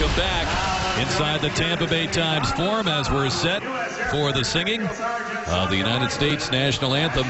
welcome back inside the Tampa Bay Times Forum as we're set for the singing of the United States national anthem.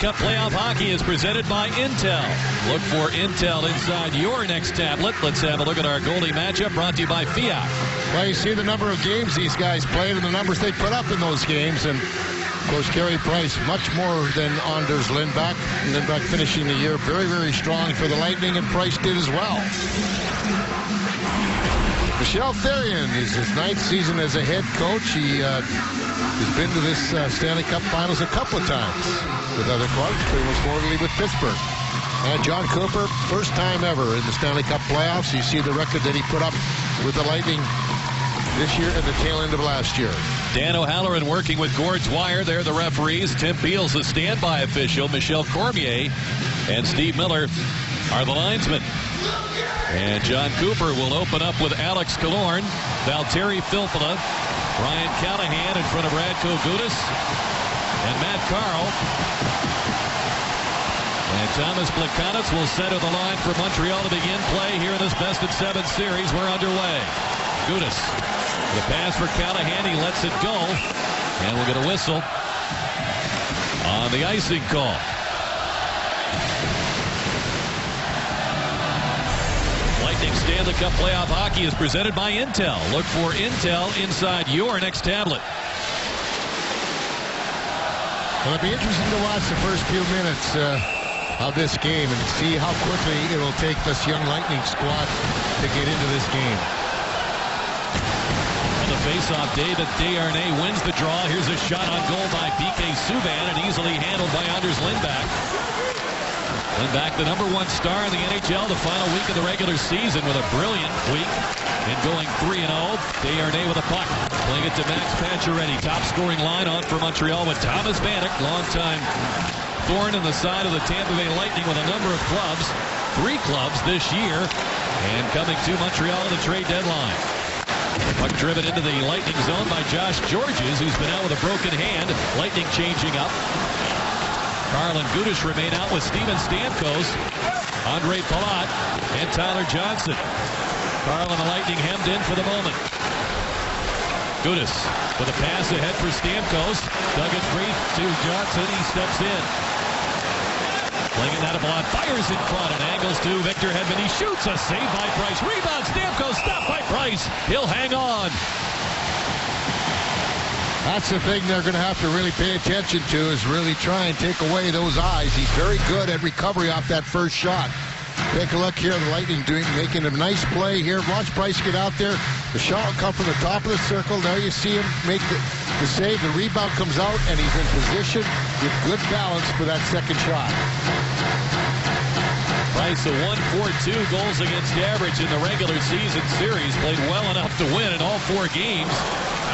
Cup playoff hockey is presented by Intel. Look for Intel inside your next tablet. Let's have a look at our goalie matchup brought to you by Fiat. Well, you see the number of games these guys played and the numbers they put up in those games. And, of course, Carey Price much more than Anders Lindback. Lindback finishing the year very, very strong for the Lightning, and Price did as well. Michel Therrien is his ninth season as a head coach. He uh, has been to this uh, Stanley Cup Finals a couple of times with other clubs, but most notably with Pittsburgh. And John Cooper, first time ever in the Stanley Cup playoffs. You see the record that he put up with the Lightning this year and the tail end of last year. Dan O'Halloran working with Gord Dwyer. They're the referees. Tim Beals, the standby official. Michel Cormier and Steve Miller are the linesmen. And John Cooper will open up with Alex Killorn, Valtteri Filppula, Ryan Callahan in front of Radko Gudas, and Matt Carle. Thomas Plekanec will center the line for Montreal to begin play here in this best of seven series. We're underway. Gudas, the pass for Callahan. He lets it go. And we'll get a whistle on the icing call. Lightning Stanley Cup playoff hockey is presented by Intel. Look for Intel inside your next tablet. Well, it'll be interesting to watch the first few minutes uh, of this game and see how quickly it'll take this young Lightning squad to get into this game. On the faceoff, David Desharnais wins the draw. Here's a shot on goal by PK Subban and easily handled by Anders Lindback. Lindback, the number one star in the NHL, the final week of the regular season with a brilliant week and going 3-0. Desharnais with a puck. Playing it to Max Pacioretty. Top scoring line on for Montreal with Thomas Vanek, longtime thorn in the side of the Tampa Bay Lightning with a number of clubs. Three clubs this year. And coming to Montreal in the trade deadline. Puck driven into the Lightning zone by Josh Gorges, who's been out with a broken hand. Lightning changing up. Carle and Gudas remain out with Steven Stamkos, Ondrej Palat, and Tyler Johnson. Carle and the Lightning hemmed in for the moment. Gudas with a pass ahead for Stamkos. Dug it free to Johnson. He steps in. Flinging that a block. Fires in front and angles to Victor Hedman. He shoots a save by Price. Rebound. Stamkos stopped by Price. He'll hang on. That's the thing they're going to have to really pay attention to is really try and take away those eyes. He's very good at recovery off that first shot. Take a look here. The Lightning doing making a nice play here. Watch Price get out there. The shot will come from the top of the circle. Now you see him make the, the save. The rebound comes out, and he's in position with good balance for that second shot. Price a 1-4-2 goals against average in the regular season series. Played well enough to win in all four games.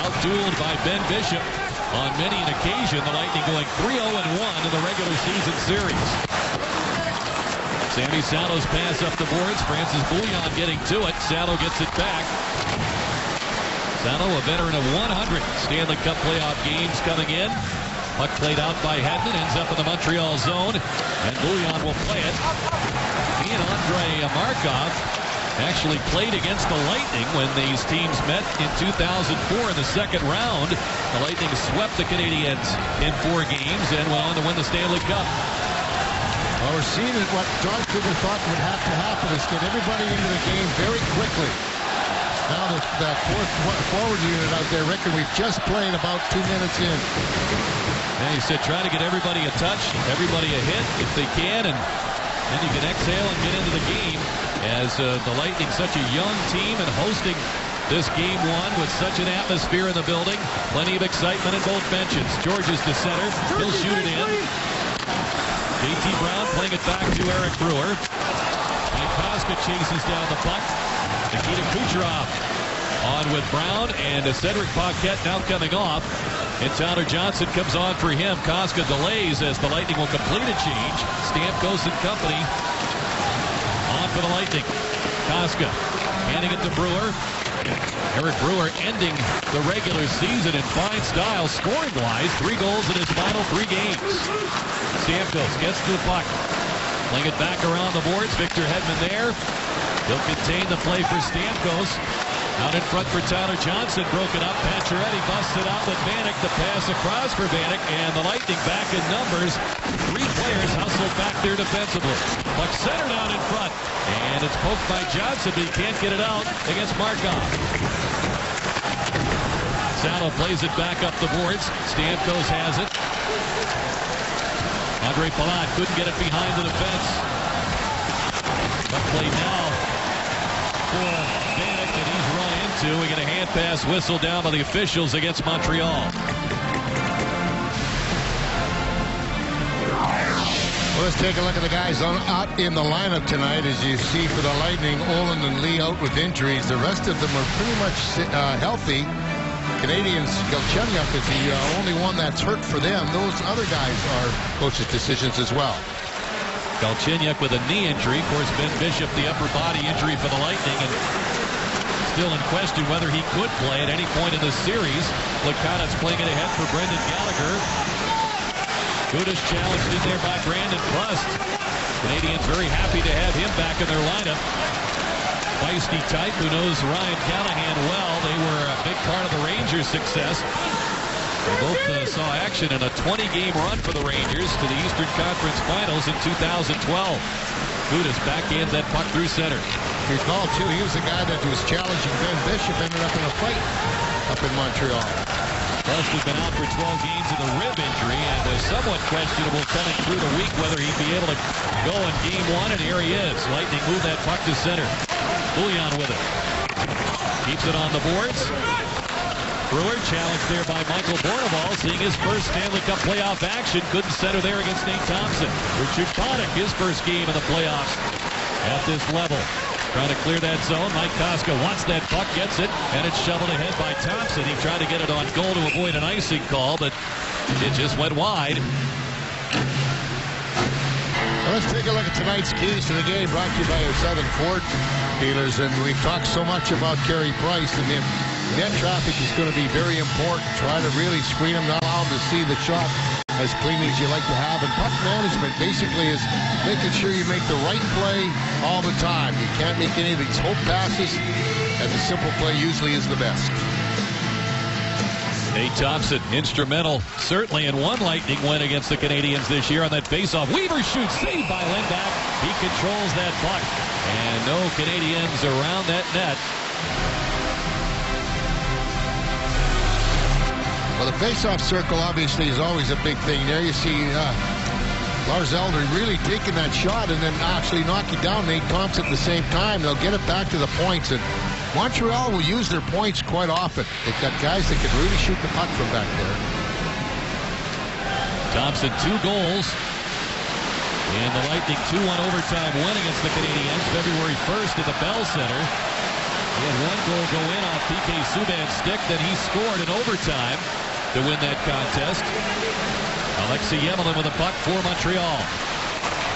Outdueled by Ben Bishop on many an occasion. The Lightning going 3-0-1 in the regular season series. Sami Salo's pass up the boards. Francis Bouillon getting to it. Salo gets it back. Salo, a veteran of 100 Stanley Cup playoff games coming in. Puck played out by Hedman, ends up in the Montreal zone, and Bouillon will play it. And Andrei Markov actually played against the Lightning when these teams met in 2004 in the second round. The Lightning swept the Canadiens in four games and went on to win the Stanley Cup. Well, we're seeing what John thought would have to happen is get everybody into the game very quickly. Now the, the fourth forward unit out there, reckon we've just played about two minutes in. And he said try to get everybody a touch, everybody a hit if they can, and then you can exhale and get into the game as uh, the Lightning such a young team and hosting this game one with such an atmosphere in the building. Plenty of excitement in both benches. George is the center. He'll shoot it in. JT Brown playing it back to Eric Brewer. And Kostka chases down the puck. Nikita Kucherov on with Brown and Cedric Paquette now coming off. And Tyler Johnson comes on for him. Kostka delays as the Lightning will complete a change. Stamkos and company on for the Lightning. Kostka handing it to Brewer. Eric Brewer ending the regular season in fine style, scoring-wise. Three goals in his final three games. Stamkos gets to the puck. Playing it back around the boards. Victor Hedman there. He'll contain the play for Stamkos. Out in front for Tyler Johnson. Broken up. Pacioretty busted out with Vanek. The pass across for Vanek. And the Lightning back in numbers. Three players hustled back there defensively. Puck centered out in front. And it's poked by Johnson, but he can't get it out against Markov. Salo plays it back up the boards. Stamkos has it. Ondrej Palat couldn't get it behind the defense. Puck play now We get a hand pass whistle down by the officials against Montreal. Well, let's take a look at the guys on, out in the lineup tonight. As you see for the Lightning, Olin and Lee out with injuries. The rest of them are pretty much uh, healthy. Canadians, Galchenyuk is the uh, only one that's hurt for them. Those other guys are coach's decisions as well. Galchenyuk with a knee injury. Of course, Ben Bishop, the upper body injury for the Lightning, and still in question whether he could play at any point in the series. Lacanat's playing it ahead for Brendan Gallagher. Gudas challenged in there by Brandon Prust. Canadians very happy to have him back in their lineup. Feisty type who knows Ryan Callahan well. They were a big part of the Rangers' success. They both uh, saw action in a 20-game run for the Rangers to the Eastern Conference Finals in 2012. Gudas backhands that puck through center. Recall, too, he was the guy that was challenging Ben Bishop, ended up in a fight up in Montreal. Has been out for 12 games with a rib injury and was somewhat questionable coming through the week whether he'd be able to go in game one, and here he is. Lightning move that puck to center. Bouillon with it. Keeps it on the boards. Brewer challenged there by Michael Bournival, seeing his first Stanley Cup playoff action. Couldn't center there against Nate Thompson. Richard Panik, his first game in the playoffs at this level. Trying to clear that zone. Mike Kostka wants that puck, gets it, and it's shoveled ahead by Thompson. He tried to get it on goal to avoid an icing call, but it just went wide. Let's take a look at tonight's keys to the game brought to you by your Southern Ford dealers. And we've talked so much about Carey Price, and then net traffic is going to be very important. Try to really screen him, not allow him to see the shot as clean as you like to have. And puck management basically is making sure you make the right play all the time. You can't make any of these hope passes, and the simple play usually is the best. Nate Thompson, instrumental certainly in one Lightning win against the Canadians this year on that faceoff. Weaver shoots, saved by Lindback. He controls that puck. And no Canadians around that net. Well, the face-off circle obviously is always a big thing there. You see uh, Lars Eller really taking that shot and then actually knocking down Nate Thompson at the same time. They'll get it back to the points. And Montreal will use their points quite often. They've got guys that can really shoot the puck from back there. Thompson, two goals. And the Lightning 2-1 overtime win against the Canadiens February 1st at the Bell Center. He had one goal go in off PK Subban's stick, then he scored in overtime to win that contest. Alexei Emelin with a puck for Montreal.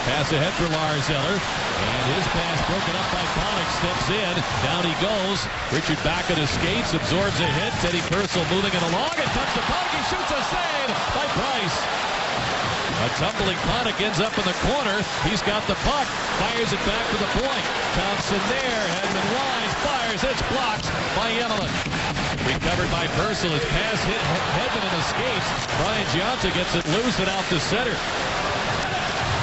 Pass ahead for Lars Eller. And his pass broken up by Pollock. Steps in. Down he goes. Richard Panik escapes. Absorbs a hit. Teddy Purcell moving it along. And comes the Pollock. He shoots a save by Price. A tumbling Pollock ends up in the corner. He's got the puck. Fires it back to the point. Thompson there. Hedman wise. Fires. It's blocked by Emelin. Recovered by Purcell. His pass hit Hedman and escapes. Brian Gionta gets it loose and out to center.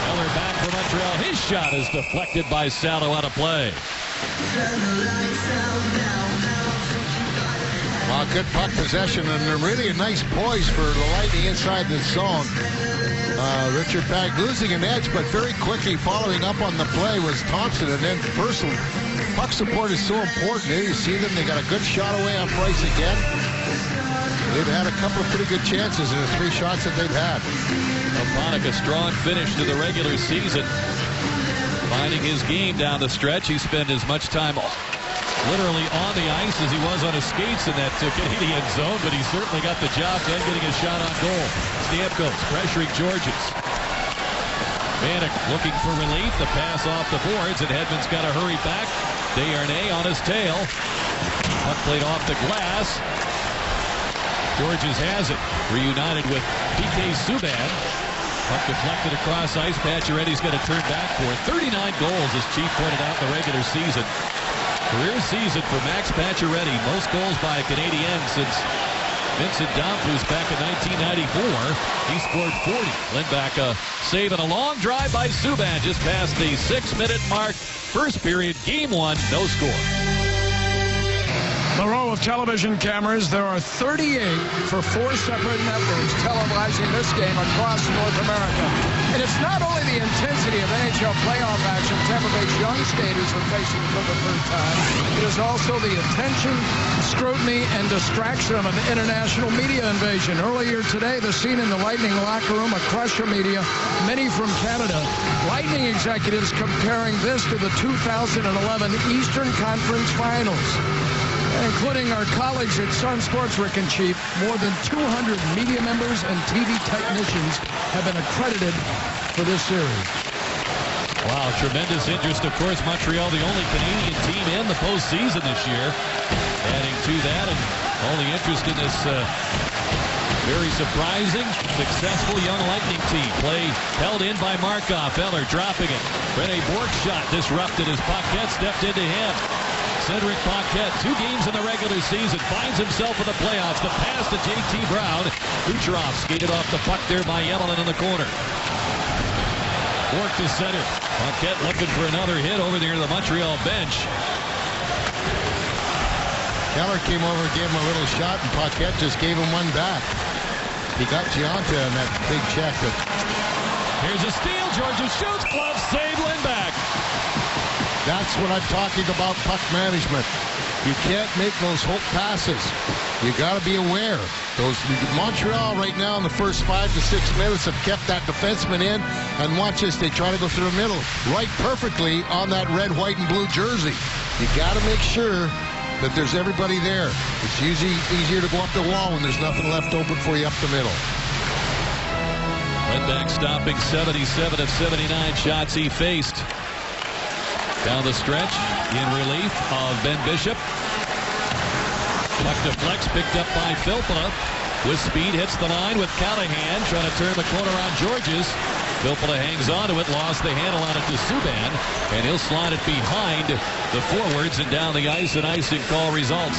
Eller back for Montreal. His shot is deflected by Salo out of play. Well, good puck possession and really a nice poise for the Lightning inside the zone. Uh, Richard Panik losing an edge, but very quickly following up on the play was Thompson and then Purcell. Puck support is so important. There you see them. They got a good shot away on Price again. They've had a couple of pretty good chances in the three shots that they've had. Oponic, a strong finish to the regular season. Finding his game down the stretch. He spent as much time literally on the ice as he was on his skates in that Canadian zone, but he certainly got the job done getting a shot on goal. Stamkos pressuring Gorges. Vanek looking for relief. The pass off the boards, and Hedman's got to hurry back. Desharnais on his tail. Puck played off the glass. Gorges has it. Reunited with PK Subban. Puck deflected across ice. Pacioretty's going to turn back for 39 goals, as Chief pointed out in the regular season. Career season for Max Pacioretty. Most goals by a Canadian since Vincent Damphousse back in 1994. He scored 40. Lindback a save and a long drive by Subban just past the six-minute mark. First period, game one, no score. The row of television cameras, there are 38 for four separate networks televising this game across North America. And it's not only the intensity of NHL playoff action Tampa Bay's young skaters are facing for the third time, it is also the attention, scrutiny, and distraction of an international media invasion. Earlier today, the scene in the Lightning locker room, a crush media, many from Canada. Lightning executives comparing this to the 2011 Eastern Conference Finals including our colleagues at Sun Sports, Rick and Chief, more than 200 media members and TV technicians have been accredited for this series. Wow, tremendous interest. Of course, Montreal, the only Canadian team in the postseason this year. Adding to that, and all the interest in this uh, very surprising, successful young Lightning team. Play held in by Markov. Eller dropping it. Rene Bourque shot disrupted as Paquette stepped into him. Cedric Paquette, two games in the regular season, finds himself in the playoffs. The pass to J.T. Brown. Kucherov skated off the puck there by Emelin in the corner. Work to center. Paquette looking for another hit over there to the Montreal bench. Eller came over, gave him a little shot, and Paquette just gave him one back. He got Gionta in that big check. But Here's a steal. Georgia shoots. Glove save. That's what I'm talking about puck management. You can't make those hook passes. You got to be aware. Those Montreal right now in the first five to six minutes have kept that defenseman in. And watch this. They try to go through the middle. Right perfectly on that red, white, and blue jersey. You got to make sure that there's everybody there. It's usually easier to go up the wall when there's nothing left open for you up the middle. Lindback stopping 77 of 79 shots he faced. Down the stretch in relief of Ben Bishop. Puck deflects, picked up by Filppula. With speed, hits the line with Callahan, trying to turn the corner on Gorges. Filppula hangs on to it, lost the handle on it to Subban, and he'll slide it behind the forwards and down the ice, and ice icing call results.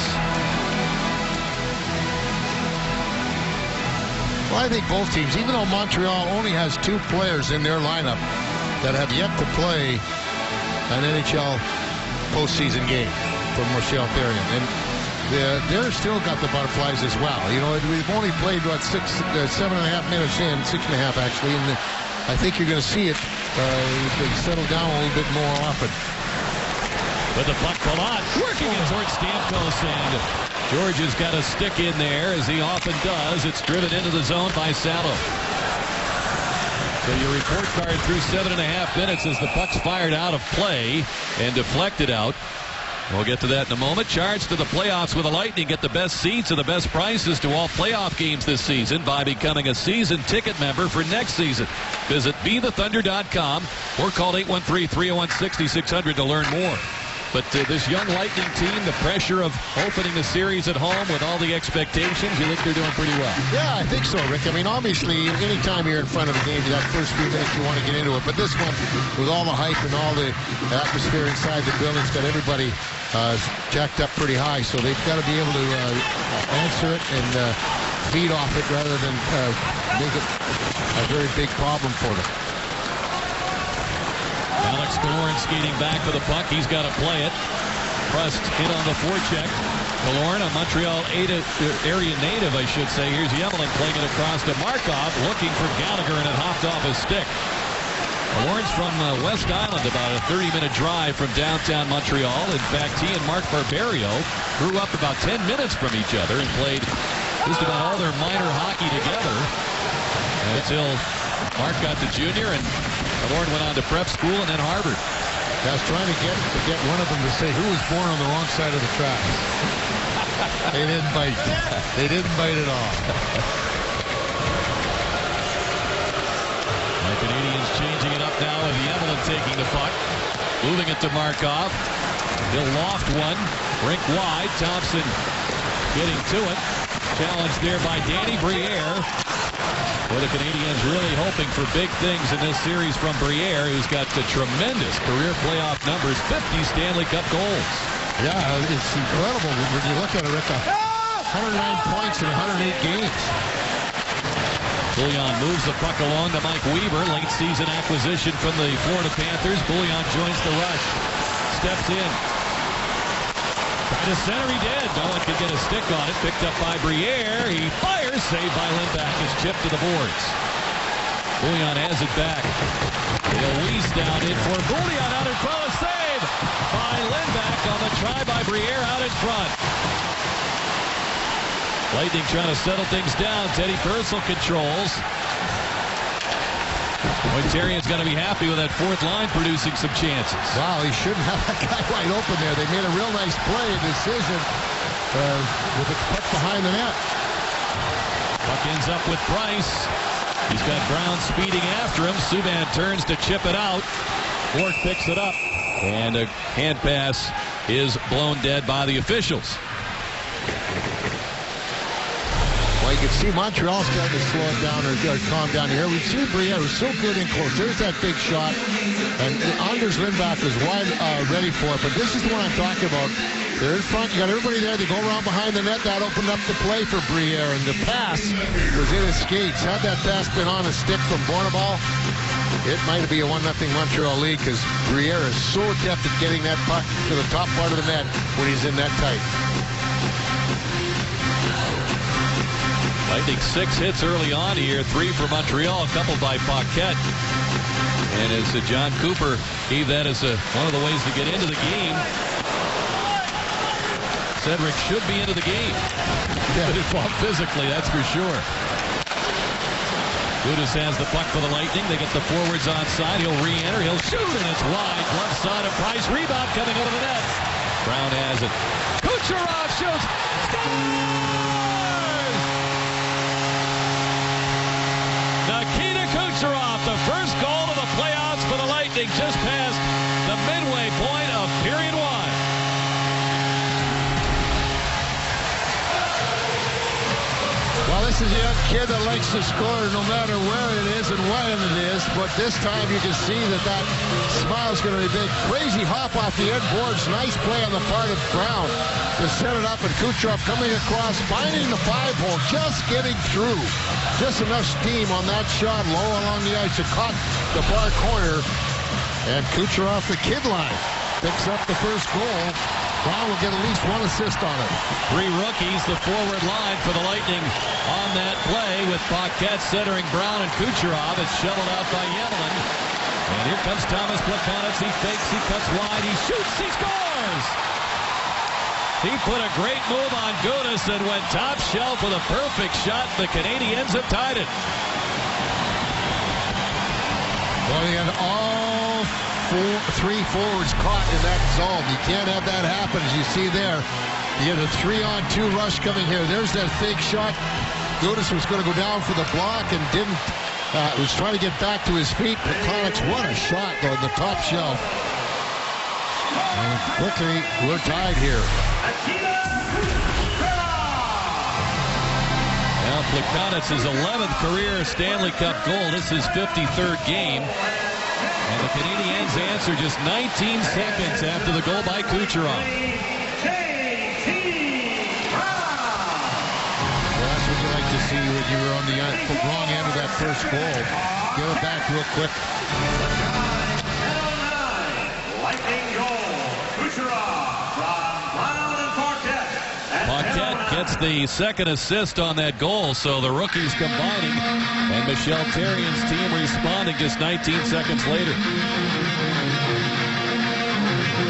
Well, I think both teams, even though Montreal only has two players in their lineup that have yet to play an NHL postseason game for Michel Therrien. And they're, they're still got the butterflies as well. You know, we've only played, what, six, uh, seven and a half minutes in, six and a half actually, and I think you're going to see it uh, settle down a little bit more often. But the puck, Palat working it towards Stamkos, and George has got a stick in there, as he often does. It's driven into the zone by Salo. So your report card through seven and a half minutes as the puck's fired out of play and deflected out. We'll get to that in a moment. Charge to the playoffs with the Lightning. Get the best seats and the best prices to all playoff games this season by becoming a season ticket member for next season. Visit BeTheThunder.com or call 813-301-6600 to learn more. But uh, this young Lightning team, the pressure of opening the series at home with all the expectations, you think they're doing pretty well? Yeah, I think so, Rick. I mean, obviously, anytime you're in front of a game, that first few minutes you want to get into it. But this one, with all the hype and all the atmosphere inside the building, it's got everybody uh, jacked up pretty high. So they've got to be able to uh, answer it and uh, feed off it rather than uh, make it a very big problem for them. Alex Killorn skating back for the puck. He's got to play it. Pressed in on the forecheck. Killorn, a Montreal area native, I should say. Here's Yemelin playing it across to Markov, looking for Gallagher, and it hopped off his stick. Killorn's from uh, West Island, about a 30-minute drive from downtown Montreal. In fact, he and Mark Barberio grew up about 10 minutes from each other and played just about all their minor hockey together until Mark got to junior and Killorn went on to prep school and then Harvard. I was trying to get to get one of them to say who was born on the wrong side of the tracks. they didn't bite. They didn't bite at all. The Canadians changing it up now with Yemelin taking the puck. Moving it to Markov. He'll loft one. Rink wide. Thompson getting to it. Challenged there by Danny Briere. Well, the Canadians really hoping for big things in this series from Briere, who's got the tremendous career playoff numbers, 50 Stanley Cup goals. Yeah, it's incredible when you look at it, Rick. 109 points in 108 games. Bouillon moves the puck along to Mike Weaver, late season acquisition from the Florida Panthers. Bouillon joins the rush, steps in. Try to center, he did. No one could get a stick on it. Picked up by Briere. He fires, saved by Lindback. His chip to the boards. Bouillon has it back. Weise down in for Bouillon out in front. A save by Lindback on the try by Briere out in front. Lightning trying to settle things down. Teddy Purcell controls. Montarian's going to be happy with that fourth line producing some chances. Wow, he shouldn't have that guy wide open there. They made a real nice play and decision uh, with the puck behind the net. Puck ends up with Price. He's got Brown speeding after him. Subban turns to chip it out. Bourque picks it up. And a hand pass is blown dead by the officials. Well, you can see Montreal's starting to slow down or, or calm down here. We've seen Briere was so good in close. There's that big shot. And Anders Lindback was wide uh, ready for it. But this is the one I'm talking about. They're in front. You got everybody there. They go around behind the net. That opened up the play for Briere. And the pass was in his skates. Had that pass been on a stick from Bournival, it might be a 1-0 Montreal lead because Briere is so adept at getting that puck to the top part of the net when he's in that tight. Lightning six hits early on here, three for Montreal, a couple by Paquette. And as John Cooper gave that as a, one of the ways to get into the game, Cedric should be into the game. Yeah. But involved physically, that's for sure. Gudas has the puck for the Lightning. They get the forwards on side. He'll re-enter. He'll shoot, and it's wide. Left side of Price. Rebound coming over the net. Brown has it. Kucherov shoots. Scores! Nikita Kucherov, the first goal of the playoffs for the Lightning, just past the midway point is a young kid that likes to score no matter where it is and when it is. But this time you can see that that smile's going to be big. Crazy hop off the end boards. Nice play on the part of Brown to set it up. And Kucherov coming across, finding the five hole, just getting through. Just enough steam on that shot low along the ice. It caught the far corner. And Kucherov, the kid line, picks up the first goal. Brown will get at least one assist on it. Three rookies, the forward line for the Lightning on that play with Paquette centering Brown and Kucherov. It's shoveled out by Yemelin. And here comes Thomas Plekanec. He fakes, he cuts wide, he shoots, he scores! He put a great move on Gudas and went top shelf with a perfect shot. The Canadiens have tied it. Well, had all four, three forwards caught in that zone. You can't have that happen, as you see there. You get a three-on-two rush coming here. There's that fake shot. Gudas was going to go down for the block and didn't. Uh, was trying to get back to his feet. Plekanec, what a shot, on the top shelf. And quickly, we're tied here. Now Plekanec's 11th career Stanley Cup goal. This is 53rd game. And the Canadiens answer just 19 seconds after the goal by Kucherov. Well, what you like to see when you were on the uh, wrong end of that first goal. Get it back real quick. Lightning goal. Kucherov from Brown and Paquette. And Gets the second assist on that goal, so the rookies combining, and Michel Therrien's team responding just 19 seconds later.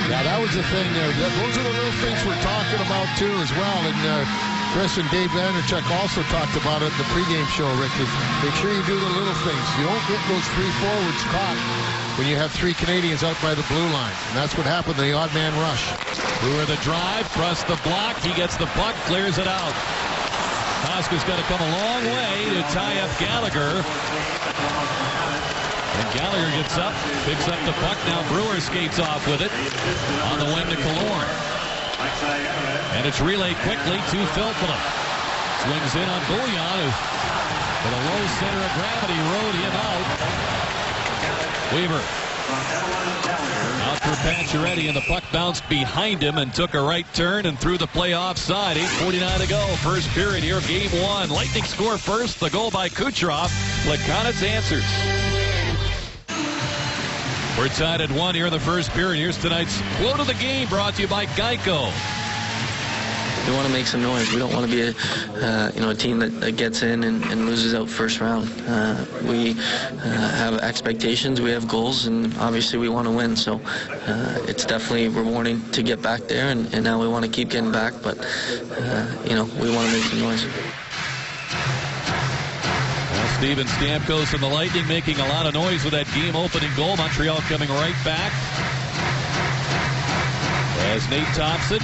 Yeah, that was the thing there. Those are the little things we're talking about too, as well. And uh, Chris and Dave Vanderchuk also talked about it in the pregame show, Rick. is Make sure you do the little things. You don't get those three forwards caught when you have three Canadians out by the blue line, and that's what happened. The odd man rush. Brewer the drive, across the block. He gets the puck, clears it out. Kostka's got to come a long way to tie up Gallagher. And Gallagher gets up, picks up the puck. Now Brewer skates off with it on the wing to Killorn. And it's relayed quickly to Filppula. Swings in on Bouillon, who with a low center of gravity rode him out. Weaver out for Pacioretty, and the puck bounced behind him and took a right turn and threw the play offside. 8.49 to go. First period here, game one. Lightning score first. The goal by Kucherov. Plekanec answers. We're tied at one here in the first period. Here's tonight's quote of the game brought to you by Geico. We want to make some noise. We don't want to be a, uh, you know, a team that, that gets in and, and loses out first round. Uh, we uh, have expectations, we have goals, and obviously we want to win. So uh, it's definitely rewarding to get back there, and, and now we want to keep getting back. But uh, you know, we want to make some noise. Steven Stamkos and the Lightning making a lot of noise with that game-opening goal. Montreal coming right back. As Nate Thompson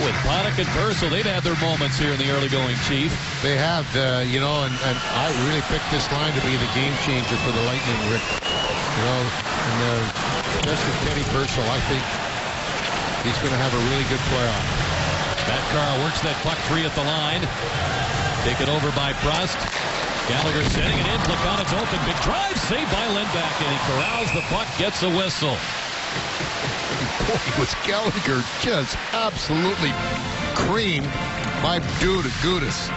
with Panik and Purcell, they've had their moments here in the early going, Chief. They have, uh, you know, and, and I really picked this line to be the game changer for the Lightning, Rick. You know, and uh, especially Teddy Purcell, I think he's going to have a really good playoff. Matt Carle works that puck free at the line. Taken over by Prust. Gallagher setting it in. Plekanec's open. Big drive. Saved by Lindback. And he corrals the puck. Gets a whistle. Boy, was Gallagher just absolutely creamed by Dude Gudas.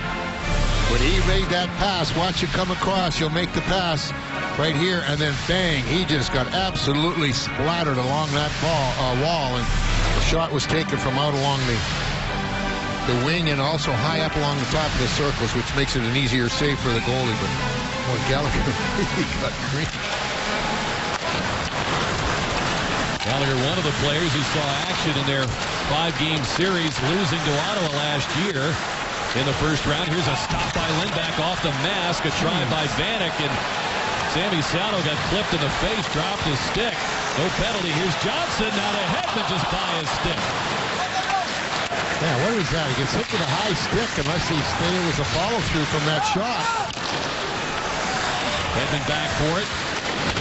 When he made that pass, watch it come across. You'll make the pass right here, and then bang, he just got absolutely splattered along that ball, uh, wall, and the shot was taken from out along the the wing and also high up along the top of the circles, which makes it an easier save for the goalie. But boy, Gallagher really got creamed. Gallagher, one of the players who saw action in their five-game series, losing to Ottawa last year in the first round. Here's a stop by Lindback off the mask, a try hmm. by Vanek, and Sami Salo got clipped in the face, dropped his stick. No penalty. Here's Johnson, now to Hedman just by his stick. Yeah, what was that? He gets hit with a high stick unless he stated it was a follow-through from that shot. Hedman back for it.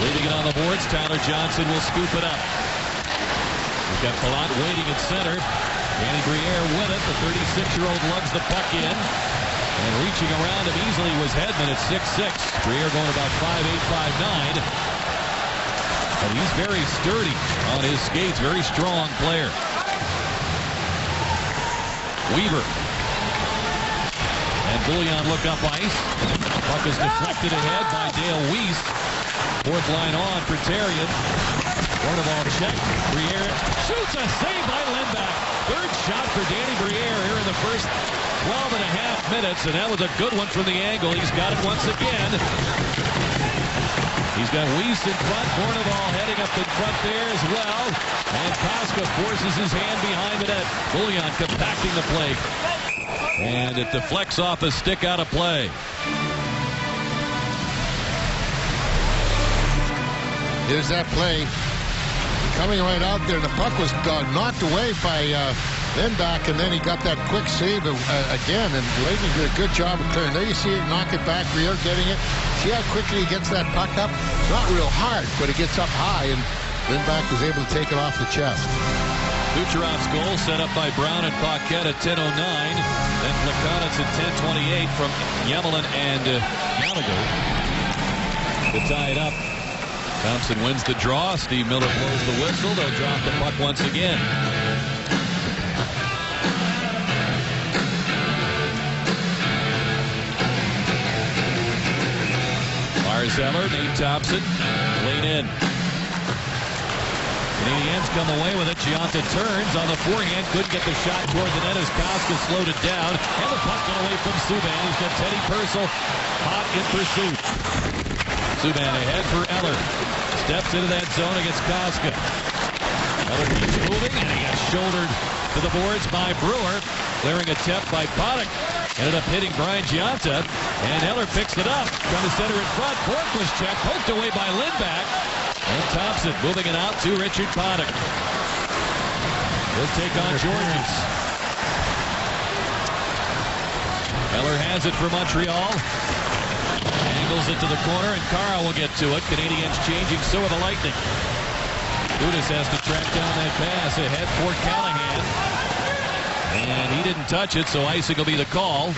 Leaving it on the boards. Tyler Johnson will scoop it up. Got Palat waiting at center. Danny Briere with it. The 36-year-old lugs the puck in. And reaching around him easily was Hedman at 6'6". Briere going about 5'8", 5'9". But he's very sturdy on his skates. Very strong player. Weaver. And Bouillon look up ice. Puck is deflected ahead by Dale Weise. Fourth line on for Therrien. Corner ball check. Briere shoots a save by Lindback. third shot for Danny Briere here in the first 12 and a half minutes, and that was a good one from the angle. He's got it once again. He's got Weise in front, Bournival heading up in front there as well. And Kostka forces his hand behind the net. Bouillon compacting the play. And it deflects off a stick out of play. Here's that play. Coming right out there, the puck was uh, knocked away by uh, Lindback, and then he got that quick save uh, again, and Leighton did a good job of clearing. There you see it knock it back, Briere getting it. See how quickly he gets that puck up? Not real hard, but it gets up high, and Lindback was able to take it off the chest. Kucherov's goal set up by Brown and Paquette at 10.09. Then Plekanec at 10.28 from Yemelin and uh, Gallagher to tie it up. Thompson wins the draw. Steve Miller blows the whistle. They'll drop the puck once again. Zeller, Nate Thompson, lean in. Canadiens come away with it. Gionta turns on the forehand. Couldn't get the shot toward the net as Kostka slowed it down. And the puck went away from Subban. He's got Teddy Purcell hot in pursuit. Subban ahead for Eller. Steps into that zone against Kostka. Eller keeps moving, and he gets shouldered to the boards by Brewer. Clearing attempt by Panik. Ended up hitting Brian Gionta, and Eller picks it up. Trying to center in front. Cork was checked, poked away by Lindback. And Thompson moving it out to Richard Panik. He'll take on Gorges. Eller has it for Montreal. Angles it to the corner, and Carle will get to it. Canadians changing, so are the Lightning. Gudas has to track down that pass ahead for Callahan. And he didn't touch it, so icing will be the call.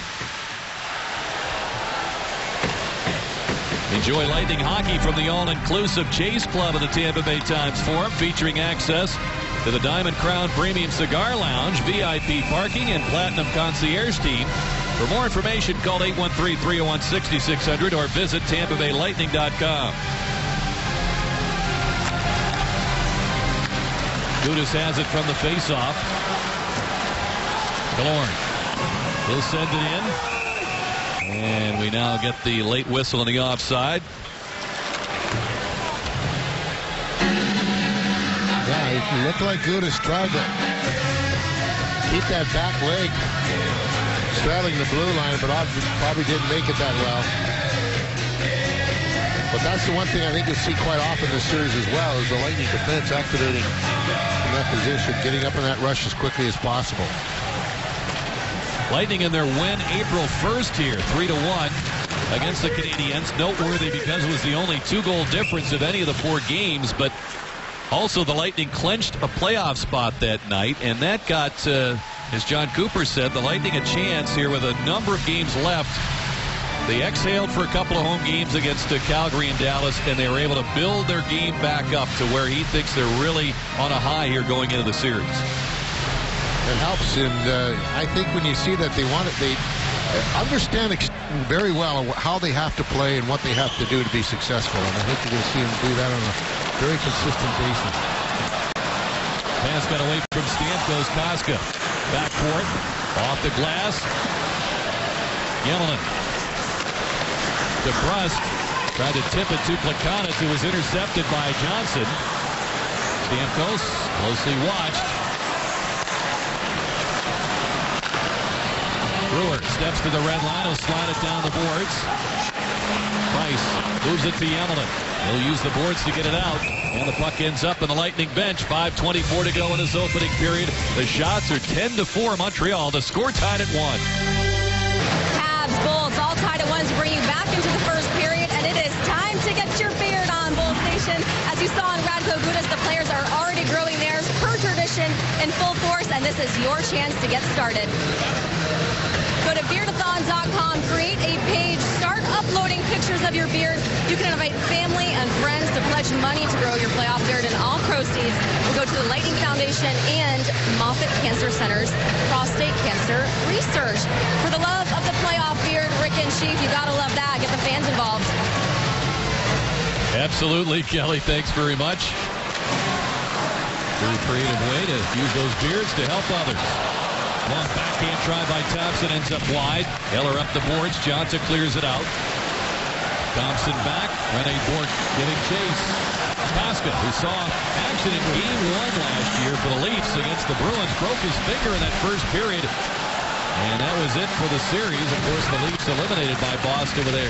Enjoy Lightning hockey from the all-inclusive Chase Club of the Tampa Bay Times Forum, featuring access to the Diamond Crown Premium Cigar Lounge, VIP parking, and Platinum Concierge Team. For more information, call 813-301-6600 or visit TampaBayLightning.com. Gudas has it from the faceoff. Killorn. He'll send it in. And we now get the late whistle on the offside. Yeah, it looked like Gudas tried to keep that back leg straddling the blue line, but probably didn't make it that well. But that's the one thing I think you'll see quite often in this series as well is the Lightning defense activating in that position, getting up in that rush as quickly as possible. Lightning in their win April 1st here, 3 to 1 against the Canadiens. Noteworthy because it was the only two-goal difference of any of the four games, but also the Lightning clinched a playoff spot that night, and that got, uh, as John Cooper said, the Lightning a chance here with a number of games left. They exhaled for a couple of home games against uh, Calgary and Dallas, and they were able to build their game back up to where he thinks they're really on a high here going into the series. It helps, and uh, I think when you see that they want it, they understand very well how they have to play and what they have to do to be successful. And I think you're going to see them do that on a very consistent basis. Pass got away from Stamkos. Kostka back off the glass. Yemelin DeBrusk tried to tip it to Plekanec, who was intercepted by Johnson. Stamkos closely watched. Brewer steps to the red line. He'll slide it down the boards. Price moves it to Yemelin. He'll use the boards to get it out. And the puck ends up in the Lightning bench. 5.24 to go in this opening period. The shots are 10 to 4 Montreal. The score tied at 1. Habs, Bulls, all tied at 1 to bring you back into the first period. And it is time to get your beard on, Bull Nation. As you saw in Radko Gudas, the players are already growing theirs per tradition in full force. And this is your chance to get started. Go to beardathon.com, create a page, start uploading pictures of your beard. You can invite family and friends to pledge money to grow your playoff beard, and all proceeds will go to the Lightning Foundation and Moffitt Cancer Center's prostate cancer research. For the love of the playoff beard, Rick and Chief, you gotta love that. Get the fans involved. Absolutely, Kelly. Thanks very much. Very creative way to use those beards to help others. Long backhand try by Thompson ends up wide. Eller up the boards. Johnson clears it out. Thompson back. Rene Bourque giving chase. Pasca, who saw action in game one last year for the Leafs against the Bruins, broke his finger in that first period. And that was it for the series. Of course, the Leafs eliminated by Boston with a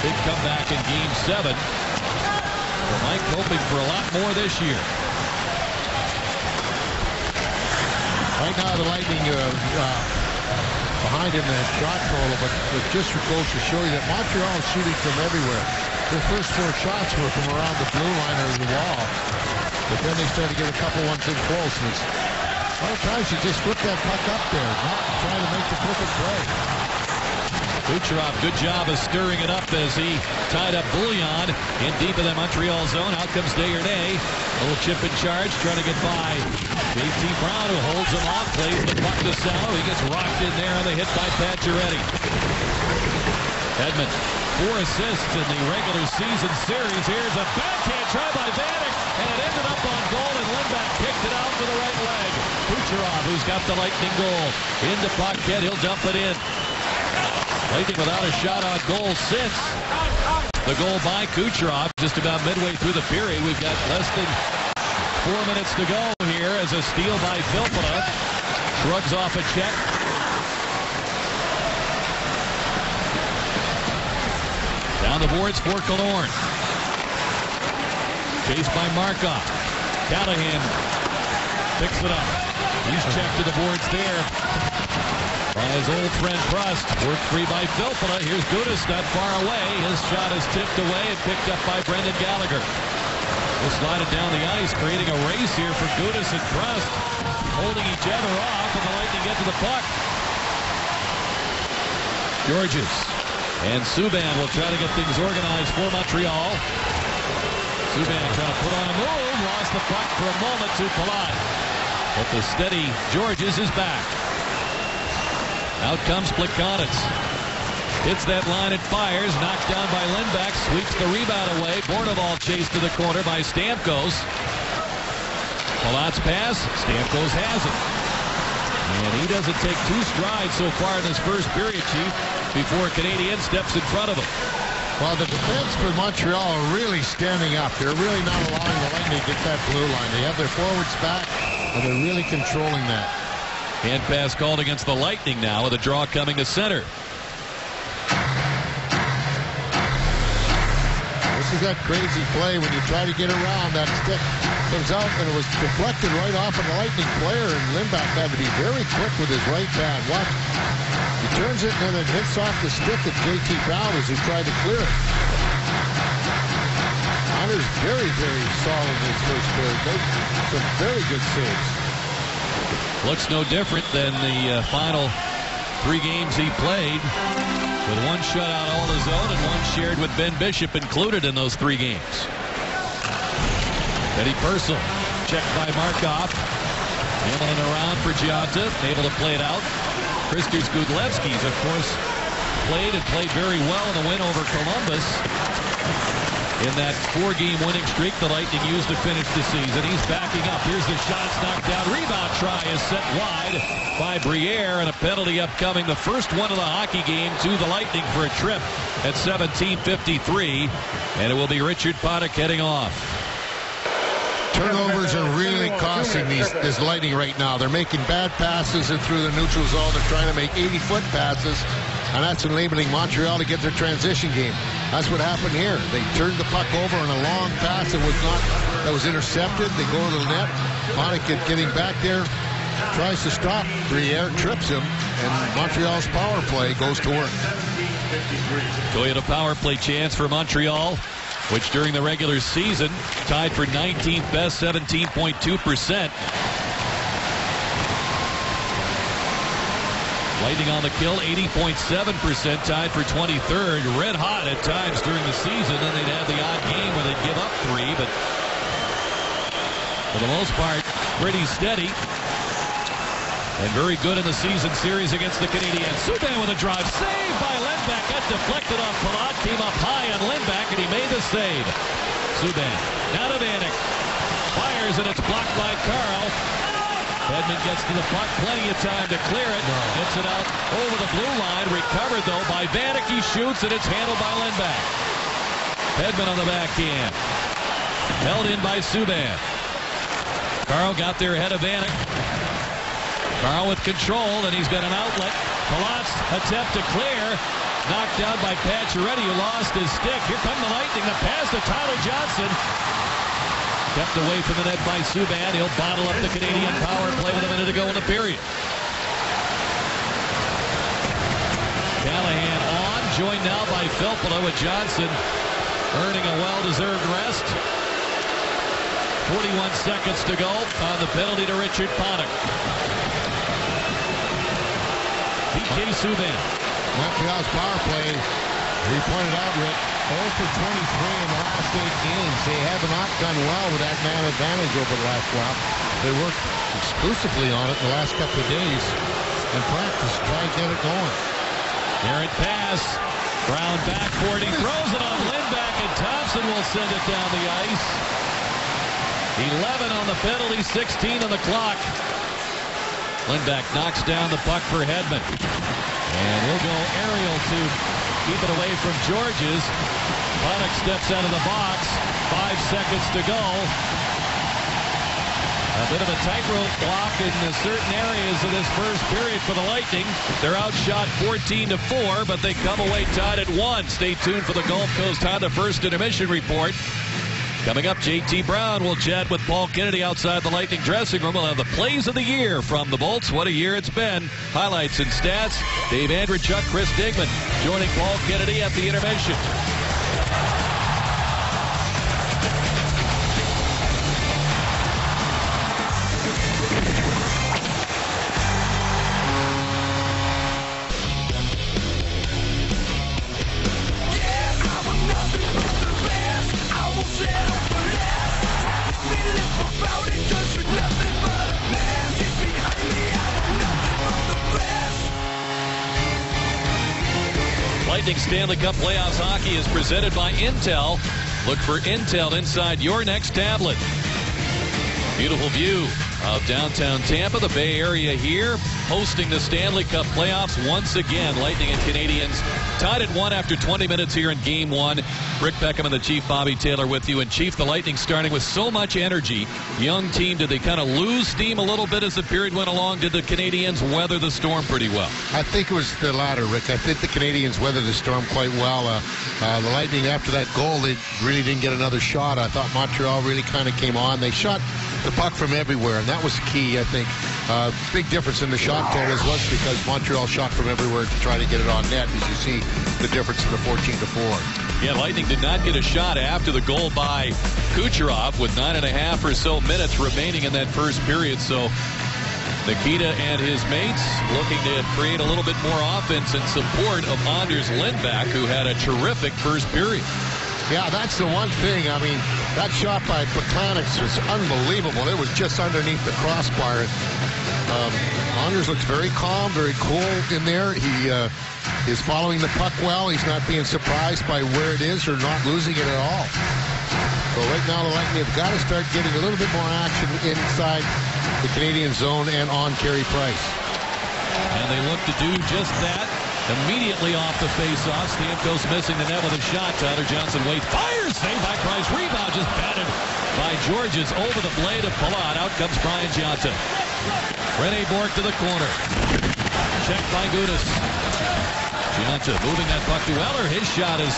big comeback in game seven. But Mike hoping for a lot more this year. Right now, the Lightning uh, uh, behind in that shot total, but it just goes to show you that Montreal is shooting from everywhere. Their first four shots were from around the blue line or the wall, but then they started to get a couple ones in close. And a lot of times you just flip that puck up there, not trying to make the perfect play. Kucherov, good job of stirring it up as he tied up Bouillon in deep in the Montreal zone. Out comes Day or A little chip in charge, trying to get by JT Brown, who holds him off, plays the puck to Salo. He gets rocked in there on the hit by Pacioretty. Hedman, four assists in the regular season series. Here's a backhand try by Vanek, and it ended up on goal, and Lindback kicked it out with the right leg. Kucherov, who's got the lightning goal, into Paquette. He'll dump it in. Lightning without a shot on goal since the goal by Kucherov just about midway through the period. We've got less than four minutes to go here as a steal by Filppula. Shrugs off a check. Down the boards for Killorn. Chased by Markov. Callahan picks it up. He's checked to the boards there his old friend Prust. Worked free by Filppula. Here's Gudas not far away. His shot is tipped away and picked up by Brendan Gallagher. We'll slide it down the ice, creating a race here for Gudas and Prust. Holding each other off, and the Lightning get to the puck. Gorges and Subban will try to get things organized for Montreal. Subban trying to put on a move. Lost the puck for a moment to Palat. But the steady Gorges is back. Out comes Plekanec. Hits that line and fires. Knocked down by Lindback. Sweeps the rebound away. Bournival chased to the corner by Stamkos. Palat's pass. Stamkos has it. And he doesn't take two strides so far in his first period, Chief, before a Canadian steps in front of him. Well, the defense for Montreal are really standing up. They're really not allowing the Lightning to get that blue line. They have their forwards back, and they're really controlling that. Hand pass called against the Lightning now with a draw coming to center. This is that crazy play when you try to get around that stick comes out and it was deflected right off of the Lightning player and Lindback had to be very quick with his right pad. Watch. He turns it and then it hits off the stick of JT Brown as he tried to clear it. Hunter's very, very solid in his first period. Some very good saves. Looks no different than the uh, final three games he played with one shutout all his own and one shared with Ben Bishop included in those three games. Teddy Purcell checked by Markov. Hamilton around for Gionta, able to play it out. Kristers Gudlevskis, of course, played and played very well in the win over Columbus. In that four-game winning streak the Lightning used to finish the season. He's backing up. Here's the shot. It's knocked down. Rebound try is set wide by Briere, and a penalty upcoming. The first one of the hockey game to the Lightning for a trip at 17:53, and it will be Richard Panik heading off. Turnovers are really costing these this Lightning right now. They're making bad passes and through the neutral zone. They're trying to make 80-foot passes, and that's enabling Montreal to get their transition game. That's what happened here. They turned the puck over on a long pass that was not that was intercepted. They go to the net. Monica getting back there, tries to stop. Briere trips him, and Montreal's power play goes to work. Toyota power play chance for Montreal, which during the regular season tied for 19th best, 17.2 percent. Lightning on the kill, 80.7% tied for 23rd. Red hot at times during the season. Then they'd have the odd game where they'd give up three, but for the most part, pretty steady. And very good in the season series against the Canadiens. Subban with a drive. saved by Lindback. Got deflected off Palat. Came up high on Lindback, and he made the save. Subban. Now to Vanek. Fires fires, and it's blocked by Carle. Hedman gets to the puck, plenty of time to clear it. Hits it out over the blue line. Recovered, though, by Vanek. He shoots, and it's handled by Lindback. Hedman on the backhand. Held in by Subban. Carle got there ahead of Vanek. Carle with control, and he's got an outlet. Palat's attempt to clear. Knocked down by Pacioretty, who lost his stick. Here come the Lightning. The pass to Tyler Johnson. Kept away from the net by Subban. He'll bottle up the Canadian power play with a minute to go in the period. Callahan on, joined now by Filppula with Johnson earning a well-deserved rest. 41 seconds to go on the penalty to Richard Panik. PK Subban. Montreal's power play, we pointed out, Rick, 0 for 23 in the last eight games. They have not done well with that man advantage over the last while. They worked exclusively on it the last couple of days and practice to try and get it going. Errant pass. Brown backboard. He throws it on Lindback, and Thompson will send it down the ice. 11 on the penalty, 16 on the clock. Lindback knocks down the puck for Hedman. And he'll go aerial to keep it away from Gorges. Panik steps out of the box. Five seconds to go. A bit of a tightrope walk in certain areas of this first period for the Lightning. They're outshot 14 to 4, but they come away tied at 1. Stay tuned for the Gulf Coast the first intermission report. Coming up, JT Brown will chat with Paul Kennedy outside the Lightning dressing room. We'll have the plays of the year from the Bolts. What a year it's been. Highlights and stats. Dave Andreychuk, Chris Dingman joining Paul Kennedy at the intermission. Stanley Cup Playoffs hockey is presented by Intel. Look for Intel inside your next tablet. Beautiful view of downtown Tampa, the Bay Area here, hosting the Stanley Cup playoffs once again. Lightning and Canadians tied at one after 20 minutes here in game one. Rick Peckham and the Chief Bobby Taylor with you. And Chief, the Lightning starting with so much energy. Young team, did they kind of lose steam a little bit as the period went along? Did the Canadians weather the storm pretty well? I think it was the latter, Rick. I think the Canadians weathered the storm quite well. Uh, uh, the Lightning, after that goal, they really didn't get another shot. I thought Montreal really kind of came on. They shot the puck from everywhere, and that was key, I think. Uh, big difference in the shot totals was because Montreal shot from everywhere to try to get it on net, as you see the difference in the 14 to 4. Yeah, Lightning did not get a shot after the goal by Kucherov with nine and a half or so minutes remaining in that first period. So Nikita and his mates looking to create a little bit more offense in support of Anders Lindback, who had a terrific first period. Yeah, that's the one thing. I mean, that shot by Plekanec's was unbelievable. It was just underneath the crossbar. Um, Anders looks very calm, very cool in there. He uh, is following the puck well. He's not being surprised by where it is or not losing it at all. So right now, the Lightning have got to start getting a little bit more action inside the Canadian zone and on Carey Price. And they look to do just that. Immediately off the face-off, Stamkos missing the net with a shot. Tyler Johnson waits, fires, saved by Price. Rebound just batted by Gorges over the blade of Palat. Out comes Brian Gionta. Rene Bourque to the corner. Checked by Gudas. Johnson moving that puck to Weller. His shot is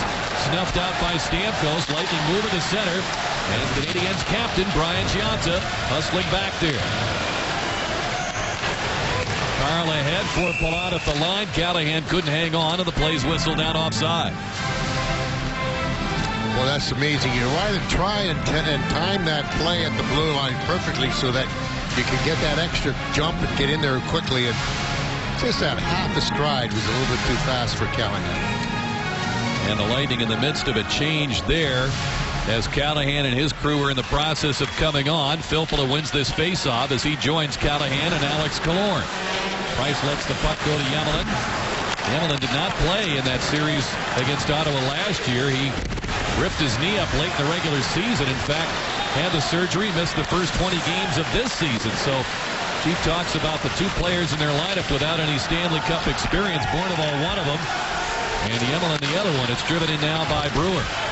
snuffed out by Stamkos. Lightning moving to center. And Canadiens captain Brian Gionta hustling back there. Carle ahead for Palat at the line. Callahan couldn't hang on, and the play's whistled down offside. Well, that's amazing. You rather try and, and time that play at the blue line perfectly so that you can get that extra jump and get in there quickly. And just that half a stride was a little bit too fast for Callahan. And the Lightning in the midst of a change there as Callahan and his crew are in the process of coming on. Filppula wins this faceoff as he joins Callahan and Alex Killorn. Price lets the puck go to Yemelin. Yemelin did not play in that series against Ottawa last year. He ripped his knee up late in the regular season. In fact, had the surgery, missed the first 20 games of this season. So Chief talks about the two players in their lineup without any Stanley Cup experience. Bournival, one of them, and Emelin, the other one. It's driven in now by Brewer.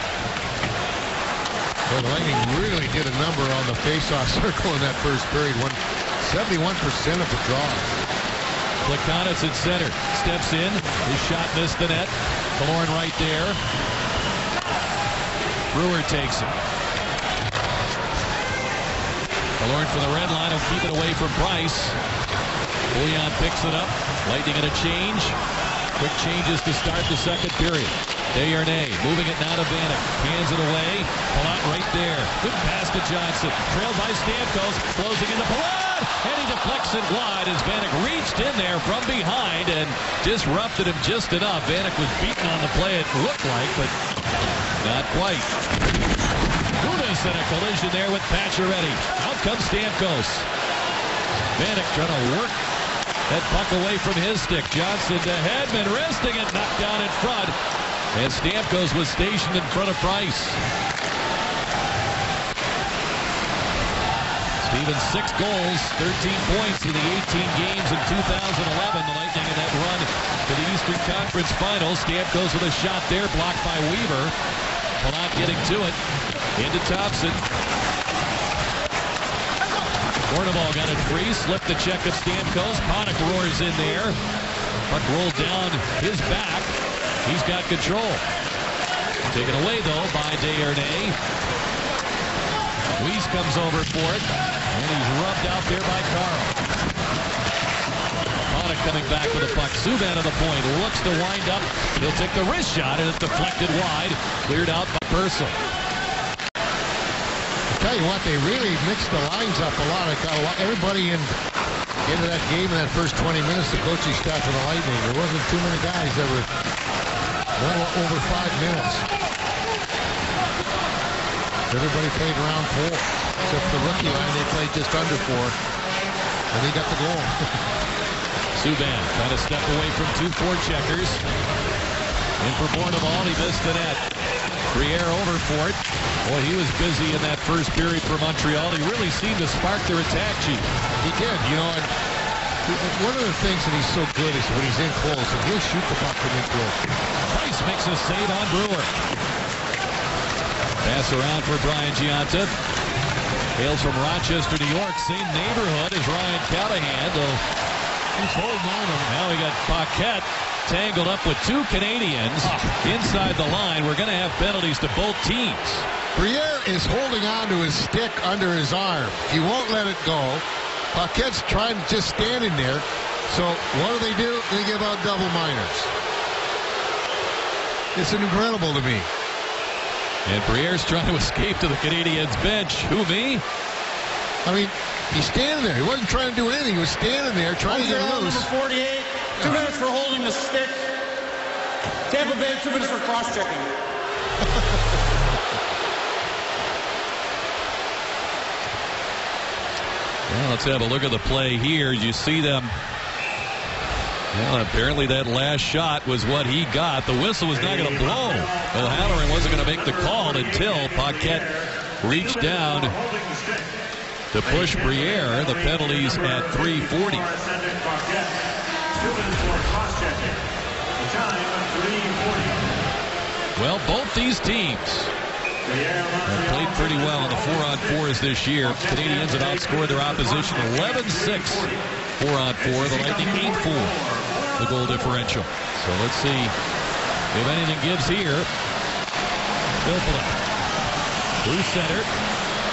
Well, the Lightning really did a number on the face-off circle in that first period. One, 71% of the draws. Plekanec at center. Steps in. His shot missed the net. Killorn right there. Brewer takes it. Killorn for the red line will keep it away from Price. Bouillon picks it up. Lightning in a change. Quick changes to start the second period. Desharnais moving it now to Vanek. Hands it away. Palat right there. Good pass to Johnson. Trailed by Stamkos. Closing into Palat. And he deflects it wide as Vanek reached in there from behind and disrupted him just enough. Vanek was beaten on the play, it looked like, but not quite. Gudas in a collision there with Pacioretty. Out comes Stamkos. Vanek trying to work that puck away from his stick. Johnson to Hedman, wristing it, knocked down in front. And Stamkos was stationed in front of Price. Stevens, six goals, 13 points in the 18 games in 2011. The Lightning in that run to the Eastern Conference Finals. Stamkos with a shot there, blocked by Weaver. Not getting to it. Into Thompson. Bournival got it free, slipped the check of Stamkos. Panik roars in there. Puck rolled down his back. He's got control. Taken away, though, by Desharnais. Weise comes over for it, and he's rubbed out there by Carle. Panik coming back with a puck. Subban to the point, looks to wind up. He'll take the wrist shot, and it's deflected wide. Cleared out by Purcell. Tell you what, they really mixed the lines up a lot. A lot, everybody in into that game in that first 20 minutes, the coaching staff of the Lightning. There wasn't too many guys that were well over five minutes. Everybody played around four, except the rookie line. They played just under four, and they got the goal. Subban trying to step away from two forecheckers. In for Bournival, he missed the net. Briere over for it. Boy, he was busy in that first period for Montreal. He really seemed to spark their attack, Chief. He did, you know, and one of the things that he's so good is when he's in close, and he'll shoot the puck from in close. Makes a save on Brewer. Pass around for Brian Gionta. Hails from Rochester, New York. Same neighborhood as Ryan Callahan, he's holding on him. Now we got Paquette tangled up with two Canadians inside the line. We're going to have penalties to both teams. Briere is holding on to his stick under his arm. He won't let it go. Paquette's trying to just stand in there. So what do they do? They give out double minors. It's incredible to me. And Briere's trying to escape to the Canadians bench. Who, me? I mean, he's standing there. He wasn't trying to do anything. He was standing there trying to get loose. number 48. Two minutes for holding the stick. Tampa Bay, two minutes for cross-checking. Well, let's have a look at the play here. You see them. Well, apparently that last shot was what he got. The whistle was not going to blow. O'Halloran wasn't going to make the call until Paquette reached down to push Briere. The penalties at 340. Sending Paquette. Two minutes for cross-checking. The time, 340. Well, both these teams have played pretty well in the four-on-fours this year. Canadians have outscored their opposition 11-6 four-on-four. The Lightning 8-4 the goal differential. So let's see if anything gives here. Filppula through center.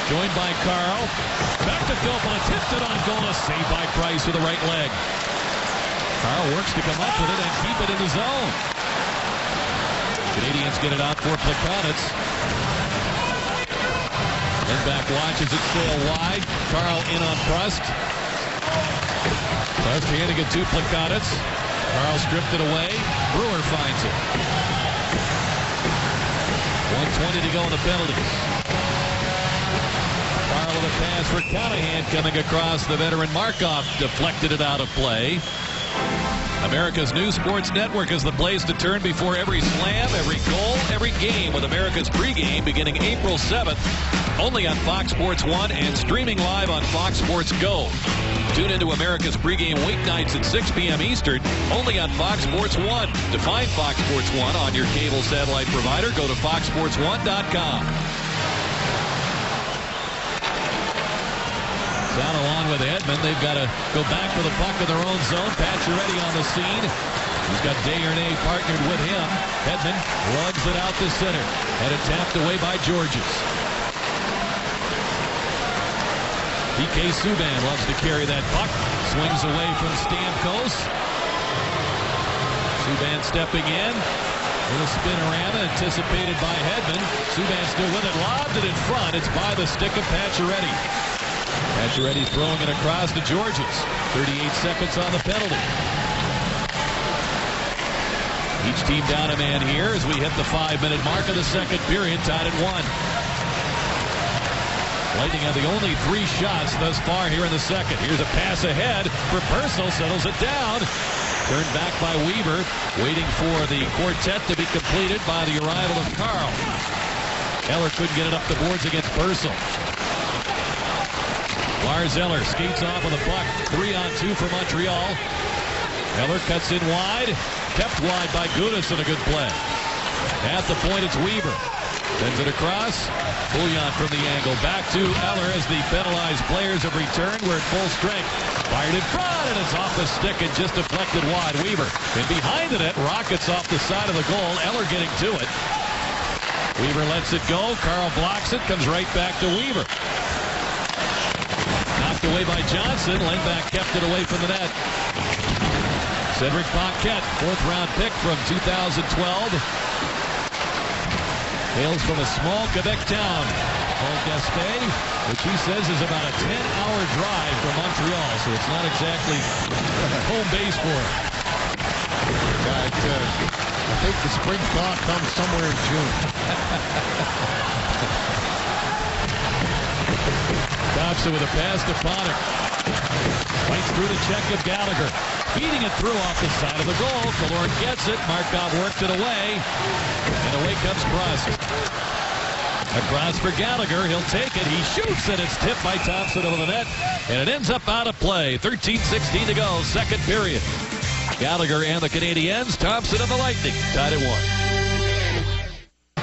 Joined by Carle. Back to Filppula. Tipped it on goal. A save by Price with the right leg. Carle works to come up with it and keep it in the zone. Canadians get it out for Plekanec. Lindback watches it sail wide. Carle in on Prust. Prust handing it to Plekanec. Carle stripped it away. Brewer finds it. 120 to go in the penalties. Carle with a pass for Callahan coming across the veteran Markov. Deflected it out of play. America's new sports network is the place to turn before every slam, every goal, every game with America's pregame beginning April 7th only on Fox Sports 1 and streaming live on Fox Sports Go. Tune into America's pregame weeknights at 6 p.m. Eastern, only on Fox Sports 1. To find Fox Sports 1 on your cable satellite provider, go to foxsports1.com. Down along with Hedman. They've got to go back for the puck in their own zone. Pacioretty on the scene. He's got Desharnais partnered with him. Hedman lugs it out to center. Had it tapped away by Gorges. PK Subban loves to carry that puck. Swings away from Stamkos. Subban stepping in. Little spin around, anticipated by Hedman. Subban still with it. Lobbed it in front. It's by the stick of Pacioretty. Pacioretty throwing it across to Gorges. 38 seconds on the penalty. Each team down a man here as we hit the five-minute mark of the second period, tied at one. Lightning have the only three shots thus far here in the second. Here's a pass ahead for Purcell, settles it down. Turned back by Weaver, waiting for the quartet to be completed by the arrival of Carle. Eller couldn't get it up the boards against Purcell. Lars Eller skates off of the puck. Three on two for Montreal. Eller cuts in wide. Kept wide by Gudas in a good play. At the point, it's Weaver. Sends it across. Bouillon from the angle. Back to Eller as the penalized players have returned. We're at full strength. Fired in front, and it's off the stick and just deflected wide. Weaver. And behind the net, rockets off the side of the goal. Eller getting to it. Weaver lets it go. Carle blocks it. Comes right back to Weaver Knocked away by Johnson. Lindback kept it away from the net. Cedric Paquette, fourth round pick from 2012. Hails from a small Quebec town called Gaspé, which he says is about a 10-hour drive from Montreal, so it's not exactly home base for him. Yeah, it, uh, I think the spring thaw comes somewhere in June. Thompson with a pass to Panik. Fights through the check of Gallagher. Beating it through off the side of the goal. Killorn gets it. Markov worked it away. Away comes Crosby. Across for Gallagher. He'll take it. He shoots and it's tipped by Thompson over the net. And it ends up out of play. 13-16 to go. Second period. Gallagher and the Canadiens. Thompson and the Lightning tied at one.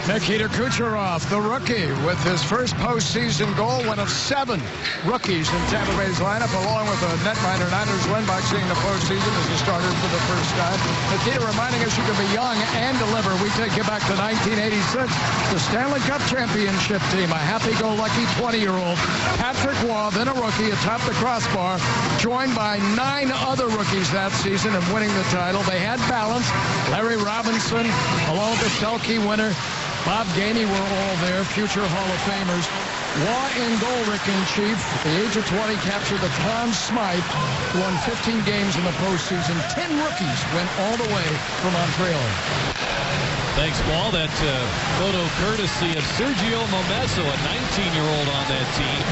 Nikita Kucherov, the rookie, with his first postseason goal, one of seven rookies in Tampa Bay's lineup, along with a netminder Niners Lindback seeing the postseason as a starter for the first time. Nikita reminding us you can be young and deliver. We take you back to 1986, the Stanley Cup championship team, a happy-go-lucky 20-year-old. Patrick Roy, then a rookie, atop the crossbar, joined by nine other rookies that season and winning the title. They had balance. Larry Robinson, along with the Selke winner, Bob Gainey were all there, future Hall of Famers. Law and goal, in Chief. At the age of 20, captured the Conn Smythe, won 15 games in the postseason. 10 rookies went all the way from Montreal. Thanks, Paul. That uh, photo courtesy of Sergio Momesso, a 19-year-old on that team,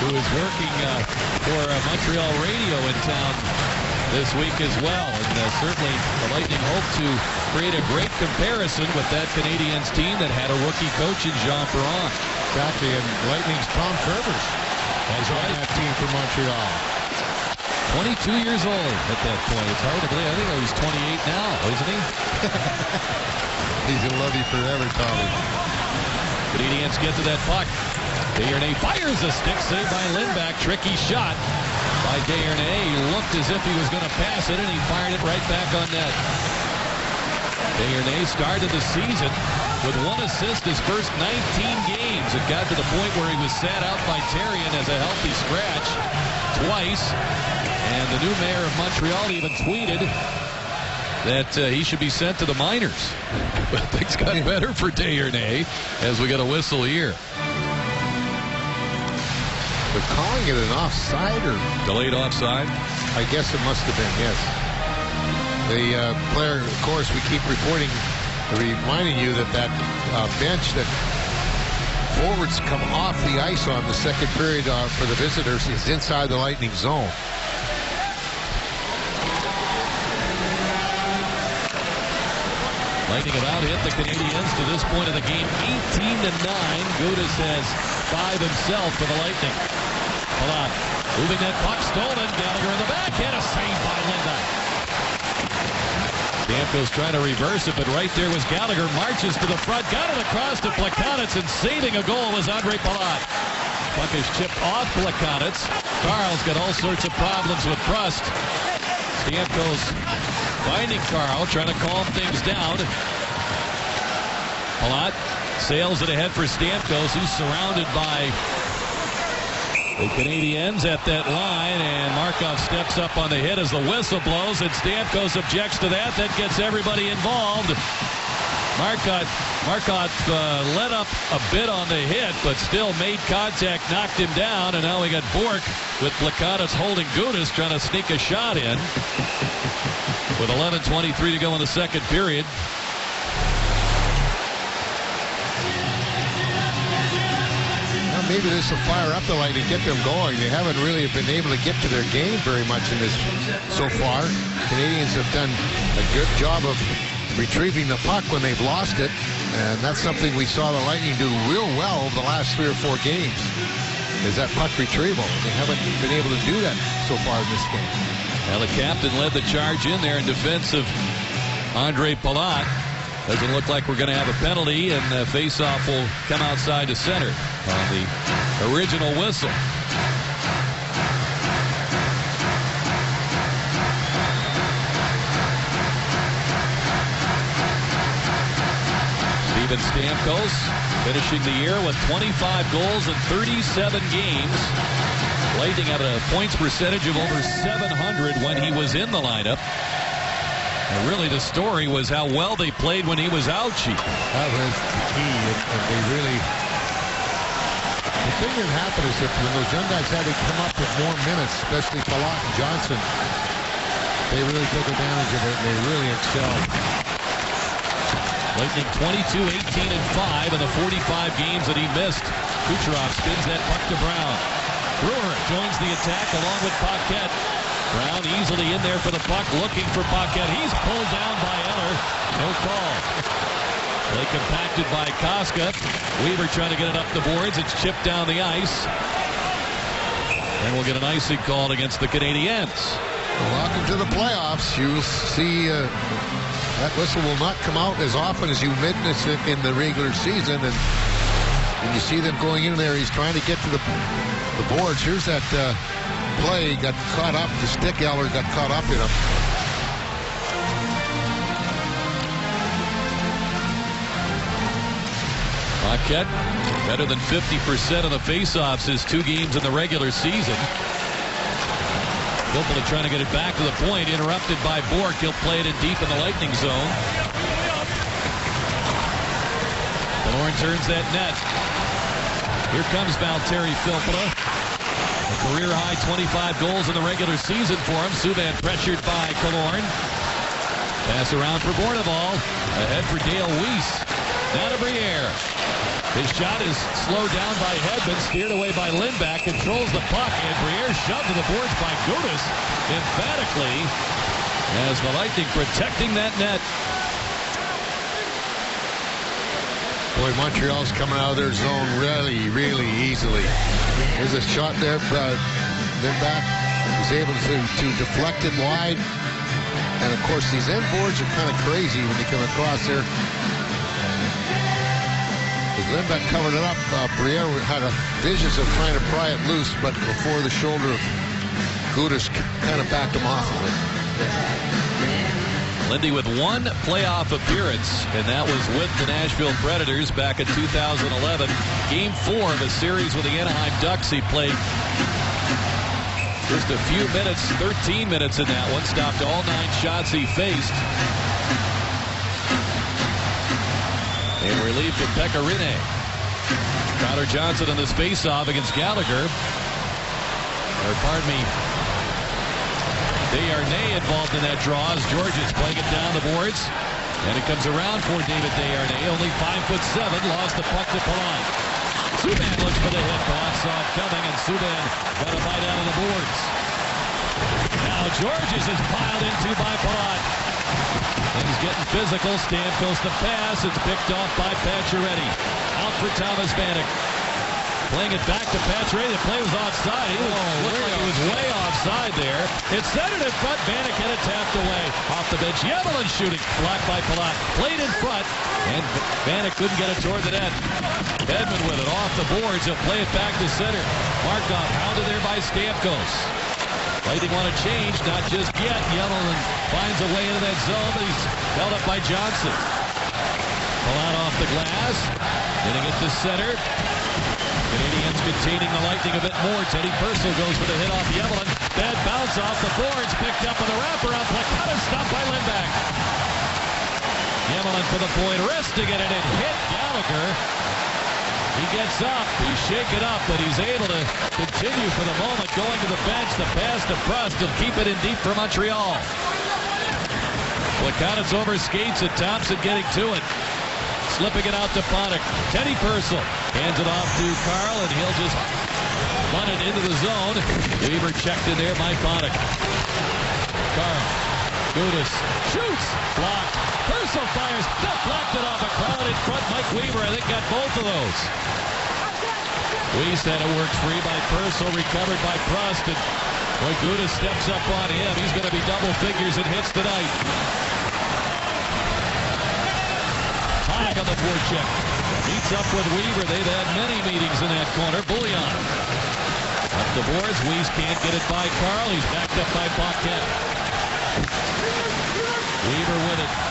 who is working uh, for uh, Montreal Radio in town this week as well. And uh, certainly the Lightning hope to create a great comparison with that Canadiens team that had a rookie coach in Jean Perron. Exactly, and Lightning's Tom Trevors was on that team for Montreal. 22 years old at that point. It's hard to believe. I think he's 28 now, isn't he? he's going to love you forever, Tommy. Canadiens get to that puck. Desharnais fires a stick saved by Lindback. Tricky shot by Desharnais. He looked as if he was going to pass it, and he fired it right back on net. Desharnais started the season with one assist his first 19 games. It got to the point where he was sat out by Therrien as a healthy scratch twice. And the new mayor of Montreal even tweeted that uh, he should be sent to the minors. But things got better for Desharnais as we get a whistle here. But calling it an offside or delayed offside? I guess it must have been, yes. The uh, player, of course, we keep reporting, reminding you that that uh, bench that forwards come off the ice on the second period uh, for the visitors is inside the Lightning zone. Lightning have out hit the Canadians to this point of the game, 18 to 9. Gudas has five himself for the Lightning. Hold on. Moving that puck, stolen. Gallagher in the back, and a save by Lindback. Stamkos trying to reverse it, but right there was Gallagher. Marches to the front, got it across to Plekanec, and saving a goal was Andre Palat. Puck is chipped off Plekanec. Carle's got all sorts of problems with Prust. Stamkos finding Carle, trying to calm things down. Palat sails it ahead for Stamkos, who's surrounded by the Canadiens at that line, and Markov steps up on the hit as the whistle blows, and Stamkos objects to that. That gets everybody involved. Markov, Markov uh, let up a bit on the hit, but still made contact, knocked him down, and now we got Bourque with Plekanec holding Gudas, trying to sneak a shot in. With 11.23 to go in the second period. Maybe this will fire up the Lightning, get them going. They haven't really been able to get to their game very much in this so far. Canadians have done a good job of retrieving the puck when they've lost it, and that's something we saw the Lightning do real well the last three or four games. Is that puck retrieval? They haven't been able to do that so far in this game. Well, the captain led the charge in there in defense of Andre Palat. Doesn't look like we're going to have a penalty, and the faceoff will come outside to center on the original whistle. Steven Stamkos finishing the year with 25 goals in 37 games. Lightning had a points percentage of over 700 when he was in the lineup. And really, the story was how well they played when he was out. That was the key, and, and they really. Thing that happened is that when those young guys had to come up with more minutes, especially Palat and Johnson, they really took advantage of it and they really excelled. Lightning 22, 18, and 5 in the 45 games that he missed. Kucherov spins that puck to Brown. Brewer joins the attack along with Paquette. Brown easily in there for the puck, looking for Paquette. He's pulled down by Eller. No call. Play compacted by Kostka. Weaver trying to get it up the boards. It's chipped down the ice. And we'll get an icing called against the Canadiens. Welcome to the playoffs. You'll see uh, that whistle will not come out as often as you witness it in the regular season. And when you see them going in there, he's trying to get to the, the boards. Here's that uh, play. Got caught up. The stick Eller got caught up in him. Paquette, better than 50% of the faceoffs his two games in the regular season. Filppula trying to get it back to the point, interrupted by Bourque. He'll play it in deep in the Lightning zone. Killorn turns that net. Here comes Valtteri Filppula. A career high 25 goals in the regular season for him. Subban pressured by Killorn. Pass around for Bournival. Ahead for Dale Weise. Now to Briere. His shot is slowed down by Hedman, steered away by Lindback, controls the puck, and Briere shoved to the boards by Gudas emphatically as the Lightning protecting that net. Boy, Montreal's coming out of their zone really, really easily. There's a shot there. Uh, Lindback was able to, to deflect it wide. And of course, these end boards are kind of crazy when they come across there. As Lindback covered it up, uh, Briere had a visions of trying to pry it loose, but before the shoulder of Gudas kind of backed him off of it. Lindy with one playoff appearance, and that was with the Nashville Predators back in 2011. Game four of a series with the Anaheim Ducks. He played just a few minutes, 13 minutes in that one. Stopped all nine shots he faced. In relief Pekka Rinne. Connor Johnson on this faceoff against Gallagher. Or pardon me, Desharnais involved in that draw as George is playing it down the boards. And it comes around for David Desharnais, only five foot seven, lost the puck to Palat. Subban looks for the hit. Palat saw it coming, and Subban got a bite out of the boards. Now Gorges is piled into by Palat. And he's getting physical. Stamkos the pass. It's picked off by Pacioretty. Out for Thomas Vanek. Playing it back to Pacioretty. The play was offside. Oh, he was, looked like he was way offside there. It set it in front. Vanek had it tapped away. Off the bench. Yemelin shooting. Blocked by Palat. Played in front. And Vanek couldn't get it toward the net. Hedman with it off the boards. He'll play it back to center. Markov hounded there by Stamkos. Lightning want to change, not just yet. Emelin finds a way into that zone, he's held up by Johnson. Pull out off the glass. Getting it to center. Canadians containing the Lightning a bit more. Teddy Purcell goes for the hit off Emelin. Bad bounce off the boards. Picked up on the wraparound. Plekanec stopped by Lindback. Emelin for the point. Resting it and it hit Gallagher. He gets up, he's shaken up, but he's able to continue for the moment going to the bench. The pass to Prust will keep it in deep for Montreal. Plekanec over skates and Thompson getting to it. Slipping it out to Panik. Teddy Purcell hands it off to Carle, and he'll just run it into the zone. Weaver checked in there by Panik. Carle. Gudas shoots. Blocked. Purcell fires. Deflected off a crowd in front. Mike Weaver, I think, got both of those. Weise had it worked free by Purcell, recovered by Prust, and Gudas steps up on him. He's going to be double figures and hits tonight. High on the forecheck. Meets up with Weaver. They've had many meetings in that corner. Bouillon. Up the boards. Weise can't get it by Carle. He's backed up by Paquette. Weaver with it.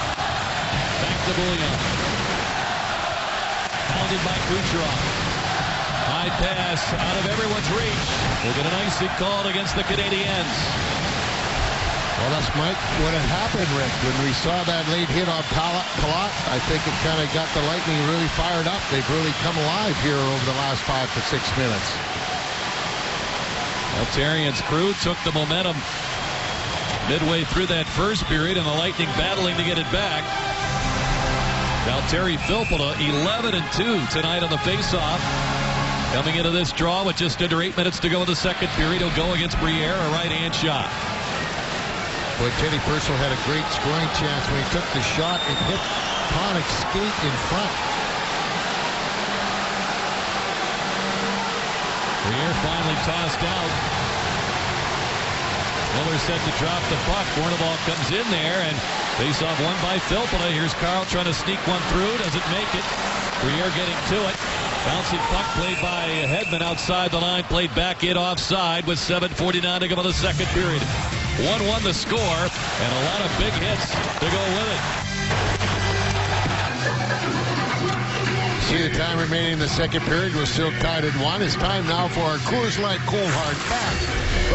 To Bouillon. Pounded by Kucherov. High pass out of everyone's reach. We'll get an icy call against the Canadiens. Well, that's Mike. What had happened, Rick, when we saw that late hit on Palat I think it kind of got the Lightning really fired up. They've really come alive here over the last five to six minutes. Altarian's crew took the momentum midway through that first period, and the Lightning battling to get it back. Valtteri Filppula uh, 11 and 2 tonight on the faceoff. Coming into this draw with just under eight minutes to go in the second period, he'll go against Briere, a right-hand shot. Boy, Teddy Purcell had a great scoring chance when he took the shot and hit Panik's skate in front. Briere finally tossed out. Miller set to drop the puck. Bournival comes in there and face off one by Filppula. Here's Carle trying to sneak one through. Doesn't make it. Briere getting to it. Bouncing puck played by Hedman outside the line. Played back in offside with 7.49 to go in the second period. 1-1 the score and a lot of big hits to go with it. See the time remaining in the second period. We're still tied at one. It's time now for our Coors Light Cold Hard Pack.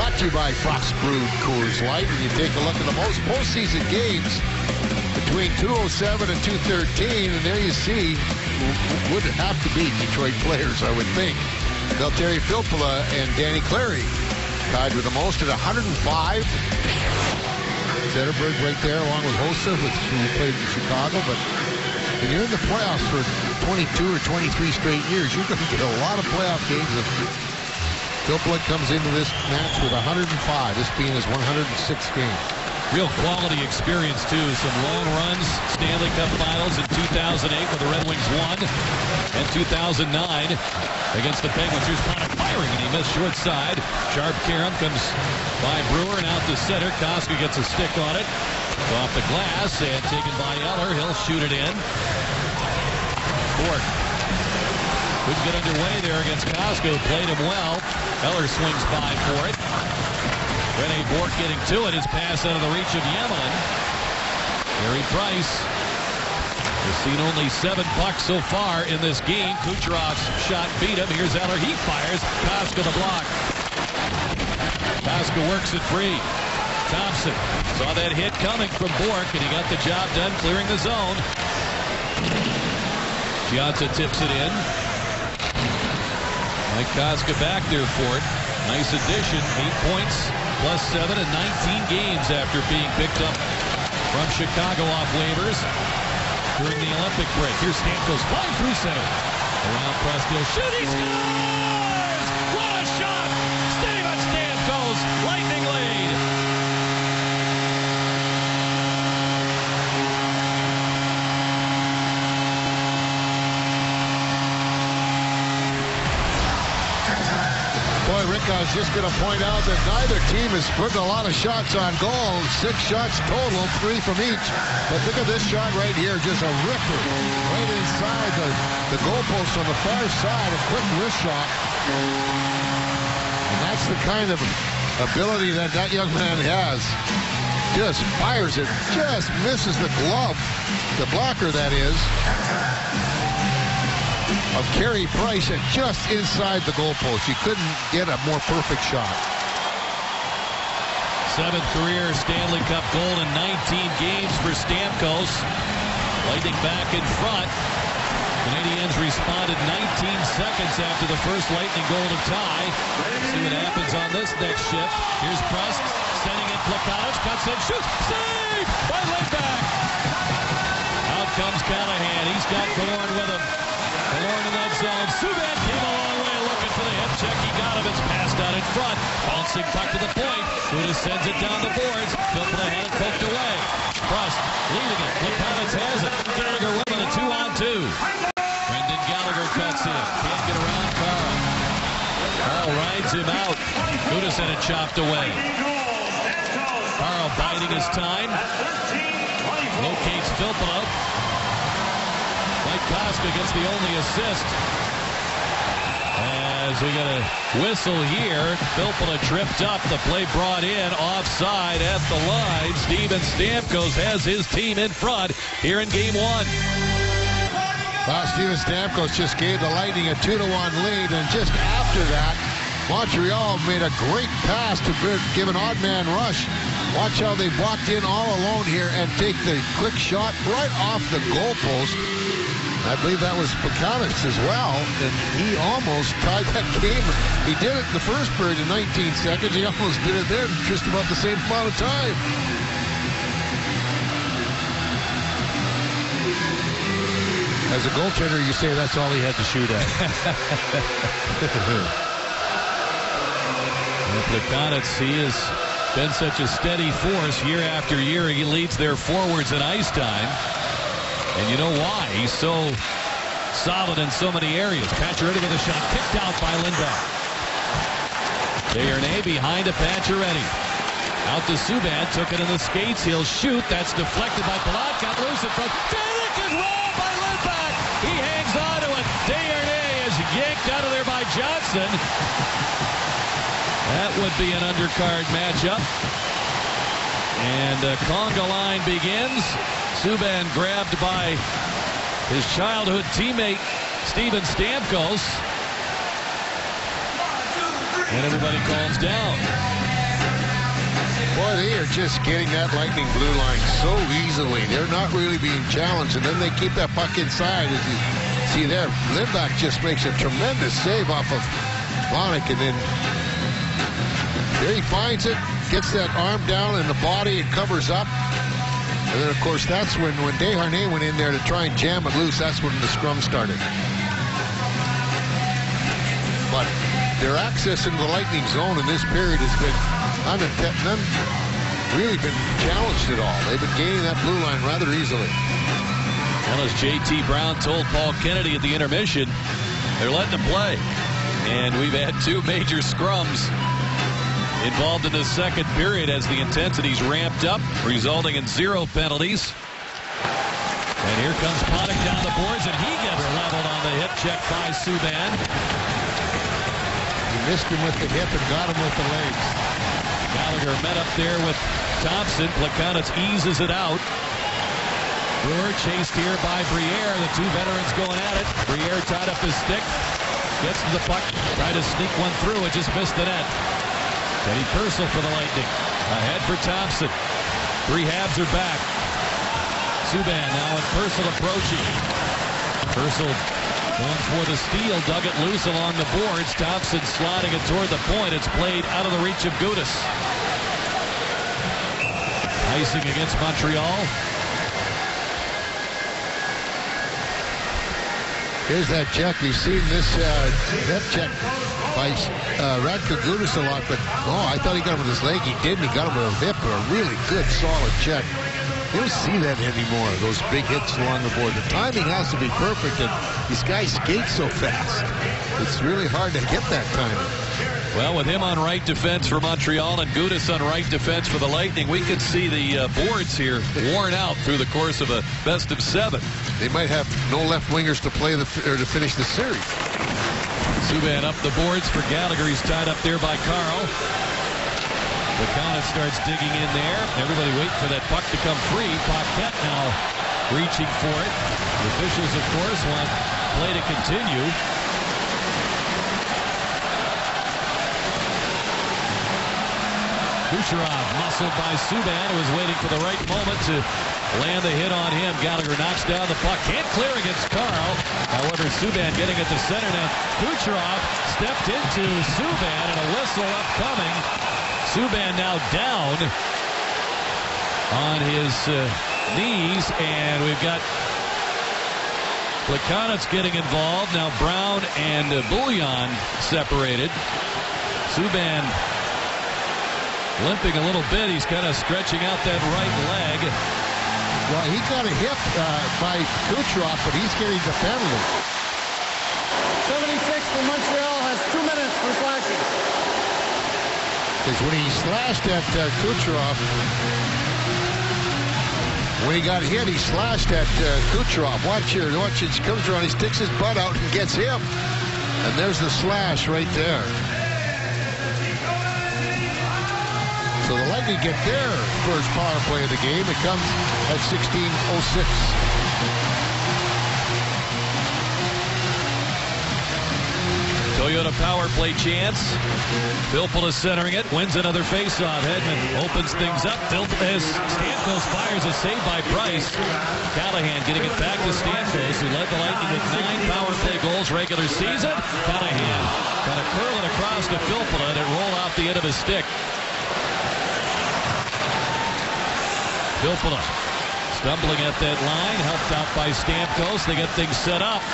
Brought to you by Frost Brewed Coors Light. And you take a look at the most postseason games between 207 and 213. And there you see, would have to be Detroit players, I would think. Valtteri Filppula and Danny Cleary tied with the most at 105. Zetterberg right there along with Hossa, with, who played in Chicago. But when you're in the playoffs for 22 or 23 straight years, you're going to get a lot of playoff games. Filppula comes into this match with 105, this being his 106th game. Real quality experience, too. Some long runs, Stanley Cup Finals in 2008 when the Red Wings won, and 2009 against the Penguins. Here's Panik firing, and he missed short side. Sharp Karam comes by Brewer and out to center. Kostka gets a stick on it. Off the glass and taken by Eller. He'll shoot it in. Bourque couldn't get underway there against who played him well. Eller swings by for it. Rene Bourque getting to it. His pass out of the reach of Yemelin. Carey Price has seen only seven pucks so far in this game. Kucherov's shot beat him. Here's Eller. He fires. Kostka the block. Kostka works it free. Thompson saw that hit coming from Bourque, and he got the job done clearing the zone. Gionta tips it in. Mike Kostka back there for it. Nice addition. Eight points, plus seven, and 19 games after being picked up from Chicago off waivers during the Olympic break. Here's Stamkos flying through center. Around Prust, he'll shoot. He scores! What a shot! Steven Stamkos, lightning lead. boy, Rick, I was just going to point out that neither team is putting a lot of shots on goal. Six shots total, three from each. But look at this shot right here, just a ripper right inside the, the goalpost on the far side, a quick wrist shot. And that's the kind of ability that that young man has. Just fires it, just misses the glove, the blocker that is, of Carey Price and just inside the goalpost. You couldn't get a more perfect shot. Seventh career Stanley Cup goal in 19 games for Stamkos. Lightning back in front. Canadians responded 19 seconds after the first Lightning goal to tie. See what happens on this next shift. Here's Prust sending it. Plekanec cuts in, shoots, save by Lindback. Out comes Callahan. He's got Killorn with him. Zone. Subban came a long way looking for the hip check. He got him. It's passed out in front. Bouncing puck to the point. Gudas sends it down the boards. Filppula had it poked away. Prust leading it. Plekanec has it. Gallagher with. A two on two. Brendan Gallagher cuts in. Can't get around Carle. Carle rides him out. Gudas had it chopped away. Carle biding his time. Locates. Mike Kostka gets the only assist. As we get a whistle here, Filppula tripped up. The play brought in offside at the line. Steven Stamkos has his team in front here in game one. Well, Steven Stamkos just gave the Lightning a 2 to 1 lead, and just after that, Montreal made a great pass to give an odd man rush. Watch how they walked in all alone here and take the quick shot right off the goalpost. I believe that was Plekanec as well, and he almost tied that game. He did it in the first period in 19 seconds. He almost did it there in just about the same amount of time. As a goaltender, you say that's all he had to shoot at. Plekanec, he has been such a steady force year after year. He leads their forwards in ice time. And you know why? He's so solid in so many areas. Pacioretty with a shot kicked out by Lindback. Desharnais behind to Pacioretty. Out to Subban, took it in the skates. He'll shoot. That's deflected by Palat. Got loose in front. Vanek is rolled by Lindback. He hangs on to it. Desharnais is yanked out of there by Johnson. That would be an undercard matchup. And uh, conga line begins. Subban grabbed by his childhood teammate, Steven Stamkos. And everybody calms down. Boy, they are just getting that Lightning blue line so easily. They're not really being challenged, and then they keep that puck inside. As you see there, Lindback just makes a tremendous save off of Vanek, and then there he finds it, gets that arm down and the body, and covers up. And then, of course, that's when, when Desharnais went in there to try and jam it loose, that's when the scrum started. But their access into the Lightning zone in this period has been none really been challenged at all. They've been gaining that blue line rather easily. And as J.T. Brown told Paul Kennedy at the intermission, they're letting them play. And we've had two major scrums involved in the second period as the intensities ramped up, resulting in zero penalties. And here comes Panik down the boards, and he gets leveled on the hip check by Subban. He missed him with the hip and got him with the legs. Gallagher met up there with Thompson. Plekanec eases it out. Brewer chased here by Briere. The two veterans going at it. Briere tied up his stick. Gets to the puck. Tried to sneak one through. It just missed the net. Teddy Purcell for the Lightning. Ahead for Thompson. Three halves are back. Subban now and Purcell approaching. Purcell going for the steal. Dug it loose along the boards. Thompson sliding it toward the point. It's played out of the reach of Gudas. Icing against Montreal. Here's that check. We've seen this uh, hip check by uh, Radko Gudas a lot, but oh, I thought he got him with his leg. He didn't. He got him with a hip, but a really good, solid check. You don't see that anymore, those big hits along the board. The timing has to be perfect, and these guys skate so fast. It's really hard to get that timing. Well, with him on right defense for Montreal and Gudas on right defense for the Lightning, we could see the uh, boards here worn out through the course of a best of seven. They might have no left wingers to play the or to finish the series. Subban up the boards for Gallagher. He's tied up there by Carle. Laconit starts digging in there. Everybody waiting for that puck to come free. Paquette now reaching for it. The officials, of course, want play to continue. Kucherov muscled by Subban, who was waiting for the right moment to land the hit on him. Gallagher knocks down the puck. Can't clear against Carle. However, Subban getting it to center net. Kucherov stepped into Subban and a whistle upcoming. Subban now down on his uh, knees, and we've got Plekanec getting involved. Now Brown and uh, Bouillon separated. Subban limping a little bit. He's kind of stretching out that right leg. Well, he got a hit uh, by Kucherov, but he's getting the penalty. 76 for Montreal has two minutes for slashing. Because when he slashed at uh, Kucherov, when he got hit, he slashed at uh, Kucherov. Watch here, watch it. He comes around, he sticks his butt out and gets him. And there's the slash right there. So the Lightning get their first power play of the game. It comes at 16.06. Toyota power play chance. Filppula centering it, wins another faceoff. Hedman opens things up. Filppula as Stamkos fires a save by Price. Callahan getting it back to Stamkos, who led the Lightning with nine power play goals regular season. Callahan got to curl it across to Filppula and it roll out the end of his stick. Stumbling at that line, helped out by Stamkos. They get things set up.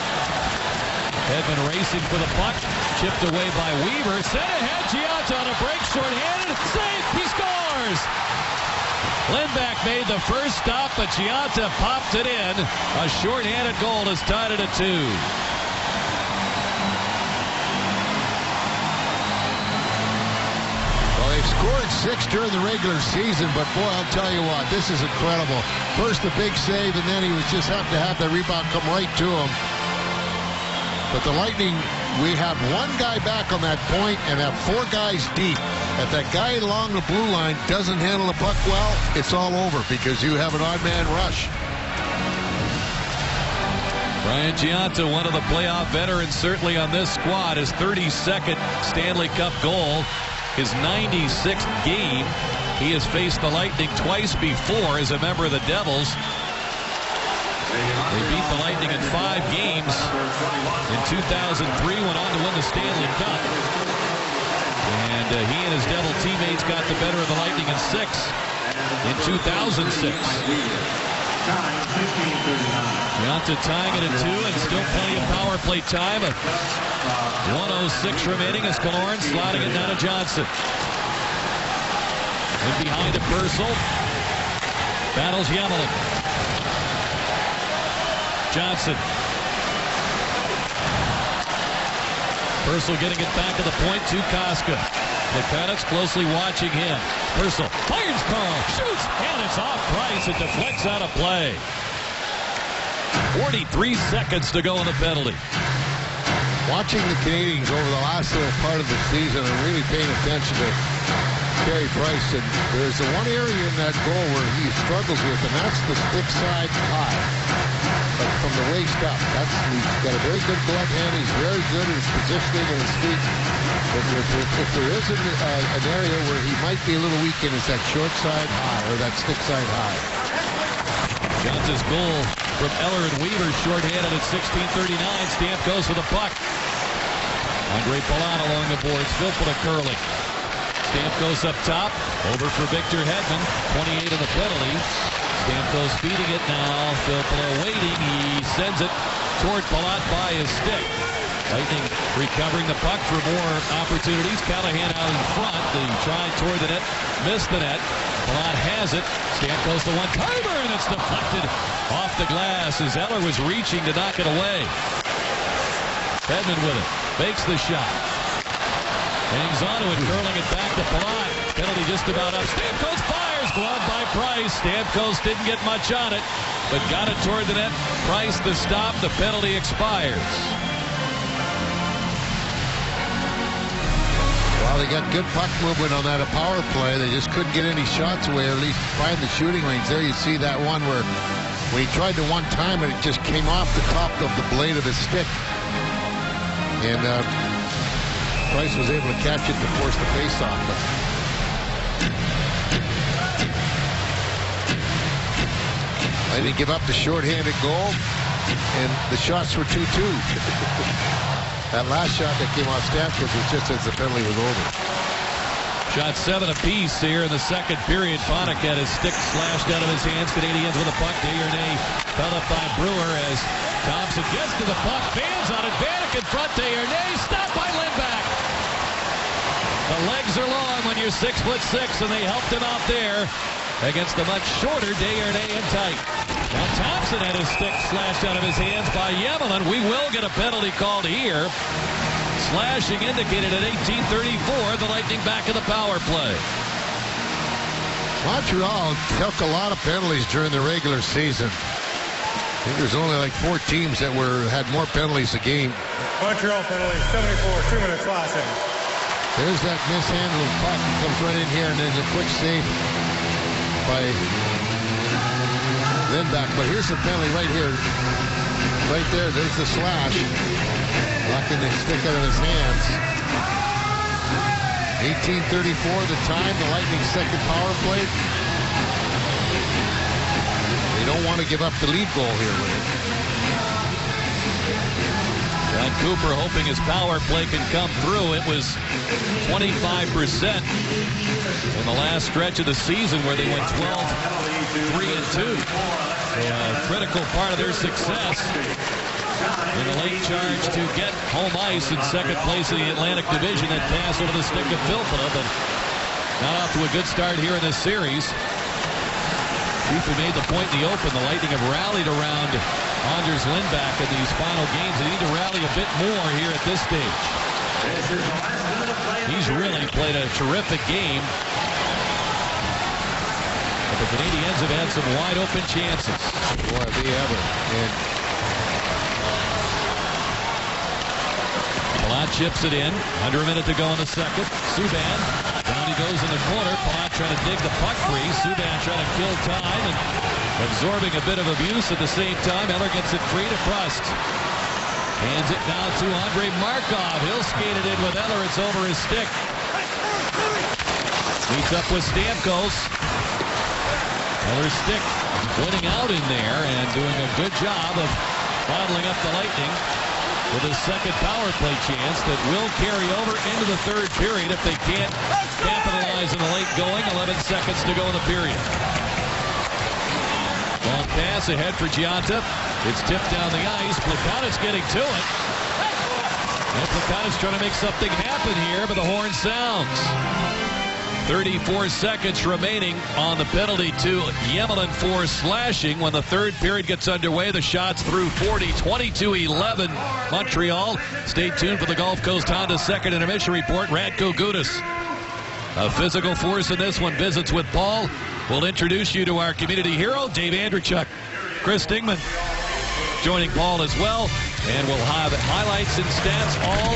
Hedman racing for the puck. Chipped away by Weaver. Set ahead. Gionta on a break. Short-handed. Save. He scores. Lindback made the first stop, but Gionta popped it in. A short-handed goal has tied it at two. Scored six during the regular season, but boy, I'll tell you what, this is incredible. First the big save, and then he was just happened to have the rebound come right to him. But the Lightning, we have one guy back on that point and have four guys deep. If that guy along the blue line doesn't handle the puck well, it's all over because you have an odd man rush. Brian Gionta, one of the playoff veterans, certainly on this squad, his 32nd Stanley Cup goal, his 96th game. He has faced the Lightning twice before as a member of the Devils. They beat the Lightning in five games. In 2003, went on to win the Stanley Cup. And uh, he and his Devil teammates got the better of the Lightning in six in 2006. Gionta tying it at two and still plenty of power play time. 106 remaining as Killorn sliding it down to Johnson. And behind it, Purcell. Battles Emelin. Johnson. Purcell getting it back to the point to Kostka. The Canucks closely watching him. Purcell fires Carle, shoots, and it's off Price. It deflects out of play. 43 seconds to go in the penalty. Watching the Canadians over the last little part of the season and really paying attention to Carey Price, and there's the one area in that goal where he struggles with, and that's the stick side high. From the waist up. That's he's got a very good glove hand. He's very good at his positioning and his feet. If, if, if, there is an, uh, an area where he might be a little weak in, it's that short side high or that stick side high. Johnson's goal from Eller and Weaver shorthanded at 16:39. Stamkos for the puck. Ondrej Palat along the boards. Filppula curling. Stamkos up top. Over for Victor Hedman. 28 of the penalty. Stamkos feeding it now. Filppula waiting. He sends it toward Palat by his stick. Lightning recovering the puck for more opportunities. Callahan out in front. The try toward the net. Missed the net. Palat has it. Stamkos the one-timer, and it's deflected off the glass as Eller was reaching to knock it away. Hedman with it. Fakes the shot. Hangs on to it, curling it back to Palat. Penalty just about up. Stamkos fires. Glove by Price. Stamkos didn't get much on it, but got it toward the net. Price the stop. The penalty expires. Well, they got good puck movement on that a power play. They just couldn't get any shots away, or at least find the shooting lanes. There you see that one where when he tried to one time and it just came off the top of the blade of his stick. And uh, Price was able to catch it to force the face-off. But they didn't give up the short-handed goal, and the shots were 2-2. That last shot that came off Stamkos was just as the penalty was over. Shot seven apiece here in the second period. Panik had his stick slashed out of his hands. Canadians with a puck. Desharnais fell up by Brewer as Thompson gets to the puck. Fans on it. Vanek in front. Desharnais stopped by Lindback. The legs are long when you're six foot six, and they helped him out there against the much shorter Desharnais and tight. Now Thompson had his stick slashed out of his hands by Emelin. We will get a penalty called here. Slashing indicated at 1834. The Lightning back in the power play. Montreal took a lot of penalties during the regular season. I think there's only like four teams that were had more penalties a game. Montreal penalty, 74, two minutes last in. There's that mishandled puck. It comes right in here, and there's a quick save by Lindback. But here's the penalty right here. Right there, there's the slash. Knocking the stick out of his hands. 1834 the time, the Lightning second power play. They don't want to give up the lead goal here Jon Cooper hoping his power play can come through. It was 25% in the last stretch of the season where they went 12, 3 and 2. A uh, critical part of their success in the late charge to get home ice in second place in the Atlantic Division. That pass over the stick of Filppula, but not off to a good start here in this series. Cooper made the point in the open. The Lightning have rallied around Anders Lindback in these final games. They need to rally a bit more here at this stage. He's really played a terrific game. But the Canadians have had some wide open chances. Boy, have ever. And Palat chips it in. Under a minute to go in the second. Subban. Down he goes in the corner. Palat trying to dig the puck free. Subban trying to kill time and absorbing a bit of abuse at the same time. Eller gets it free to Prust. Hands it now to Andrei Markov. He'll skate it in with Eller. It's over his stick. Meets up with Stamkos. Eller's stick winning out in there and doing a good job of bottling up the Lightning with a second power play chance that will carry over into the third period if they can't capitalize in the late going. 11 seconds to go in the period. Long pass ahead for Gionta. It's tipped down the ice. Plekanec getting to it. And Plekanec trying to make something happen here, but the horn sounds. 34 seconds remaining on the penalty to Emelin for slashing. When the third period gets underway, the shots through 40, 22-11 Montreal. Stay tuned for the Gulf Coast Honda second intermission report. Radko Gudas, a physical force in this one, visits with Paul. We'll introduce you to our community hero, Dave Andreychuk. Chris Dingman joining Paul as well. And we'll have highlights and stats all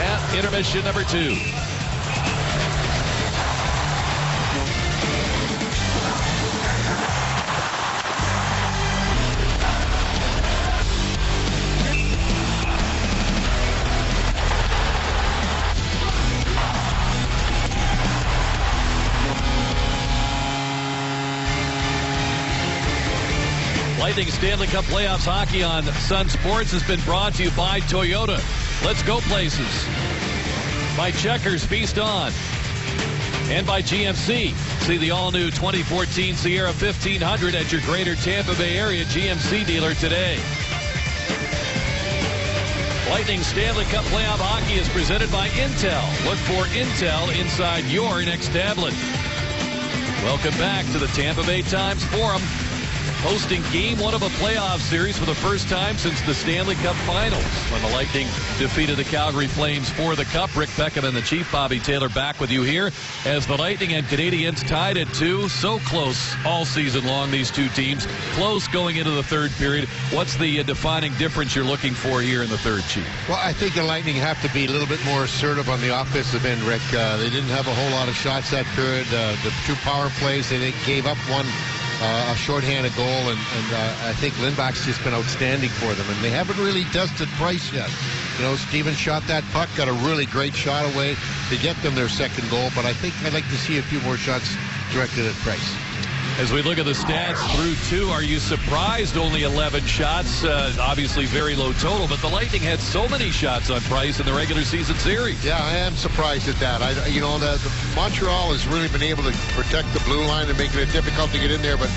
at intermission number two. Stanley Cup Playoffs hockey on Sun Sports has been brought to you by Toyota. Let's go places. By Checkers, Feast On. And by GMC. See the all-new 2014 Sierra 1500 at your greater Tampa Bay area GMC dealer today. Lightning Stanley Cup Playoff Hockey is presented by Intel. Look for Intel inside your next tablet. Welcome back to the Tampa Bay Times Forum. Hosting game one of a playoff series for the first time since the Stanley Cup Finals when the Lightning defeated the Calgary Flames for the Cup. Rick Peckham and the Chief Bobby Taylor back with you here as the Lightning and Canadians tied at two. So close all season long, these two teams. Close going into the third period. What's the uh, defining difference you're looking for here in the third, Chief? Well, I think the Lightning have to be a little bit more assertive on the offensive end, Rick. Uh, they didn't have a whole lot of shots that period. Uh, the two power plays, they gave up one uh, a shorthanded goal, and, and uh, I think Lindback's just been outstanding for them. And they haven't really dusted Price yet. You know, Steven shot that puck, got a really great shot away to get them their second goal, but I think I'd like to see a few more shots directed at Price. As we look at the stats through two, are you surprised only 11 shots? Uh, obviously very low total, but the Lightning had so many shots on Price in the regular season series. Yeah, I am surprised at that. I, you know, the, the Montreal has really been able to protect the blue line and making it difficult to get in there, but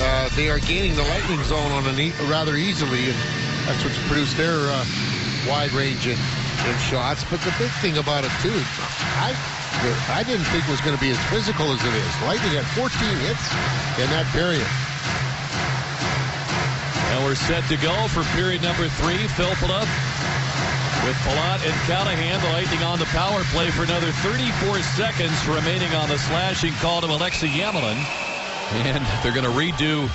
uh, they are gaining the Lightning zone on a e- rather easily, and that's what's produced their uh, wide range in, in shots. But the big thing about it too, I I didn't think was going to be as physical as it is. Lightning had 14 hits in that period. And we're set to go for period number three. Phil Filppula with Palat and Callahan. The Lightning on the power play for another 34 seconds remaining on the slashing call to Alexei Emelin. And they're going to redo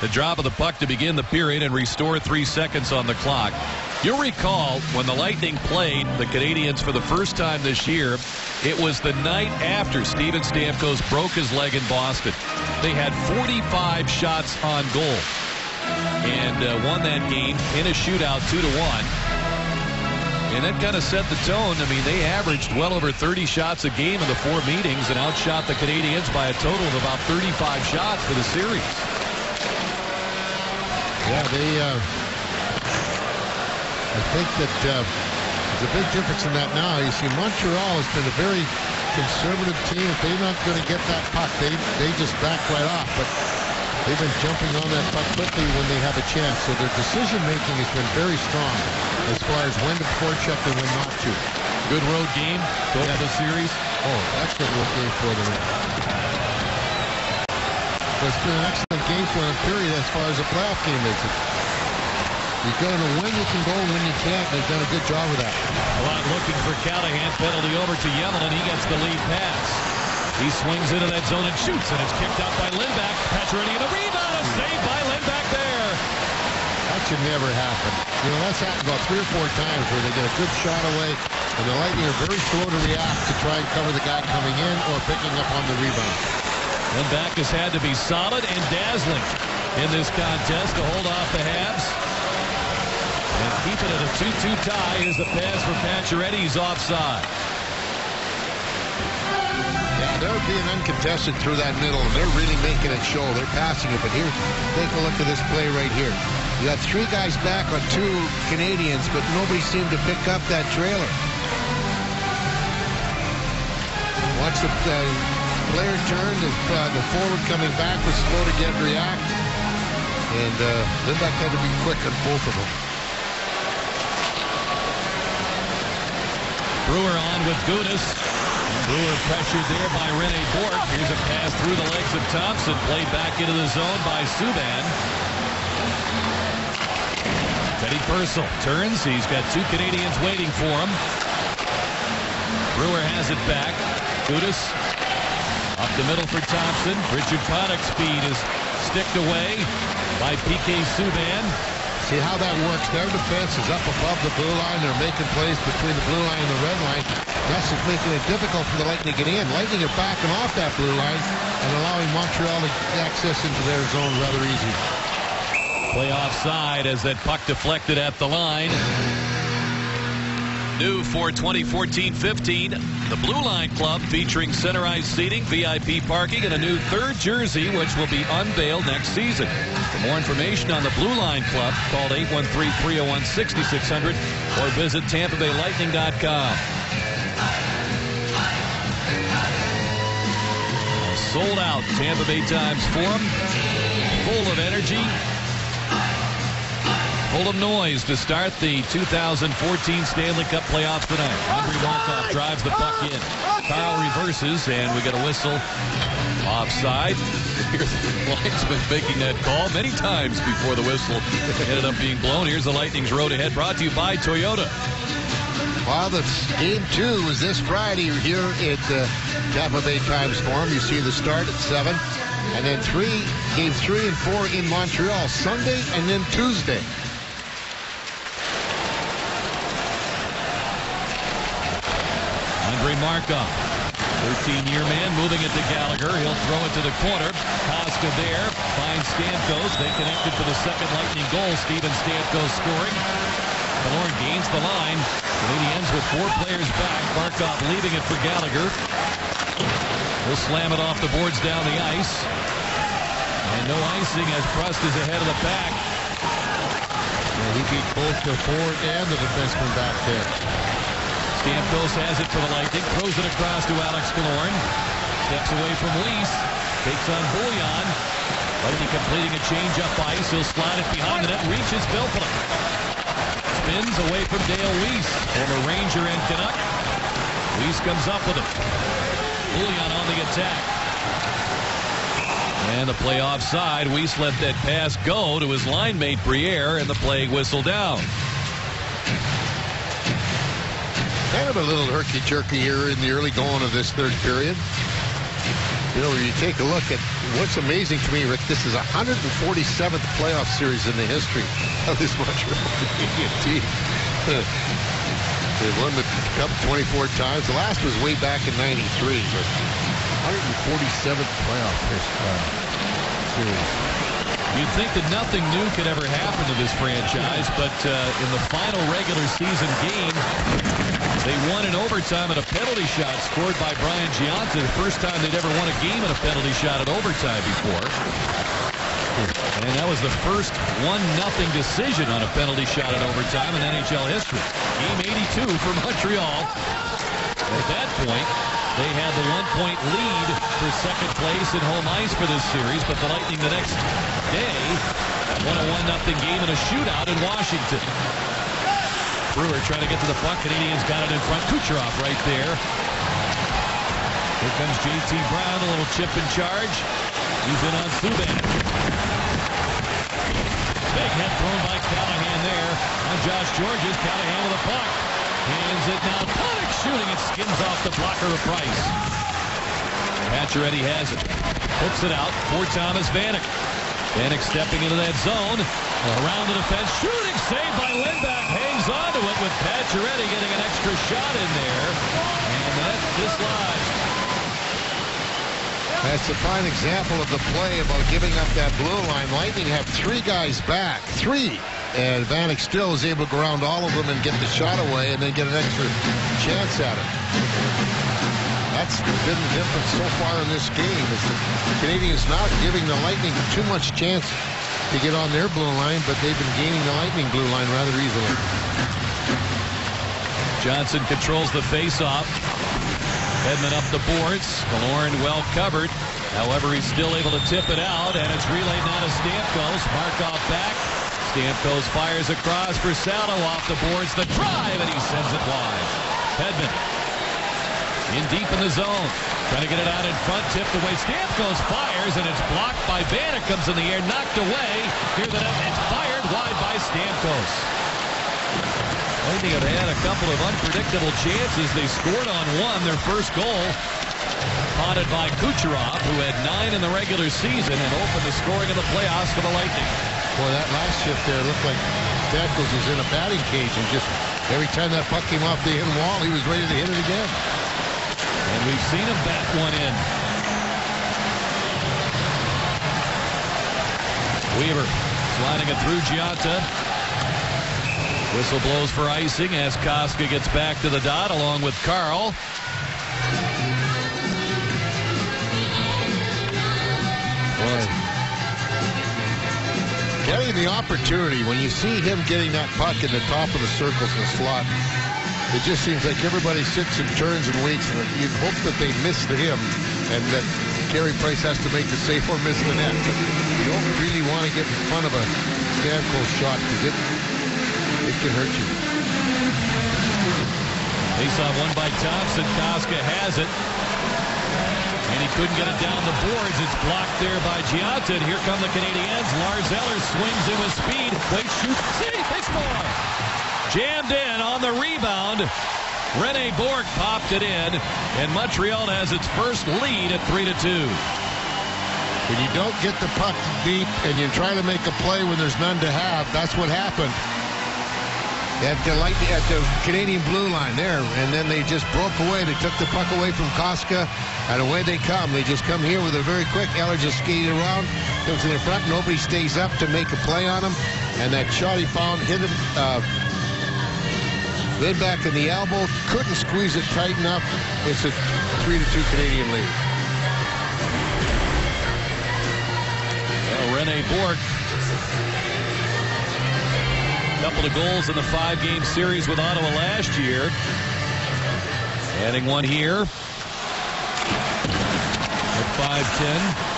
the drop of the puck to begin the period and restore three seconds on the clock. You'll recall when the Lightning played the Canadians for the first time this year, it was the night after Steven Stamkos broke his leg in Boston. They had 45 shots on goal and uh, won that game in a shootout 2 to 1. And that kind of set the tone. I mean, they averaged well over 30 shots a game in the four meetings and outshot the Canadians by a total of about 35 shots for the series. Yeah, they. Uh, I think that uh, there's a big difference in that now. You see, Montreal has been a very conservative team. If they're not going to get that puck, they they just back right off. But they've been jumping on that puck quickly when they have a chance. So their decision making has been very strong as far as when to forecheck and when not to. Good road game, both Yeah. the series. Oh, excellent road game for them. It's been an excellent game for them, period, as far as a playoff game is. You gotta win, when you can go and when you can't. They've done a good job of that. A lot looking for Callahan. Penalty over to Emelin, and he gets the lead pass. He swings into that zone and shoots, and it's kicked out by Lindback. Pacioretty and a rebound. A save by Lindback there. That should never happen. You know, that's happened about three or four times where they get a good shot away, and the Lightning are very slow to react to try and cover the guy coming in or picking up on the rebound. Lindback has had to be solid and dazzling in this contest to hold off the Habs. Keep it at a 2-2 tie. Here's the pass for Pacioretty. He's offside. Yeah, they're being uncontested through that middle, and they're really making it show. They're passing it, but here, take a look at this play right here. You got three guys back on two Canadians, but nobody seemed to pick up that trailer. Watch the uh, player turn. The, uh, the forward coming back was slow to get react. And uh, had to be quick on both of them. Brewer on with Gudas. Brewer pressured there by Rene Bourque. Here's a pass through the legs of Thompson. Played back into the zone by Subban. Teddy Purcell turns. He's got two Canadians waiting for him. Brewer has it back. Gudas up the middle for Thompson. Richard Panik's speed is sticked away by PK Subban. See how that works. Their defense is up above the blue line. They're making plays between the blue line and the red line. That's just making it difficult for the Lightning to get in. Lightning are backing off that blue line and allowing Montreal to access into their zone rather easy. Play offside as that puck deflected at the line. New for 2014-15, the Blue Line Club featuring centerized seating, VIP parking, and a new third jersey, which will be unveiled next season. More information on the Blue Line Club, call 813-301-6600 or visit TampaBayLightning.com. Sold out Tampa Bay Times Forum, full of energy, full of noise to start the 2014 Stanley Cup playoffs tonight. Andrei Markov drives the puck in. Carl reverses, and we get a whistle offside. Hear the linesman making that call many times before the whistle ended up being blown. Here's the Lightning's road ahead, brought to you by Toyota. Well, the game two is this Friday here at the Tampa Bay Times Forum. You see the start at 7. And then three, game three and four in Montreal Sunday and then Tuesday. Andrei Markov, 13-year man, moving it to Gallagher. He'll throw it to the corner. Kostka there, finds Stamkos. They connected for the second Lightning goal. Steven Stamkos scoring. Killorn gains the line. Canadiens with four players back. Markov leaving it for Gallagher. He'll slam it off the boards down the ice. And no icing as Prust is ahead of the pack. Yeah, he beat both the forward and the defenseman back there. Stamkos has it for the Lightning. Throws it across to Alex Killorn. Steps away from Weise. Takes on Bouillon. Lightning completing a change up ice. He'll slide it behind the net. Reaches Filppula. Spins away from Dale Weise. Former Ranger and Canuck. Weise comes up with it. Bouillon on the attack. And the play offside. Weise let that pass go to his line mate Briere, and the play whistle down. Kind of a little herky-jerky here in the early going of this third period. You know, when you take a look at what's amazing to me, Rick, this is 147th playoff series in the history of this Montreal team. They've won the cup 24 times. The last was way back in 93, but 147th playoff uh, series. You'd think that nothing new could ever happen to this franchise, but uh, in the final regular season game, they won in overtime at a penalty shot scored by Brian Gianta. The first time they'd ever won a game in a penalty shot at overtime before. And that was the first 1-0 decision on a penalty shot in overtime in NHL history. Game 82 for Montreal. At that point, they had the one-point lead for second place in home ice for this series, but the Lightning the next day won a 1-0 game in a shootout in Washington. Brewer trying to get to the puck. Canadians got it in front. Kucherov right there. Here comes J.T. Brown, a little chip in charge. He's in on Subban. Big head thrown by Callahan there on Josh Gorges. Callahan with a puck. Hands it now. Panik shooting. It skins off the blocker of Price. Pacioretty has it. Hooks it out for Thomas Vanek. Vanek stepping into that zone. Around the defense. Shooting Saved by Lindback. Hangs onto it with Pacioretty getting an extra shot in there. And that dislodged. That's a fine example of the play about giving up that blue line. Lightning have three guys back. Three. And Vanek still is able to go around all of them and get the shot away and then get an extra chance at it. That's been the difference so far in this game is the Canadians not giving the Lightning too much chance to get on their blue line, but they've been gaining the Lightning blue line rather easily. Johnson controls the face-off. Hedman up the boards. Killorn well covered. However, he's still able to tip it out, and it's relayed now to Stamkos. Markov back. Stamkos fires across for Sato off the boards. The drive, and he sends it wide. Hedman in deep in the zone. Trying to get it out in front, tipped away. Stamkos fires, and it's blocked by Vanek. Comes in the air, knocked away. Here the net. It's fired wide by Stamkos. Lightning have had a couple of unpredictable chances. They scored on one, their first goal. Potted by Kucherov, who had nine in the regular season and opened the scoring in the playoffs for the Lightning. Boy, that last shift there looked like Stamkos was in a batting cage and just every time that puck came off the end wall, he was ready to hit it again. We've seen him bat one in. Weaver sliding it through Gionta. Whistle blows for icing as Kostka gets back to the dot along with Carle. Getting the opportunity, when you see him getting that puck in the top of the circles in the slot, it just seems like everybody sits and turns and waits, and you hope that they miss the him and that Carey Price has to make the save or miss the net. You don't really want to get in front of a Stamkos shot because it, it can hurt you. Face off one by Thompson. Kostka has it. And he couldn't get it down the boards. It's blocked there by Gionta. And here come the Canadians. Lars Eller swings in with speed. They shoot. See, they score. Jammed in on the rebound. Rene Bourque popped it in. And Montreal has its first lead at 3 to 2. When you don't get the puck deep and you try to make a play when there's none to have, that's what happened. At the, light, at the Canadian blue line there, and then they just broke away. They took the puck away from Kostka, and away they come. They just come here with a very quick. Eller just skated around, comes in the front. Nobody stays up to make a play on him, and that shot he found hit him. Uh, back in the elbow, couldn't squeeze it tight enough. It's a three to two Canadian lead. Well, Rene Bourque couple of goals in the five-game series with Ottawa last year. Adding one here at 5'10".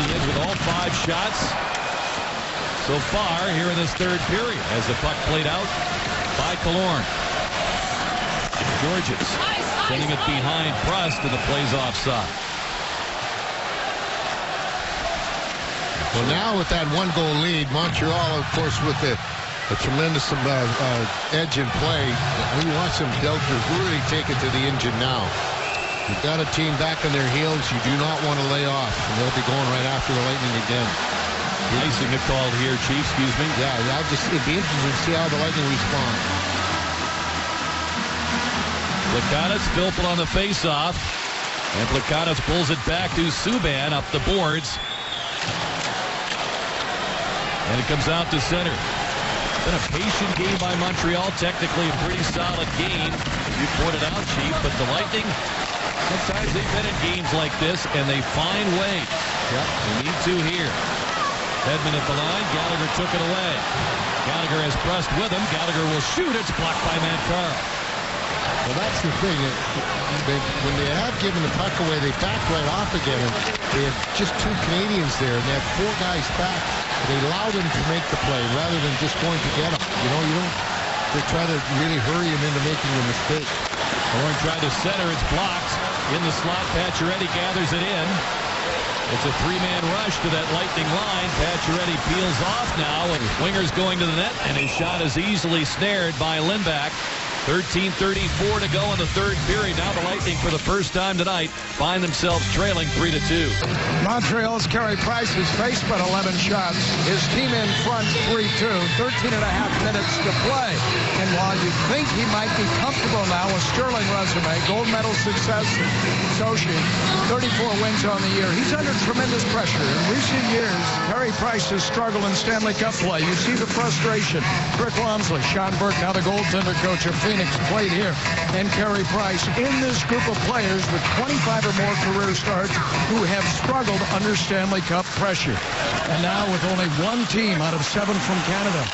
Indians with all five shots so far here in this third period as the puck played out by Killorn. Gorges sending it behind Prust and the plays offside. Well, now with that one goal lead, Montreal, of course, with the a tremendous uh, uh, edge in play. We want some Delta really take it to the engine now. You've got a team back on their heels. You do not want to lay off, and they'll be going right after the Lightning again. Icing it called here, Chief. Excuse me. Yeah, I'll just it'd be interesting to see how the Lightning respond. Plekanec, Filppula on the faceoff, and Plekanec pulls it back to Subban up the boards. And it comes out to center. Been a patient game by Montreal. Technically a pretty solid game. You pointed out, Chief, but the Lightning, sometimes they've been in games like this, and they find ways. Yep. They need to here. Hedman at the line. Gallagher took it away. Gallagher has pressed with him. Gallagher will shoot. It's blocked by Matt Carle. Well, that's the thing. They, when they have given the puck away, they back right off again. They have just two Canadians there, and they have four guys back. They allow them to make the play rather than just going to get them. You know, you don't. They try to really hurry him into making a mistake. Horn tried to center. It's blocked. In the slot, Pacioretty gathers it in. It's a three-man rush to that Lightning line. Pacioretty peels off now, and Winger's going to the net, and his shot is easily snared by Lindback. 13:34 to go in the third period. Now the Lightning, for the first time tonight, find themselves trailing three to two. Montreal's Carey Price has faced but 11 shots. His team in front 3-2. 13 and a half minutes to play. And while you think he might be comfortable now with sterling resume, gold medal success in Sochi, 34 wins on the year, he's under tremendous pressure. In recent years, Carey Price has struggled in Stanley Cup play. You see the frustration. Rick Wamsley, Sean Burke, now the goaltender coach of Phoenix played here, and Carey Price in this group of players with 25 or more career starts who have struggled under Stanley Cup pressure. And now with only one team out of seven from Canada,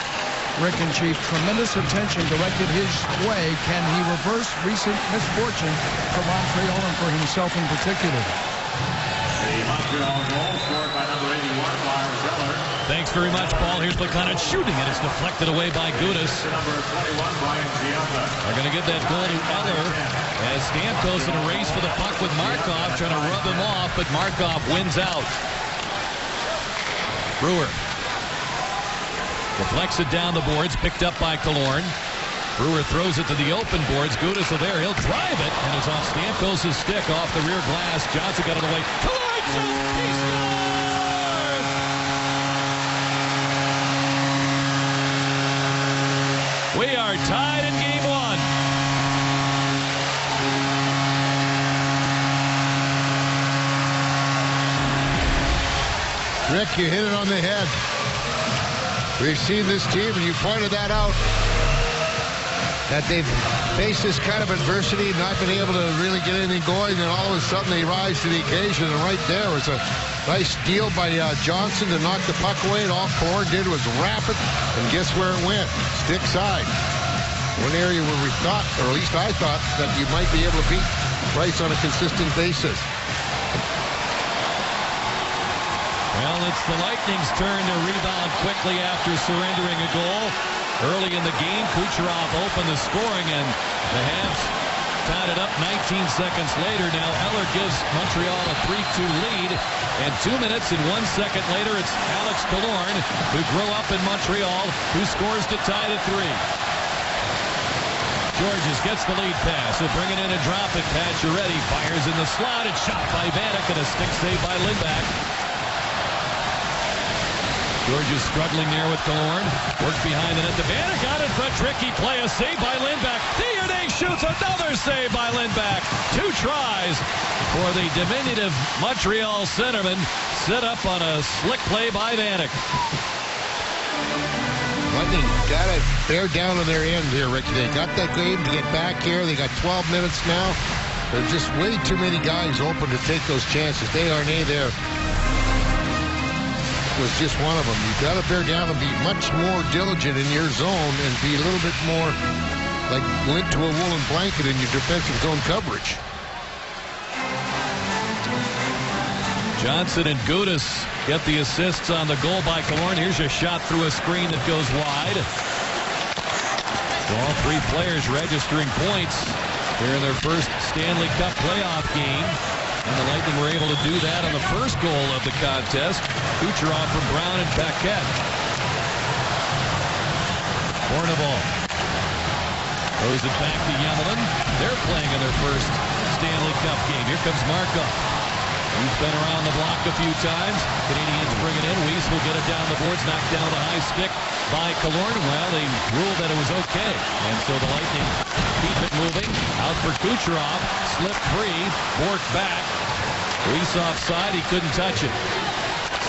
Rick and Chief, tremendous attention directed his way. Can he reverse recent misfortune for Montreal and for himself in particular? The Montreal goal scored by number 81, Lars Eller. Thanks very much, Paul. Here's Plekanec shooting, and it's deflected away by Gudas. Number 21, Brian Gionta. They're going to give that goal to Eller as Stamkos in a race for the puck with Markov trying to rub him off, but Markov wins out. Brewer deflects it down the boards, picked up by Killorn. Brewer throws it to the open boards. Gudas are there. He'll drive it, and it's off Stamkos' stick off the rear glass. Johnson got it away. Killorn shoots! He scores! We are tied in game one. Rick, you hit it on the head. We've seen this team, and you pointed that out, that they've faced this kind of adversity, not been able to really get anything going, and all of a sudden they rise to the occasion. And right there was a nice deal by uh, Johnson to knock the puck away, and all Core did was wrap it, and guess where it went? Stick side. One area where we thought, or at least I thought, that you might be able to beat Price on a consistent basis. Well, it's the Lightning's turn to rebound quickly after surrendering a goal. Early in the game, Kucherov opened the scoring, and the Habs tied it up 19 seconds later. Now Eller gives Montreal a 3-2 lead. And two minutes and one second later, it's Alex Killorn, who grew up in Montreal, who scores to tie it three. Gorges gets the lead pass. He'll bring it in and drop it. Pacioretty fires in the slot. It's shot by Vanek and a stick save by Lindback. Gorges struggling there with Killorn. Works behind the net. The Vanek got in front. Tricky play. A save by Lindback. Desharnais shoots another save by Lindback. Two tries for the diminutive Montreal centerman. Set up on a slick play by Vanek. Lightning got to bear down on their end here, Rick. They got that game to get back here. They got 12 minutes now. There's just way too many guys open to take those chances. Desharnais there was just one of them. You've got to bear down and be much more diligent in your zone and be a little bit more like lint to a woolen blanket in your defensive zone coverage. Johnson and Gudas get the assists on the goal by Killorn. Here's a shot through a screen that goes wide. So all three players registering points here in their first Stanley Cup playoff game. And the Lightning were able to do that on the first goal of the contest. Kucherov from Brown and Paquette. Bournival throws it back to Emelin. They're playing in their first Stanley Cup game. Here comes Markov. He's been around the block a few times. Canadians bring it in. Weise will get it down the boards, knocked down the high stick by Killorn. Well, they ruled that it was okay. And so the Lightning keep it moving. Out for Kucherov. Slip free. Bourque back. Weise offside. He couldn't touch it.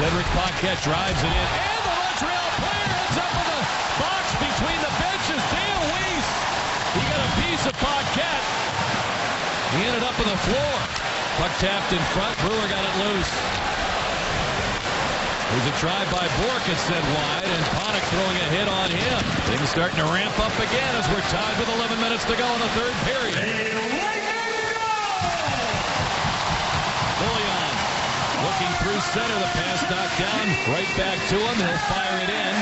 Cedric Paquette drives it in. And the Montreal player ends up in the box between the benches. Dale Weise. He got a piece of Paquette. He ended up on the floor. Puck tapped in front. Brewer got it loose. There's a try by Bourque sent wide, and Panik throwing a hit on him. Things starting to ramp up again as we're tied with 11 minutes to go in the third period. Bouillon looking center. The pass knocked down. Right back to him. He'll fire it in.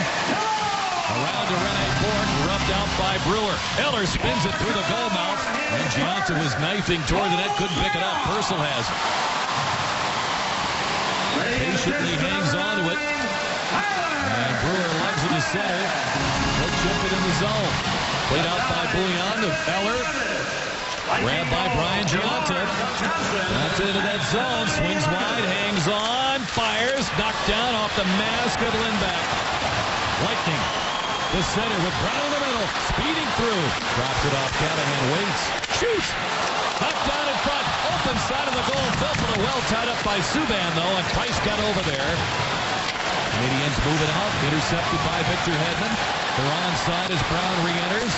Around to Rene Bourque, rubbed out by Brewer. Eller spins it through the goal mouth. And Gionta was knifing toward the net, couldn't pick it up. Purcell has it. Patiently hangs on to it. And Brewer lugs it to center. He'll chip it in the zone. Played out by Bouillon to Eller. Grabbed by Brian Gionta. Gionta into that zone. Swings wide, hangs on, fires, knocked down off the mask of Lindback. Lightning the center with Brown in the middle, speeding through. Drops it off. Callahan waits. Shoots. Knocked down in front. Open side of the goal. Filppula well tied up by Subban, though, and Price got over there. Canadians moving out. Intercepted by Victor Hedman. They're onside as Brown re-enters.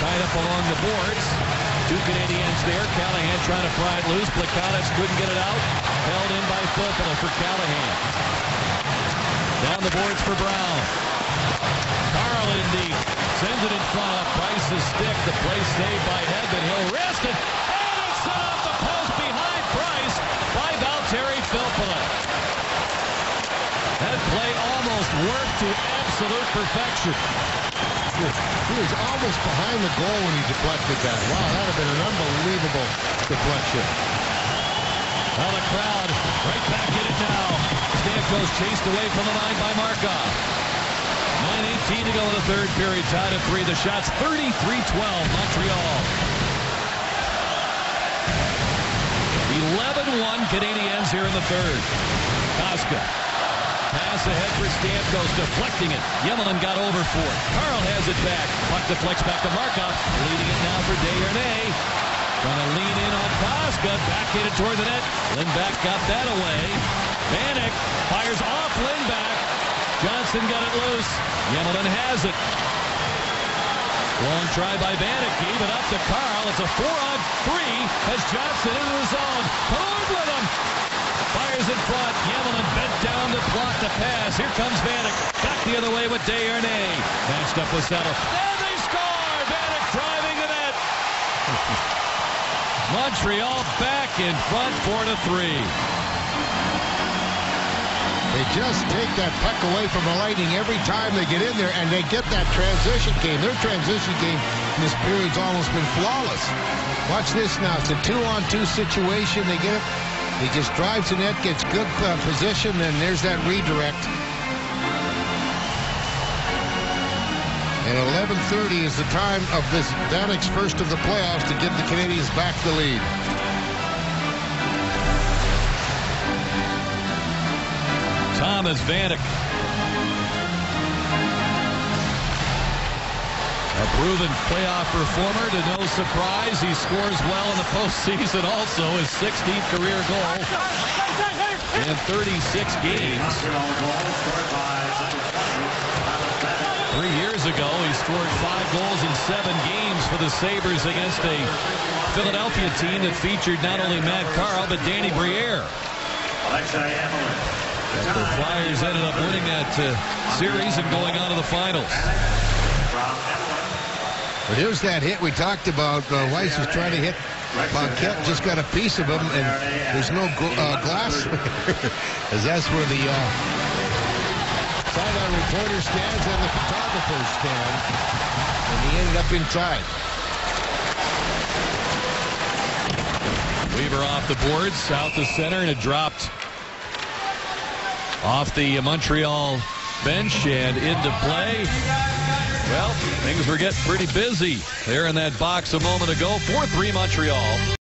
Tied up along the boards. Two Canadians there. Callahan trying to pry it loose. Plekanec couldn't get it out. Held in by Filppula for Callahan. Down the boards for Brown. Carle in. Sends it in front of Price's stick. The play saved by Hedman. He'll wrist it. And it's set off the post behind Price by Valtteri Filppula. That play almost worked to absolute perfection. He was almost behind the goal when he deflected that. Wow, that would have been an unbelievable deflection. Now the crowd right back in it now. Stamkos chased away from the line by Markov. 9.18 to go in the third period. Tied at three. The shots 33-12. Montreal. 11-1 Canadiens here in the third. Kostka. Pass ahead for Stamkos, deflecting it. Emelin got over for it. Carle has it back. Puck deflects back to Markov. Leading it now for Desharnais. Gonna lean in on Kostka. Backhanded toward the net. Lindback got that away. Vanek fires off Lindback. Johnson got it loose. Emelin has it. Long try by Vanek. Gave it up to Carle. It's a four-on-three as Johnson into the zone. Code with him. Fires in front. Emelin bent down to block the pass. Here comes Vanek. Back the other way with Desharnais. Matched up with Settle. And they score! Vanek driving the net. Montreal back in front, four to three. They They just take that puck away from the Lightning every time they get in there, and they get that transition game. Their transition game in this period's almost been flawless. Watch this now. It's a two-on-two situation. They get it. He just drives the net, gets good uh, position, and there's that redirect. And 11:30 is the time of this Vanek's first of the playoffs to give the Canadians back the lead. Thomas Vanek. Proven playoff performer to no surprise. He scores well in the postseason also. His 16th career goal in 36 games. Three years ago, he scored five goals in seven games for the Sabres against a Philadelphia team that featured not only Matt Carle, but Danny Briere. The Flyers ended up winning that uh, series and going on to the finals. But here's that hit we talked about. Uh, Weise was trying to hit Paquette, just got a piece of him, and there's no uh, glass. As that's where the uh, sideline reporter stands and the photographer stand. And he ended up inside. Weaver off the boards, south to center, and it dropped off the Montreal bench and into play. Well, things were getting pretty busy there in that box a moment ago. 4-3 Montreal. Montreal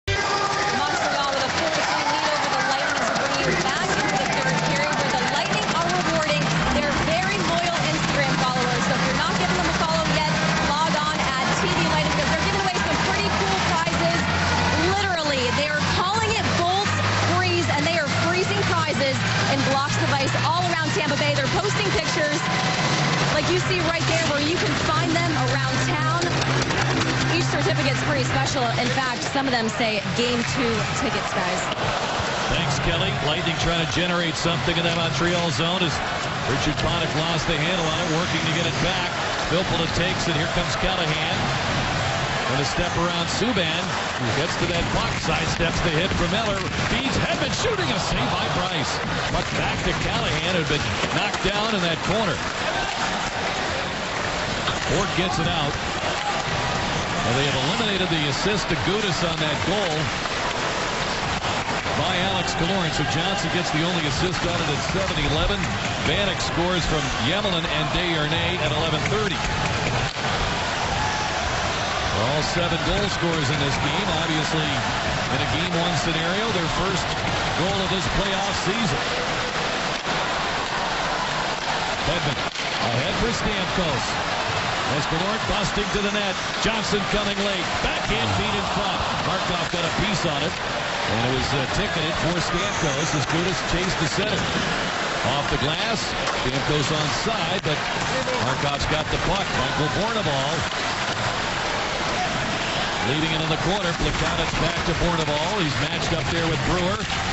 some of them say game two tickets, guys. Thanks, Kelly. Lightning trying to generate something in that Montreal zone as Richard Panik lost the handle on it, working to get it back. Filppula takes it. Here comes Callahan. Going to step around Subban, who gets to that puck, sidesteps the hit from Miller, feeds Hedman, shooting a save by Price. Puck back to Callahan, who had been knocked down in that corner. Ford gets it out. Well, they have eliminated the assist to Gudas on that goal by Alex Killorn. So Johnson gets the only assist on it at 7-11. Vanek scores from Emelin and Desharnais at 11-30. All seven goal scorers in this game. Obviously, in a game one scenario, their first goal of this playoff season. Hedman ahead for Stamkos. Escanort busting to the net. Johnson coming late. Backhand feed in front. Markov got a piece on it. And it was uh, ticketed for Stamkos as Gudas chased the center. Off the glass. Stamkos on side, but Markov's got the puck. Michael Bournival leading it in the corner. Plekanec back to Bournival. He's matched up there with Brewer.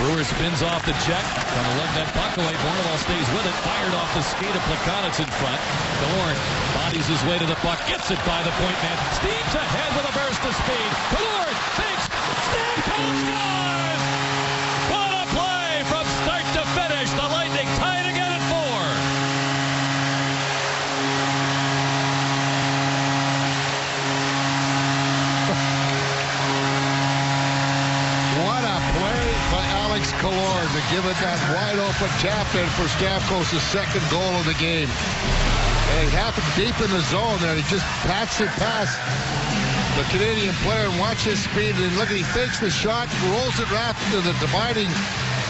Brewer spins off the check. Gonna let that puck away. Bournival stays with it. Fired off the skate of Plekanec in front. Killorn bodies his way to the puck. Gets it by the point man. Steams ahead with a burst of speed. Killorn thinks. Stamkos scores! It that wide open tap in for Stamkos' second goal of the game. And it happened deep in the zone there. He just pats it past the Canadian player and watch his speed. And look, he fakes the shot, rolls it right to the dividing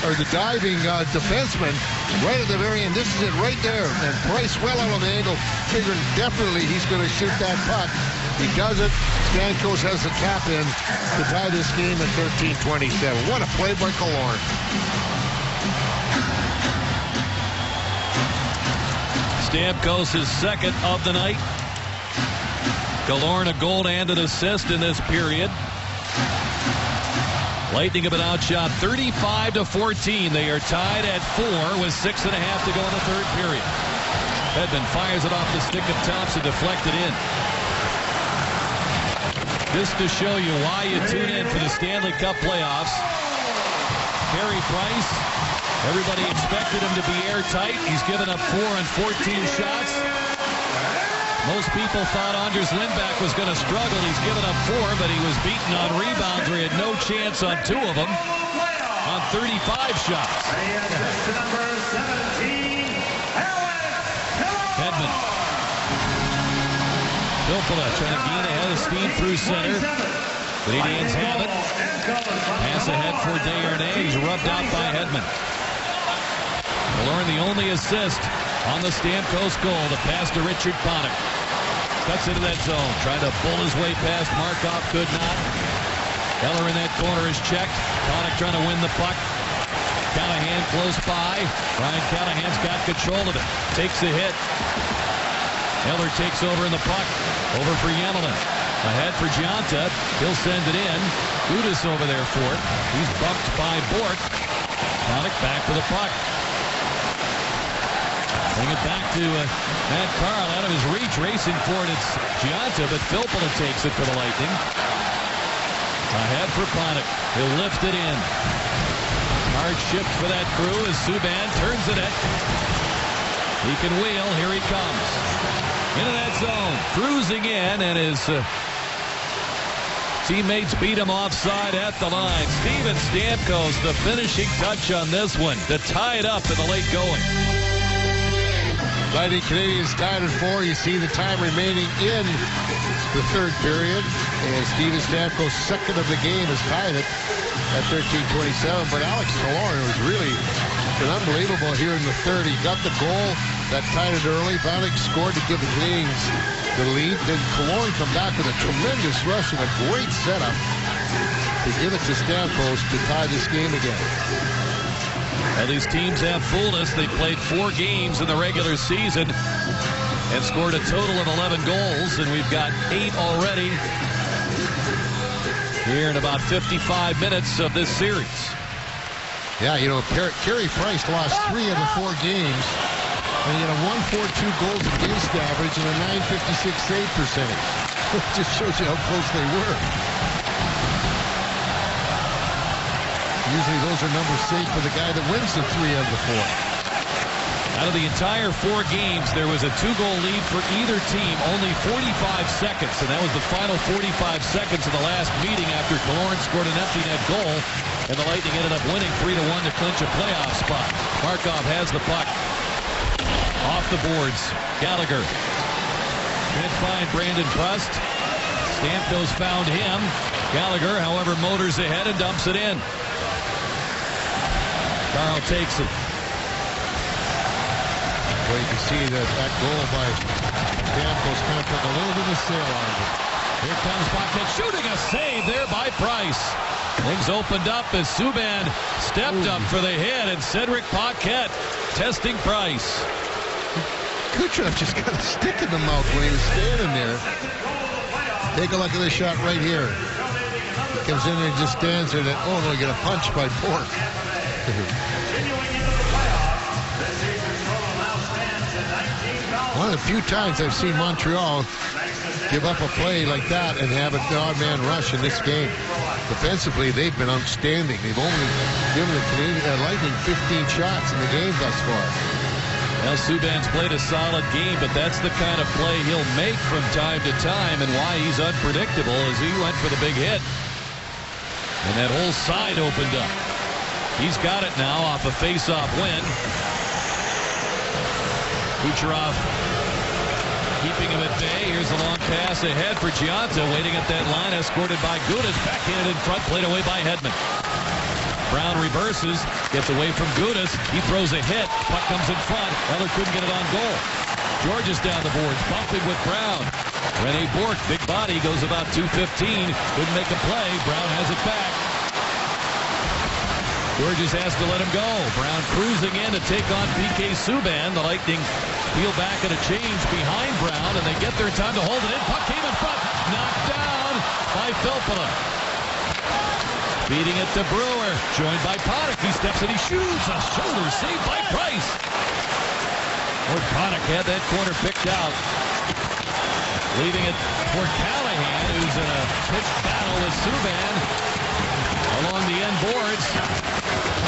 or the diving uh, defenseman right at the very end. This is it right there. And Price well out of the angle, figuring definitely he's going to shoot that puck. He does it. Stamkos has the tap in to tie this game at 13-27. What a play by Killorn. Stamkos his second of the night. Killorn a goal and an assist in this period. Lightning have been outshot 35 to 14. They are tied at four with six and a half to go in the third period. Hedman fires it off the stick of Thompson, deflected in. Just to show you why you tune in for the Stanley Cup playoffs. Carey Price Everybody expected him to be airtight. He's given up four on 14 shots. Most people thought Anders Lindback was going to struggle. He's given up four, but he was beaten on rebounds he had no chance on two of them on 35 shots. Hedman. Filppula trying to gain ahead of speed through center. Canadians have it. Pass ahead for Desharnais. He's rubbed out by Hedman. Killorn the only assist on the Stamkos goal. The pass to Richard Panik. Cuts into that zone. Trying to pull his way past Markov. Could not. Eller in that corner is checked. Panik trying to win the puck. Callahan close by. Ryan Callahan's got control of it. Takes the hit. Eller takes over in the puck. Over for Emelin. Ahead for Gionta. He'll send it in. Gudas over there for it. He's bumped by Bourque. Panik back for the puck. Bring it back to uh, Matt Carle out of his reach, racing for it. It's Gionta, but Filppula takes it for the Lightning. Ahead for Panik. He'll lift it in. Hard shift for that crew as Subban turns it in. He can wheel. Here he comes. Into that zone. Cruising in and his uh, teammates beat him offside at the line. Steven Stamkos, the finishing touch on this one to tie it up in the late going. Lightning Canadians tied at four. You see the time remaining in the third period. And Steven Stamkos, second of the game, has tied it at 13-27. But Alex Killorn was really unbelievable here in the third. He got the goal that tied it early. Vanek scored to give the Canadians the lead. Then Killorn come back with a tremendous rush and a great setup to give it to Stamkos to tie this game again. Well, these teams have fooled us. They played four games in the regular season and scored a total of 11 goals, and we've got eight already here in about 55 minutes of this series. Yeah, you know, Carey Price lost three of the four games, and he had a 142 goals against average and a 956 save percentage. It just shows you how close they were. Usually those are numbers safe for the guy that wins the three out of the four. Out of the entire four games, there was a two-goal lead for either team, only 45 seconds, and that was the final 45 seconds of the last meeting after Killorn scored an empty net goal, and the Lightning ended up winning three to one to clinch a playoff spot. Markov has the puck. Off the boards. Gallagher. Can't find Brandon Prust. Stamkos found him. Gallagher, however, motors ahead and dumps it in. Carle takes it. Well, you can see that that goal by Stamkos kind of took a little bit of sail on it. Here comes Paquette shooting a save there by Price. Things opened up as Subban stepped up for the hit and Cedric Paquette testing Price. Kucherov just got a stick in the mouth when he was standing there. Take a look at this shot right here. He comes in and just stands there. And, oh no, get a punch by Bourque. One of the few times I've seen Montreal give up a play like that and have an odd man rush in this game. Defensively, they've been outstanding. They've only given the Canadian uh, Lightning 15 shots in the game thus far. Well, Subban's played a solid game, but that's the kind of play he'll make from time to time and why he's unpredictable as he went for the big hit. And that whole side opened up. He's got it now off a face-off win. Kucherov keeping him at bay. Here's a long pass ahead for Gionta, waiting at that line, escorted by Gudas. Backhanded in front, played away by Hedman. Brown reverses, gets away from Gudas. He throws a hit. Puck comes in front. Eller couldn't get it on goal. Gorges down the boards, bumping with Brown. Rene Bourque, big body, goes about 215. Couldn't make a play. Brown has it back. Gorges has to let him go. Brown cruising in to take on PK Subban. The Lightning peel back at a change behind Brown, and they get there in time to hold it in. Puck came in front. Knocked down by Filppula. Feeding it to Brewer. Joined by Panik. He steps and he shoots. A shoulder saved by Price. Or Panik had that corner picked out. Leaving it for Callahan, who's in a pitched battle with Subban along the end boards.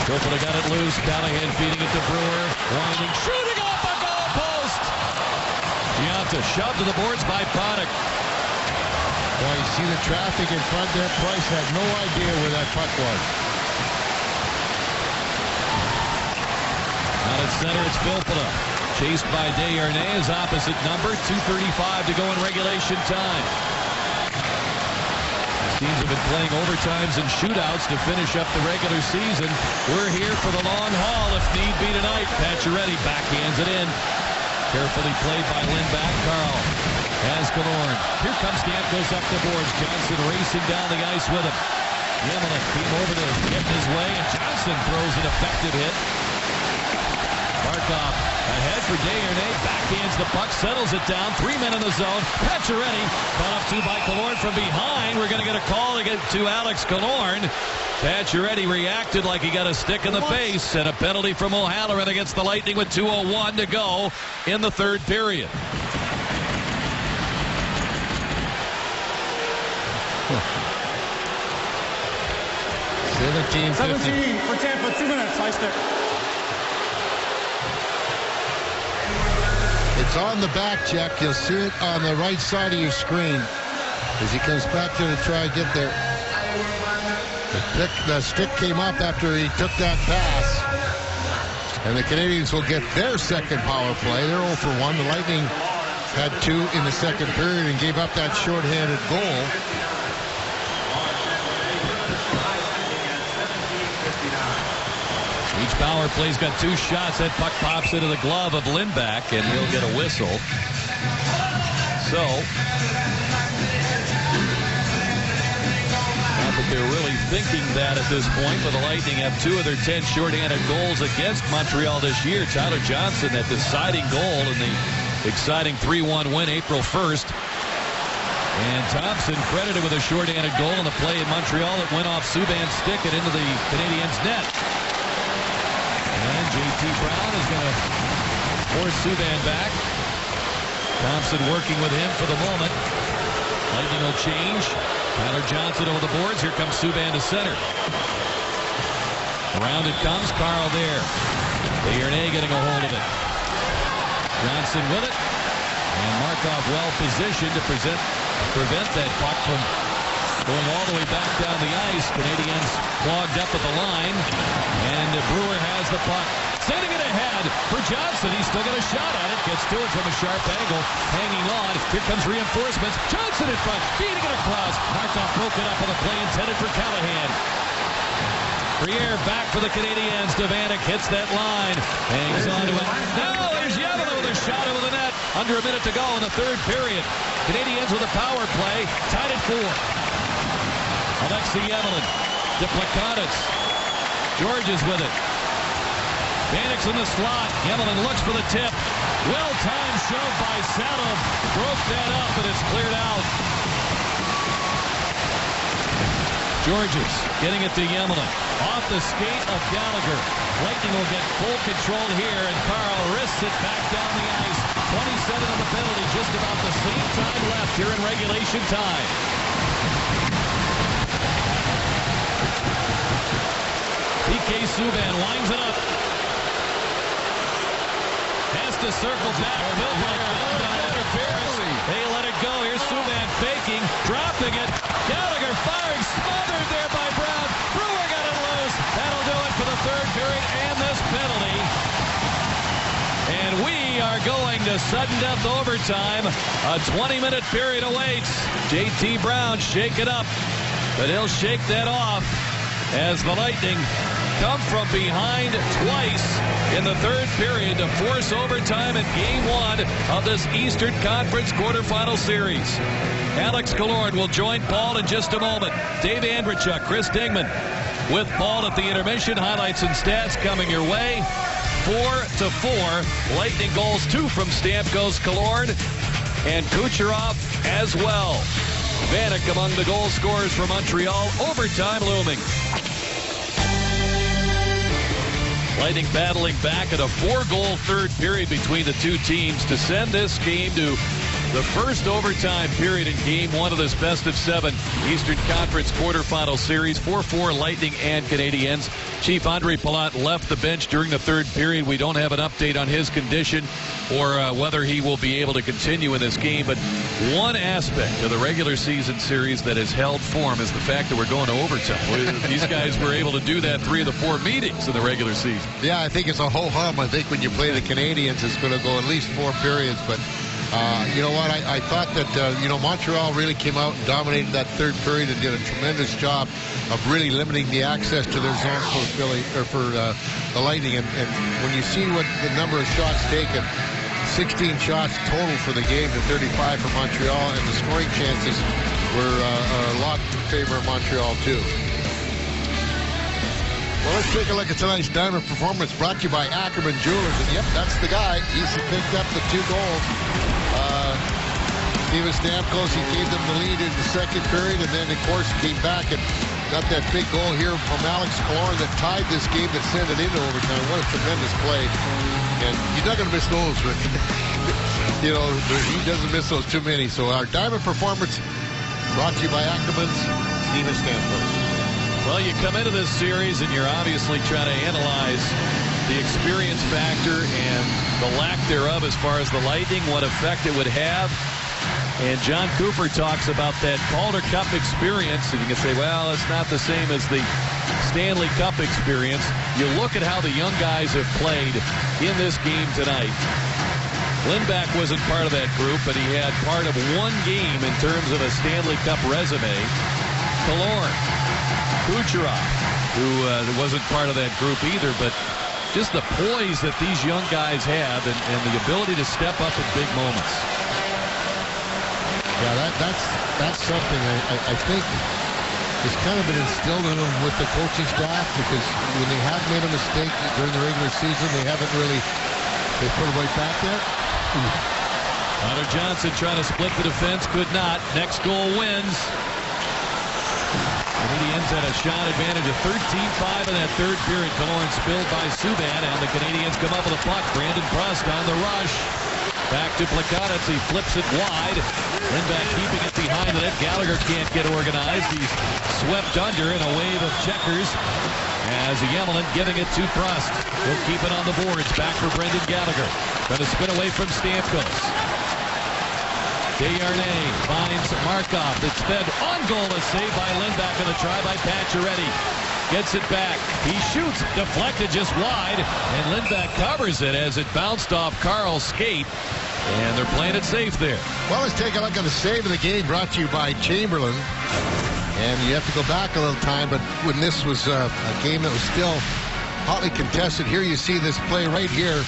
Filppula got it loose. Callahan feeding it to Brewer. Winding, shooting off the goal post. Gionta shoved to the boards by Paddock. Boy, you see the traffic in front there. Price had no idea where that puck was. Out at center, it's Filppula. Chased by Desharnais, his opposite number. 2.35 to go in regulation time. Teams have been playing overtimes and shootouts to finish up the regular season. We're here for the long haul if need be tonight. Pacioretty backhands it in. Carefully played by Lindback. Carle has Killorn. Here comes Stamkos up the boards. Johnson racing down the ice with him. Yemenick came over to get his way, and Johnson throws an effective hit. Markov ahead for Desharnais. Backhands the puck, settles it down. Three men in the zone. Pacioretty caught up to by Killorn from behind. We're going to get a call to, get to Alex Killorn. Pacioretty reacted like he got a stick in the face and a penalty from O'Halloran against the Lightning with 2.01 to go in the third period. Seventeen fifty. 17 for Tampa, two minutes, high stick. It's on the back check. You'll see it on the right side of your screen as he comes back to try to get there. The, pick, the stick came up after he took that pass. And the Canadians will get their second power play. They're 0 for 1. The Lightning had two in the second period and gave up that shorthanded goal. Power play's got two shots. That puck pops into the glove of Lindback, and he'll get a whistle. So, not that they're really thinking that at this point, but the Lightning have two of their 10 shorthanded goals against Montreal this year. Tyler Johnson, that deciding goal in the exciting 3-1 win April 1st. And Thompson credited with a shorthanded goal in the play in Montreal that went off Subban's stick and into the Canadiens' net. Brown is going to force Subban back. Thompson working with him for the moment. Lightning will change. Tyler Johnson over the boards. Here comes Subban to center. Around it comes. Carle there. Desharnais getting a hold of it. Johnson with it. And Markov well positioned to present, prevent that puck from going all the way back down the ice. Canadians clogged up at the line. And Brewer has the puck. Sending it ahead for Johnson. He's still got a shot at it. Gets to it from a sharp angle. Hanging on. Here comes reinforcements. Johnson in front. Feeding it across. Markov broke it up on the play intended for Callahan. Briere back for the Canadians. Devanek hits that line. Hangs on to it. Now there's Yevon with a shot over the net. Under a minute to go in the third period. Canadians with a power play. Tied at four. Alexei Emelin. George is with it. Vanek's in the slot. Emelin looks for the tip. Well-timed shove by Saddle. Broke that up and it's cleared out. Gorges getting it to Emelin. Off the skate of Gallagher. Lightning will get full control here, and Carle wrists it back down the ice. 27 on the penalty, just about the same time left here in regulation time. PK Subban winds it up. To circle back. They let it go. Here's Subban faking, dropping it. Gallagher firing, smothered there by Brown. Brewer got it loose. That'll do it for the third period and this penalty. And we are going to sudden death overtime. A 20-minute period awaits. J.T. Brown shake it up, but he'll shake that off as the Lightning come from behind twice in the third period to force overtime in game one of this Eastern Conference quarterfinal series. Alex Killorn will join Paul in just a moment. Dave Andreychuk, Chris Dingman with Paul at the intermission. Highlights and stats coming your way. Four to four. Lightning goals, two from Stamkos, Killorn, and Kucherov as well. Vanek among the goal scorers for Montreal. Overtime looming. Lightning battling back at a four-goal third period between the two teams to send this game to The first overtime period in game one of this best of seven Eastern Conference quarterfinal series. 4-4 Lightning and Canadians. Chief Ondrej Palat left the bench during the third period. We don't have an update on his condition or uh, whether he will be able to continue in this game. But one aspect of the regular season series that has held form is the fact that we're going to overtime. These guys were able to do that three of the four meetings in the regular season. Yeah, I think it's a whole hum. I think when you play the Canadiens, it's going to go at least four periods. But uh, you know what? I, I thought that uh, you know Montreal really came out and dominated that third period and did a tremendous job of really limiting the access to their zone for Philly or for uh, the Lightning. And, and when you see what the number of shots taken, 16 shots total for the game to 35 for Montreal, and the scoring chances were uh, a lot in favor of Montreal too. Well, let's take a look at tonight's diamond performance brought to you by Ackerman Jewelers. And yep, that's the guy. He's picked up the two goals. Uh, Steven Stamkos, he gave them the lead in the second period, and then, of course, came back and got that big goal here from Alex Killorn that tied this game that sent it into overtime. What a tremendous play. And not going to miss those, Rick. you know, he doesn't miss those too many. So our diamond performance brought to you by Ackerman's Steven Stamkos. Well, you come into this series and you're obviously trying to analyze the experience factor and the lack thereof as far as the Lightning, what effect it would have. And Jon Cooper talks about that Calder Cup experience. And you can say, well, it's not the same as the Stanley Cup experience. You look at how the young guys have played in this game tonight. Lindback wasn't part of that group, but he had part of one game in terms of a Stanley Cup resume. Killorn, Kucherov, who uh, wasn't part of that group either, but just the poise that these young guys have and, and the ability to step up in big moments. Yeah, that, that's that's something I, I, I think has kind of been instilled in them with the coaching staff because when they have made a mistake during the regular season, they haven't really they put it right back there. Connor Johnson trying to split the defense, could not. Next goal wins. Canadiens had a shot advantage of 13-5 in that third period. Killorn spilled by Subban, and the Canadians come up with a puck. Brandon Prust on the rush. Back to Plekanec. He flips it wide. Lindback keeping it behind the net. Gallagher can't get organized. He's swept under in a wave of checkers. As Emelin giving it to Prust. He'll keep it on the boards. Back for Brendan Gallagher. Going to spin away from Stamkos. Desharnais finds Markov. It's fed on goal. A save by Lindback and a try by Pacioretty. Gets it back. He shoots. Deflected just wide. And Lindback covers it as it bounced off Carle's skate. And they're playing it safe there. Well, let's take a look at the save of the game brought to you by Chamberlain. And you have to go back a little time, but when this was uh, a game that was still hotly contested, here you see this play right here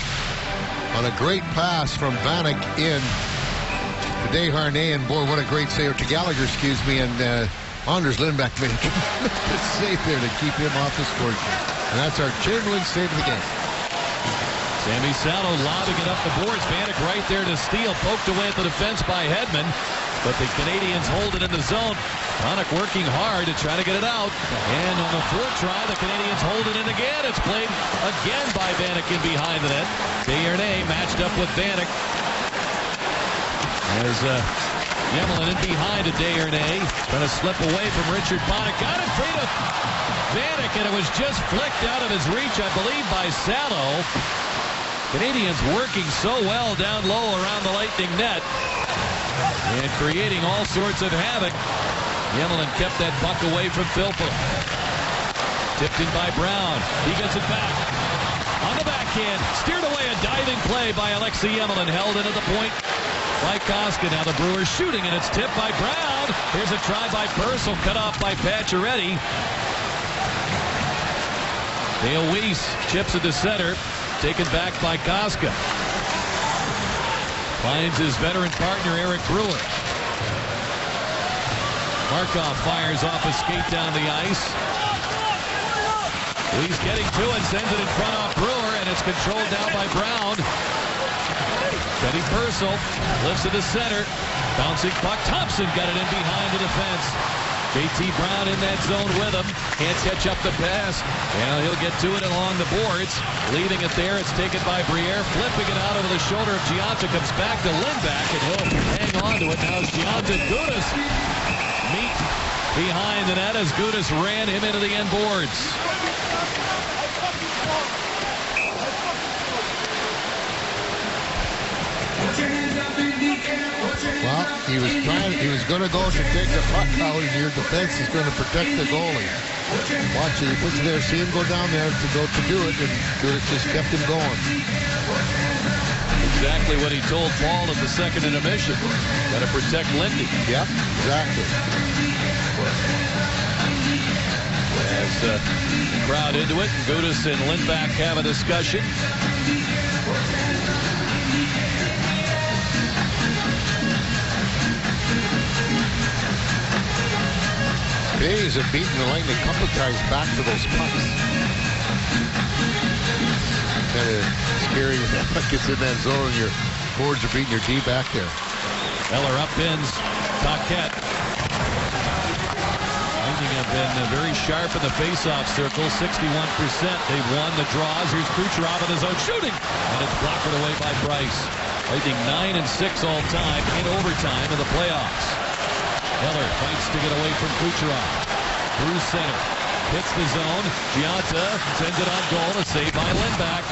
on a great pass from Vanek in to Desharnais, and boy, what a great save to Gallagher, excuse me, and uh, Anders Lindback made a save there to keep him off the score sheet. And that's our Chamberlain save of the game. Sami Salo lobbing it up the boards. Vanek right there to steal. Poked away at the defense by Hedman. But the Canadians hold it in the zone. Vanek working hard to try to get it out. And on the fourth try, the Canadians hold it in again. It's played again by Vanek in behind the net. Desharnais matched up with Vanek. As uh, Emelin in behind to Desharnais. Going to slip away from Richard Panik. Got it free to Vanek, and it was just flicked out of his reach, I believe, by Salo. Canadians working so well down low around the Lightning net and creating all sorts of havoc. Emelin kept that puck away from Filppula. Tipped in by Brown. He gets it back. On the backhand. Steered away. A diving play by Alexei Emelin. Held in at the point by Kostka. Now the Brewers shooting, and it's tipped by Brown. Here's a try by Purcell. Cut off by Pacioretty. Dale Weiss chips it to center. Taken back by Kostka. Finds his veteran partner, Eric Brewer. Markov fires off a skate down the ice. He's getting to it, sends it in front of Brewer, and it's controlled down by Brown. Teddy Purcell lifts to the center. Bouncing puck. Thompson got it in behind the defense. JT Brown in that zone with him. Can't catch up the pass. And he'll get to it along the boards. Leaving it there. It's taken by Briere. Flipping it out over the shoulder of Gionta. Comes back to Lindback. And he'll hang on to it. Now it's Gionta Gudas meet behind the net as Gudas ran him into the end boards. Well, he was trying. He was going to go to take the puck out, and your defense is going to protect the goalie. Watch it. He puts it there. See him go down there to go to do it, and it just kept him going. Exactly what he told Paul at the second intermission. Got to protect Lindy. Yep, exactly. As uh, the crowd into it, Gudas and Lindback have a discussion. Days have beaten the Lightning a couple times back to those pucks. Kind of scary when that puck gets in that zone and your boards are beating your D back there. Eller up upends Paquette. Lightning have been uh, very sharp in the faceoff circle, 61%. They've won the draws. Here's Kucherov in his own shooting, and it's blocked away by Price. Lightning 9 and 6 all time in overtime in the playoffs. Eller fights to get away from Kucherov. Through center. Hits the zone. Gionta sends it on goal. A save by Lindback.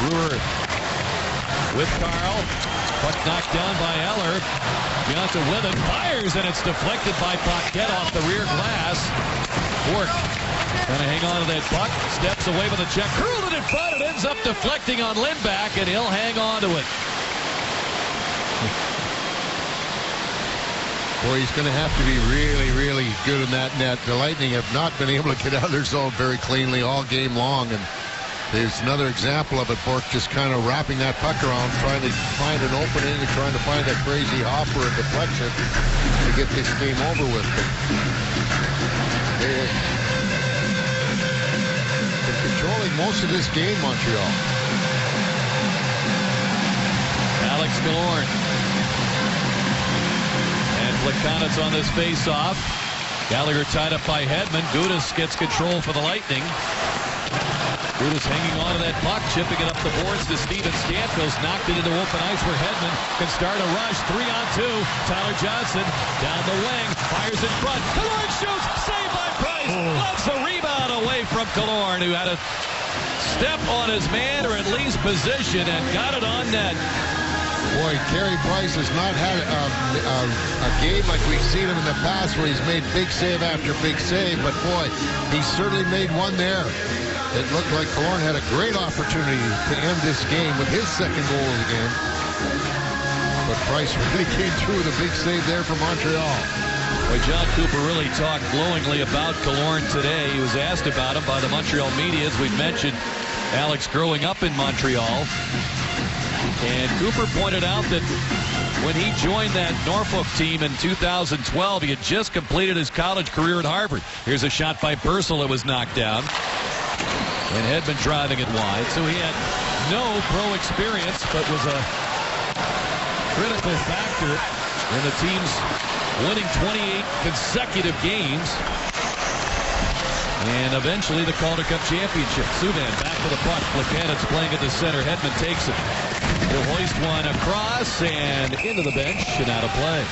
Brewer with Carle. Puck knocked down by Eller. Gionta with it. Fires, and it's deflected by Paquette off the rear glass. Bourque Gonna hang on to that puck. Steps away with a check. Curled it in front. It ends up deflecting on Lindback, and he'll hang on to it. Boy, he's going to have to be really, really good in that net. The Lightning have not been able to get out of their zone very cleanly all game long, and there's another example of it. Bourque just kind of wrapping that puck around, trying to find an opening and trying to find a crazy hopper and deflection to get this game over with. They're controlling most of this game, Montreal. Alex Killorn. And on this face-off. Gallagher tied up by Hedman. Gudas gets control for the Lightning. Gudas hanging on to that puck, chipping it up the boards to Steven Stamkos. Knocked it into open ice where Hedman can start a rush. Three on two. Tyler Johnson down the wing. Fires in front. Killorn shoots. Saved by Price. Oh. Loves the rebound away from Killorn, who had a step on his man or at least position and got it on net. Boy, Carey Price has not had a, a, a, game like we've seen him in the past where he's made big save after big save, but boy, he certainly made one there. It looked like Killorn had a great opportunity to end this game with his second goal of the game. But Price really came through with a big save there for Montreal. Well, Jon Cooper really talked glowingly about Killorn today. He was asked about him by the Montreal media, as we've mentioned, Alex growing up in Montreal. And Cooper pointed out that when he joined that Norfolk team in 2012, he had just completed his college career at Harvard. Here's a shot by Purcell that was knocked down. And had been driving it wide, so he had no pro experience, but was a critical factor in the team's winning 28 consecutive games. And eventually the Calder Cup championship. Subban back to the puck. Plekanec's playing at the center. Hedman takes it. He'll hoist one across and into the bench and out of play.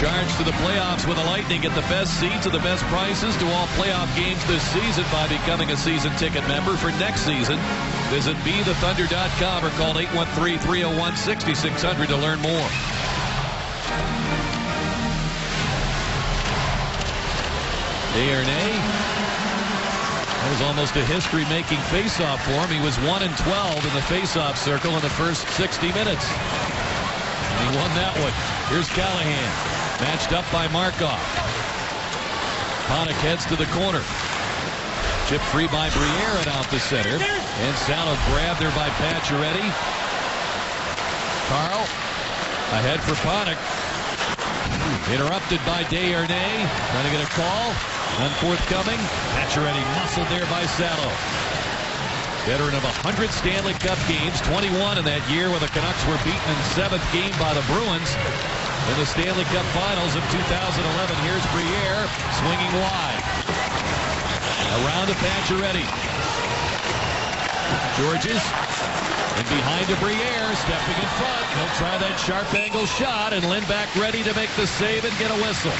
Charged to the playoffs with the Lightning. Get the best seats at the best prices to all playoff games this season by becoming a season ticket member for next season. Visit BeTheThunder.com or call 813-301-6600 to learn more. Desharnais. Was almost a history-making faceoff for him. He was 1 and 12 in the faceoff circle in the first 60 minutes. And he won that one. Here's Callahan, matched up by Markov. Panik heads to the corner. Chip free by Briere and out the center. And Salo grabbed there by Pacioretty. Carle ahead for Panik. Interrupted by Desharnais. Trying to get a call. Unforthcoming. Pacioretty muscled there by Salo. Veteran of 100 Stanley Cup games, 21 in that year when the Canucks were beaten in seventh game by the Bruins. In the Stanley Cup Finals of 2011, here's Briere swinging wide. Around to Pacioretty. Gorges. And behind to Briere, stepping in front. He'll try that sharp angle shot, and Lindback ready to make the save and get a whistle.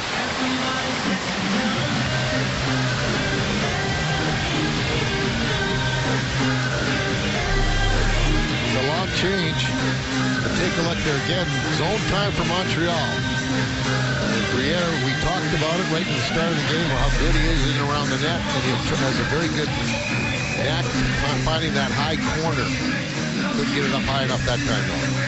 Change. But take a look there again. Zone time for Montreal. Briere, we talked about it right at the start of the game, how good he is in and around the net, and he has a very good knack finding that high corner. Couldn't get it up high enough that time, though.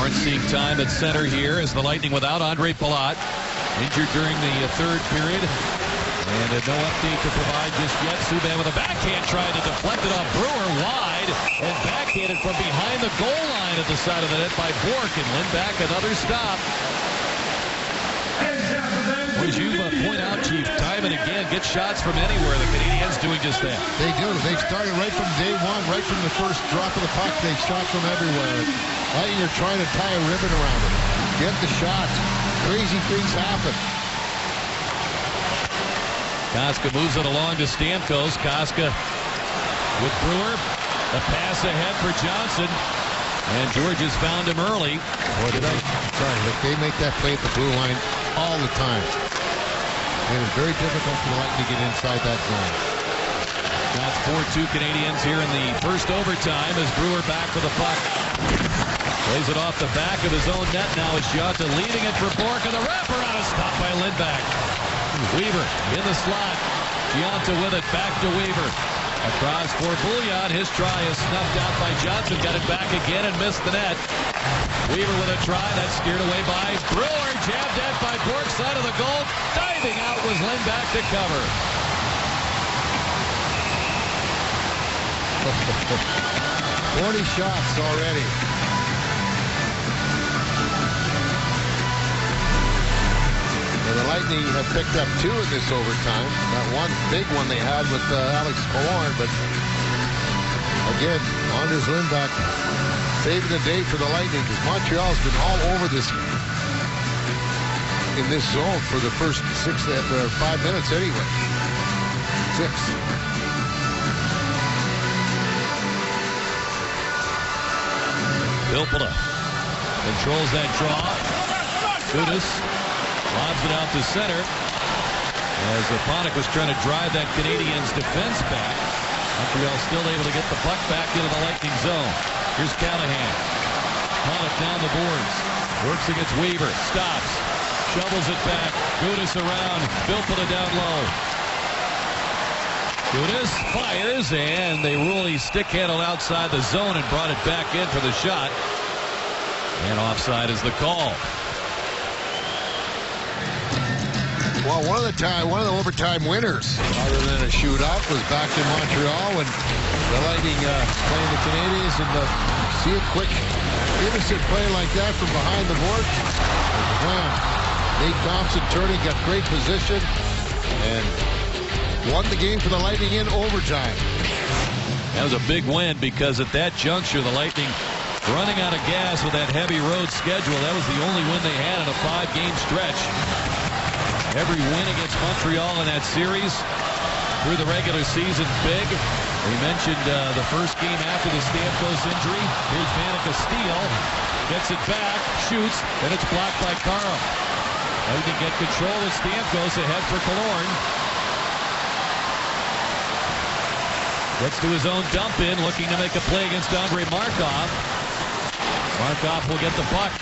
Lawrence time at center here as the Lightning without Ondrej Palat. Injured during the uh, third period. And no update to provide just yet. Subban with a backhand trying to deflect it off Brewer wide and backhanded from behind the goal line at the side of the net by Bourque. And Lindback another stop. As you uh, point out, Chief, time and again, get shots from anywhere. The Canadians doing just that. They do. They started right from day one, right from the first drop of the puck. They shot from everywhere. Lightning are trying to tie a ribbon around it. Get the shots. Crazy things happen. Kostka moves it along to Stamkos. Kostka with Brewer. A pass ahead for Johnson. And Gorges found him early. Boy, did I, sorry, but they make that play at the blue line all the time. And it's very difficult for the Lightning to get inside that zone. That's 4-2 Canadians here in the first overtime as Brewer back with the puck. Plays it off the back of his own net. Now it's Gionta leading it for Bourque, and the wraparound is stopped by Lindback. Weaver in the slot. Gionta with it, back to Weaver. Across for Bouillon. His try is snuffed out by Johnson. Got it back again and missed the net. Weaver with a try. That's steered away by Brewer. Jabbed at by Bourque. Side of the goal. Diving out was Lindback to cover. 40 shots already. And the Lightning have picked up two in this overtime. That one big one they had with uh, Alex Killorn, but again, Anders Lindback saving the day for the Lightning because Montreal's been all over this in this zone for the first six uh, five minutes anyway. Six. Filppula controls that draw. Gudas lobs it out to center. As Aponic was trying to drive that Canadians defense back. Montreal still able to get the puck back into the Lightning zone. Here's Callahan. Pollock down the boards. Works against Weaver. Stops. Shovels it back. Gudas around. Filppula down low. Gudas fires, and they rule really stick handled outside the zone and brought it back in for the shot. And offside is the call. Well, one of the time, one of the overtime winners, other than a shootout, was back in Montreal when the Lightning uh, playing the Canadians, and uh, see a quick, innocent play like that from behind the board. Wham! Nate Thompson turning, got great position, and won the game for the Lightning in overtime. That was a big win because at that juncture, the Lightning running out of gas with that heavy road schedule. That was the only win they had in a five-game stretch. Every win against Montreal in that series through the regular season, big. We mentioned uh, the first game after the Stamkos injury. Here's Vanica Steele. Gets it back, shoots, and it's blocked by Carle. Lightning get control of Stamkos ahead for Killorn. Gets to his own dump in, looking to make a play against Andrei Markov. Markov will get the puck.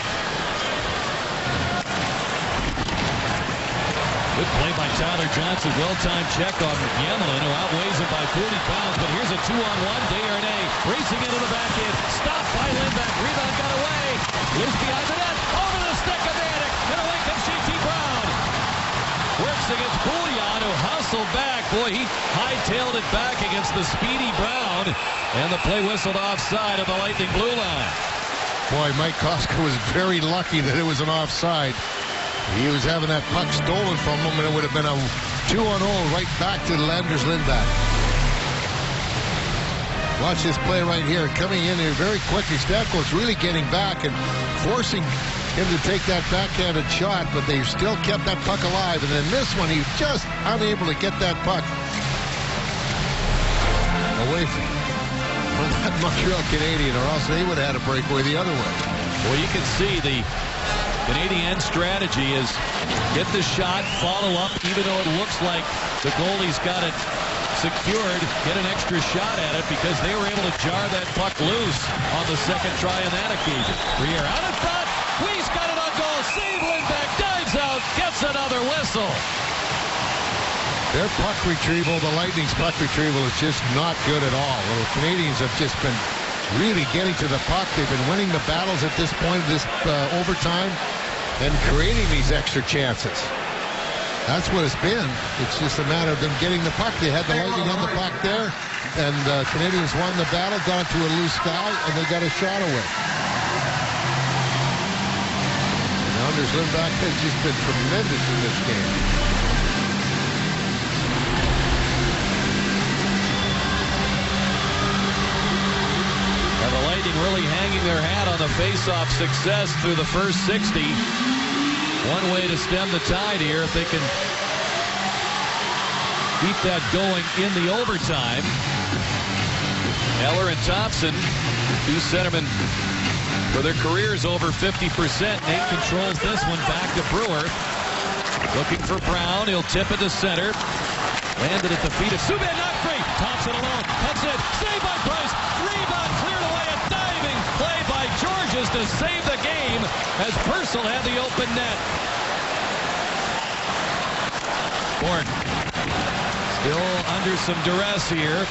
Good play by Tyler Johnson. Well-timed check on Emelin, who outweighs him by 40 pounds. But here's a two-on-one. Desharnais racing into the back end. Stopped by Lindback. Rebound got away. Loose behind the net. Over the stick of Vanek. And away comes J.T. Brown. Works against Bouillon, who hustled back. Boy, he hightailed it back against the speedy Brown. And the play whistled offside of the Lightning blue line. Boy, Mike Kostka was very lucky that it was an offside. He was having that puck stolen from him, and it would have been a 2 on 0 right back to Landers Lindback. Watch this play right here. Coming in here very quickly. Stamkos really getting back and forcing him to take that backhanded shot, but they still kept that puck alive. And then this one, he was just unable to get that puck. away from, from that Montreal Canadian, or else they would have had a breakaway the other way. Well, you can see the Canadian strategy is get the shot, follow up, even though it looks like the goalie's got it secured, get an extra shot at it because they were able to jar that puck loose on the second try on that occasion. Briere out in front. We's got it on goal. Save Lindback. Dives out. Gets another whistle. Their puck retrieval, the Lightning's puck retrieval is just not good at all. The Canadians have just been really getting to the puck. They've been winning the battles at this point of this uh, overtime and creating these extra chances. That's what it's been. It's just a matter of them getting the puck. They had the Lightning on the puck there, and uh, Canadians won the battle, got into a loose guy, and they got a shot away. And Anders Lindback has just been tremendous in this game. Really hanging their hat on the face-off success through the first 60. One way to stem the tide here if they can keep that going in the overtime. Eller and Thompson, two centermen for their careers over 50%. Nate controls this one back to Brewer. Looking for Brown. He'll tip it to center. Landed at the feet of Subban. Not great. Thompson alone. Cuts it. Saved by Price. Rebound cleared away. A diving play Gorges to save the game as Purcell had the open net. Bourne still under some duress here.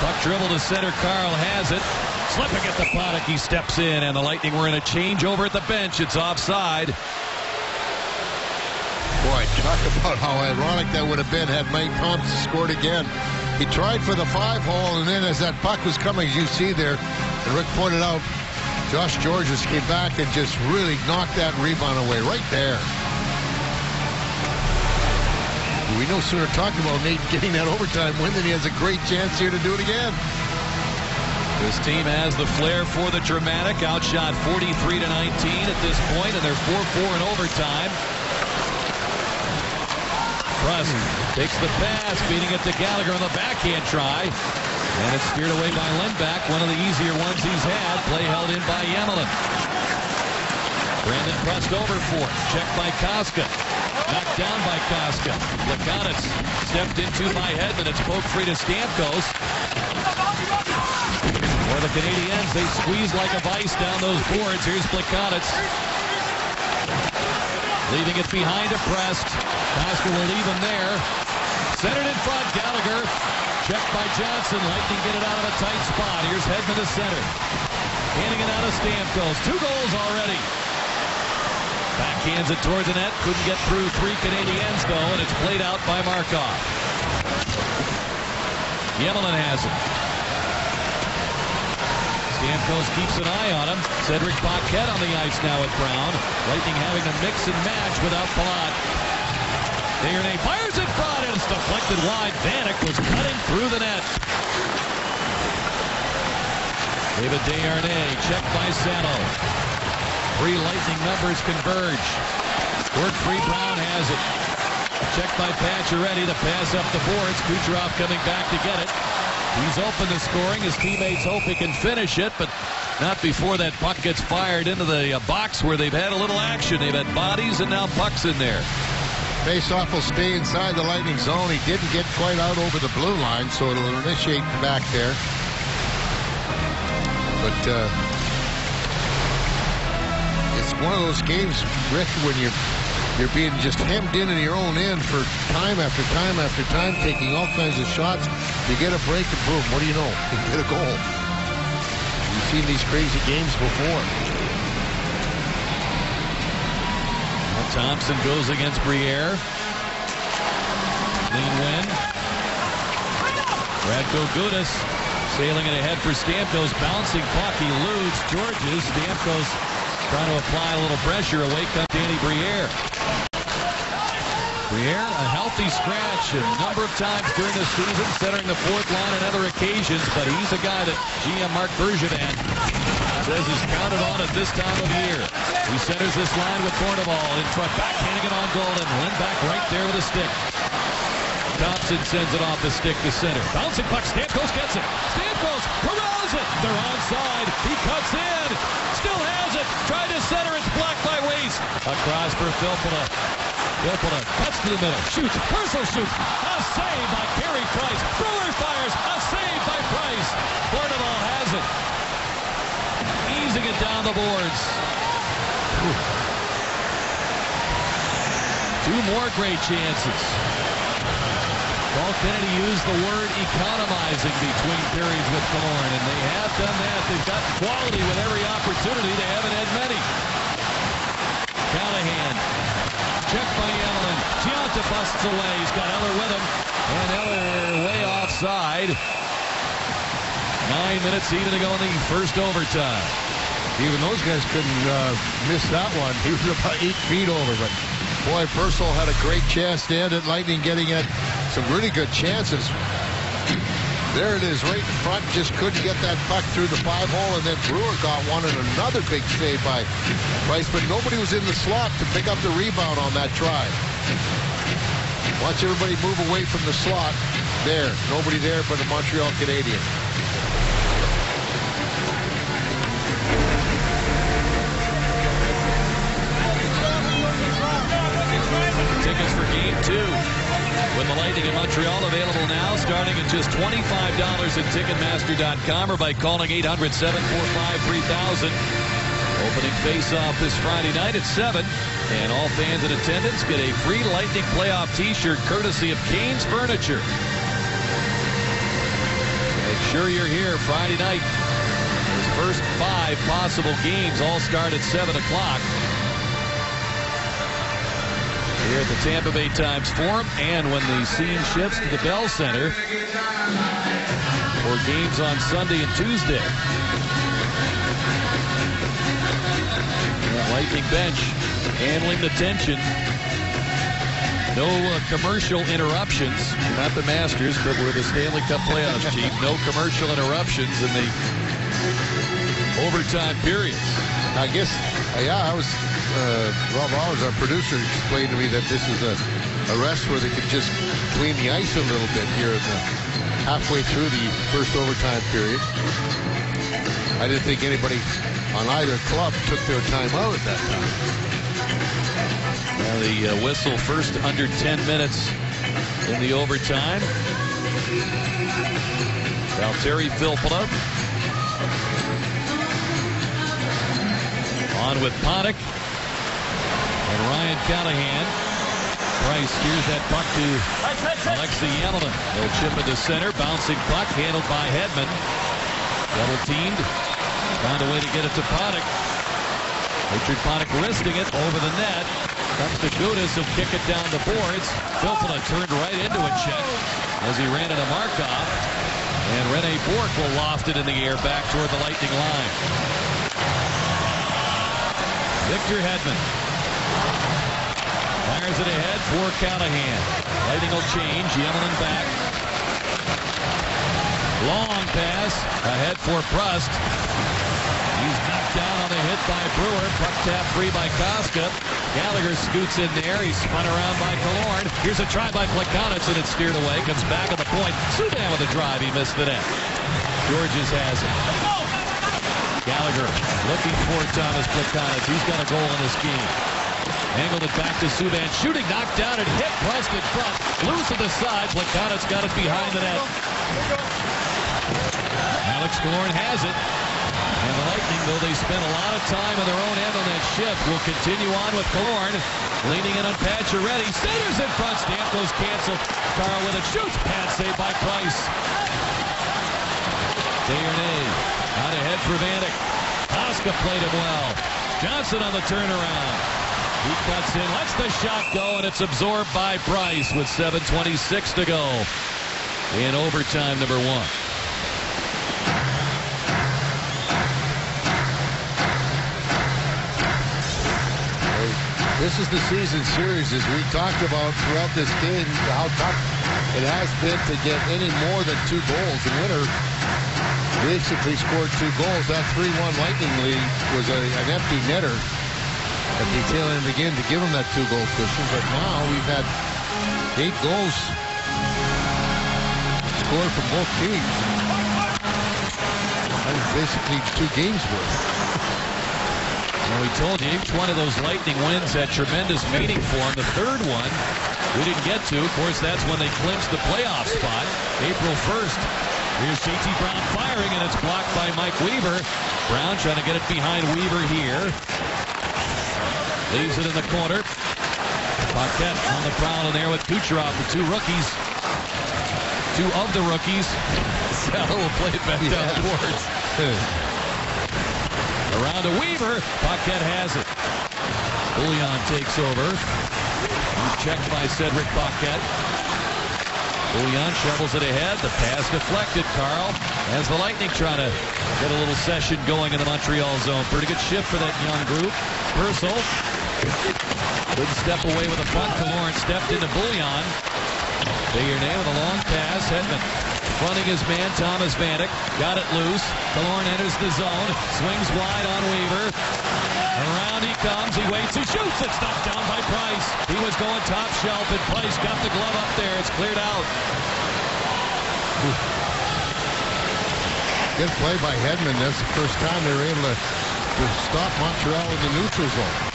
Puck dribble to center. Carle has it. Slipping at the Paddock. He steps in, and the Lightning were in a changeover at the bench. It's offside. Boy, talk about how ironic that would have been had Mike Thompson scored again. He tried for the five hole, and then as that puck was coming, as you see there, Rick pointed out, Josh Gorges came back and just really knocked that rebound away right there. We no sooner talked about Nate getting that overtime win than he has a great chance here to do it again. This team has the flair for the dramatic. Outshot 43 to 19 at this point, and they're 4-4 in overtime. Prust takes the pass, beating it to Gallagher on the backhand try. And it's steered away by Lindback, one of the easier ones he's had. Play held in by Emelin. Brandon Prust over for it. Checked by Kostka. Knocked down by Kostka. Plekanec stepped into by Hedman. It's poked free to Stamkos. For the Canadians, they squeeze like a vice down those boards. Here's Plekanec. Leaving it behind a Prust. Kostka will leave him there. Centered in front, Gallagher. Checked by Johnson. Lightning get it out of a tight spot. Here's Hedman to the center. Handing it out of Stamkos. Two goals already. Backhands it toward the net. Couldn't get through three Canadiens, though, and it's played out by Markov. Emelin has it. Stamkos keeps an eye on him. Cedric Paquette on the ice now with Brown. Lightning having to mix and match without Palat. Desharnais fires it front, and it's deflected wide. Vanek was cutting through the net. David Desharnais checked by Salo. Three Lightning numbers converge. Work free, Brown has it. Checked by Pacioretty. The pass up the boards. Kucherov coming back to get it. He's open to scoring. His teammates hope he can finish it, but not before that puck gets fired into the uh, box where they've had a little action. They've had bodies and now pucks in there. Faceoff will stay inside the Lightning zone. He didn't get quite out over the blue line, so it'll initiate back there. But uh, it's one of those games, Rick, when you're you're being just hemmed in in your own end for time after time after time, taking all kinds of shots. You get a break and boom, what do you know? You get a goal. You've seen these crazy games before. Thompson goes against Briere. Clean win. Radko Gudas sailing it ahead for Stamkos. Bouncing puck. He eludes Gorges. Stamkos trying to apply a little pressure. Away comes Danny Briere. Briere, a healthy scratch a number of times during the season, centering the fourth line on other occasions, but he's a guy that GM Marc Bergevin says is counted on at this time of year. He centers this line with Bournival in front, backhanding it on goal, and Lindback right there with a stick. Thompson sends it off the stick to center. Bouncing puck. Stamkos gets it. Stamkos corrals it. They're onside. He cuts in. Still has it. Tried to center. It's blocked by Weise. Across for Filppula. Filppula cuts to the middle. Shoots. Purcell shoots. A save by Carey Price. Brewer fires. A save by Price. Portugal has it. Easing it down the boards. Two more great chances. Paul Kennedy used the word economizing between periods with Killorn, and they have done that. They've got quality with every opportunity. They haven't had many. Callahan. checked by Evelyn. Gionta busts away. He's got Eller with him. And Eller way offside. Nine minutes even to go in the first overtime. Even those guys couldn't uh, miss that one. He was about eight feet over, but boy, Purcell had a great chance. to end it. Lightning getting it some really good chances. There it is, right in front. Just couldn't get that puck through the five hole, and then Brewer got one and another big save by Price, but nobody was in the slot to pick up the rebound on that try. Watch everybody move away from the slot. There, nobody there but the Montreal Canadiens. With the Lightning in Montreal available now, starting at just $25 at Ticketmaster.com or by calling 800-745-3000. Opening face-off this Friday night at 7. And all fans in attendance get a free Lightning playoff t-shirt courtesy of Kane's Furniture. Make sure you're here Friday night. Those first five possible games all start at 7 o'clock here at the Tampa Bay Times Forum and when the scene shifts to the Bell Center for games on Sunday and Tuesday. Lightning bench handling the tension. No uh, commercial interruptions. Not the Masters, but we're the Stanley Cup playoffs, Chief. No commercial interruptions in the overtime period. I guess, yeah, I was, uh, Rob Hours, our producer, explained to me that this is a, a rest where they could just clean the ice a little bit here the, halfway through the first overtime period. I didn't think anybody on either club took their time out at that time. Now the uh, whistle first under 10 minutes in the overtime. Valtteri Filppula on with and Ryan Callahan. Price steers that puck to Alexi Yelena. They'll chip into center. Bouncing puck handled by Hedman. Double teamed. Found a way to get it to Panik. Richard Panik wristing it over the net. Comes to Gudas and kick it down the boards. Filppula turned right into a check as he ran into Markov. And Rene Bourque will loft it in the air back toward the Lightning line. Victor Hedman. Fires it ahead for Callahan. Lightning will change. Yelena back. Long pass ahead for Prust. He's knocked down on the hit by Brewer. Puck tap free by Kostka. Gallagher scoots in there. He's spun around by Killorn. Here's a try by Plekanec, and it's steered away. Comes back at the point. Subban with a drive. He missed the net. Gorges has it. Gallagher looking for Thomas Plekanec. He's got a goal in this game. Angled it back to Subban. Shooting knocked down and hit Prust in front. Loose to the side. Plekanec got it behind the net. Alex Killorn has it. And the Lightning, though they spent a lot of time on their own end on that shift, will continue on with Killorn. Leaning in on Pacioretty. Centers in front. Stamkos canceled. Carle with it. Shoots. Pad saved by Price. Desharnais out ahead for Vanek. Kostka played him well. Johnson on the turnaround. He cuts in, lets the shot go, and it's absorbed by Price with 7.26 to go in overtime number one. This is the season series, as we talked about throughout this game, how tough it has been to get any more than two goals. The winner basically scored two goals. That 3-1 Lightning lead was a, an empty netter at the tail end of the game to give them that two-goal cushion. But now we've had eight goals scored from both teams. That is basically two games worth. Well, we told you each one of those Lightning wins had tremendous meaning for them. The third one we didn't get to. Of course, that's when they clinched the playoff spot, April 1st. Here's JT Brown firing, and it's blocked by Mike Weaver. Brown trying to get it behind Weaver here. Leaves it in the corner. Paquette on the prowl in there with Kucherov, the two rookies. Two of the rookies. Sal will play it back down the boards. Around to Weaver. Paquette has it. Bouillon takes over. Checked by Cedric Paquette. Bouillon shovels it ahead. The pass deflected. Carle as the Lightning trying to get a little session going in the Montreal zone. Pretty good shift for that young group. Purcell couldn't step away with a punt. Killorn stepped into Bouillon. Bayernay with a long pass. Hedman fronting his man, Thomas Vanek. Got it loose. Killorn enters the zone. Swings wide on Weaver. Around he comes. He waits. He shoots. It's knocked down by Price. He was going top shelf, and Price got the glove up there. It's cleared out. Good play by Hedman. That's the first time they were able to, to stop Montreal in the neutral zone.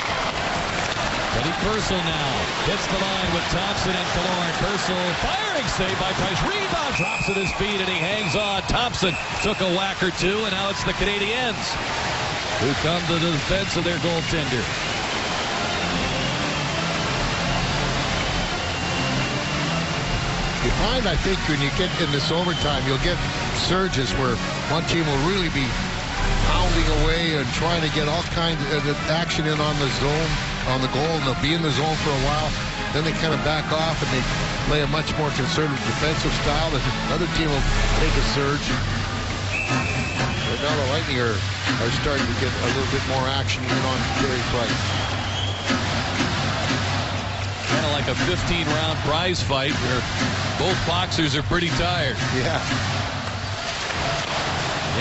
Teddy Purcell now hits the line with Thompson and Killorn. Purcell firing save by Price. Rebound drops at his feet and he hangs on. Thompson took a whack or two and now it's the Canadiens who come to the defense of their goaltender. You find, I think, when you get in this overtime, you'll get surges where one team will really be pounding away and trying to get all kinds of action in on the zone, on the goal, and they'll be in the zone for a while. Then they kind of back off and they play a much more conservative defensive style. The other team will take a surge. But now the Lightning are, are starting to get a little bit more action even on Carey Price. Kind of like a 15-round prize fight where both boxers are pretty tired. Yeah.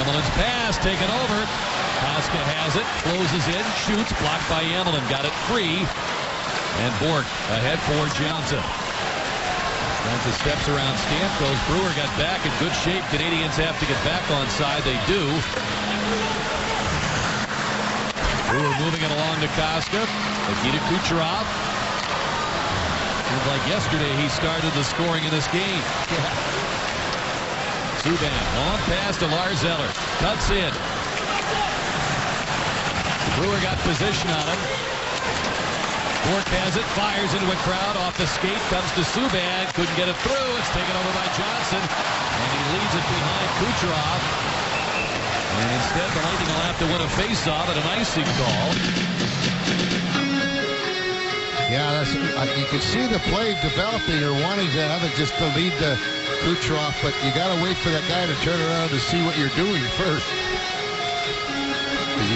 Emelin's pass taken over. Kostka has it, closes in, shoots, blocked by Emelin. Got it free. And Bourque ahead for Johnson. Johnson steps around Stamkos. Brewer got back in good shape. Canadians have to get back on side. They do. Brewer moving it along to Kostka. Nikita Kucherov. Seems like yesterday he started the scoring in this game. Subban, long pass to Lars Eller. Cuts in. Brewer got position on him. Bourque has it, fires into a crowd, off the skate, comes to Subban, couldn't get it through, it's taken over by Johnson, and he leads it behind Kucherov. And instead, the Lightning will have to win a faceoff at an icing call. Yeah, that's, uh, you can see the play developing. You're wanting to have it just to lead to Kucherov, but you got to wait for that guy to turn around to see what you're doing first.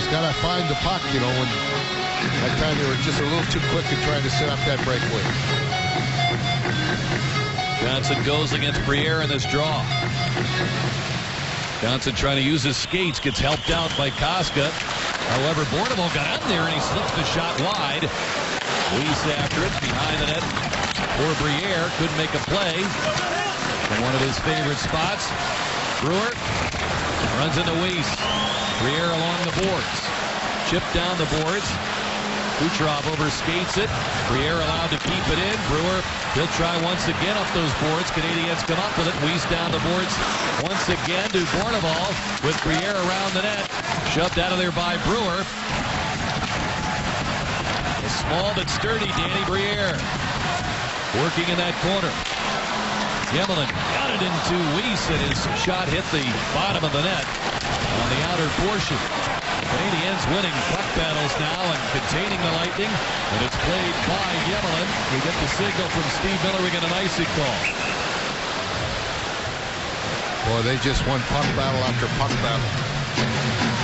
He's got to find the puck, you know, when that time they were just a little too quick in trying to set up that breakaway. Johnson goes against Briere in this draw. Johnson trying to use his skates, gets helped out by Kostka. However, Bournival got out there and he slips the shot wide. Weise after it, behind the net for Briere. Couldn't make a play from one of his favorite spots. Brewer runs into Weise. Briere along the boards. Chipped down the boards. Kucherov overskates it. Briere allowed to keep it in. Brewer, he'll try once again off those boards. Canadians come up with it. Weise down the boards once again to Bournival with Briere around the net. Shoved out of there by Brewer. A small but sturdy Danny Briere. Working in that corner. Emelin got it into Weise and his shot hit the bottom of the net on the outer portion. Canadians winning puck battles now and containing the Lightning. And it's played by Emelin. We get the signal from Steve Miller. Get an icy call. Boy, they just won puck battle after puck battle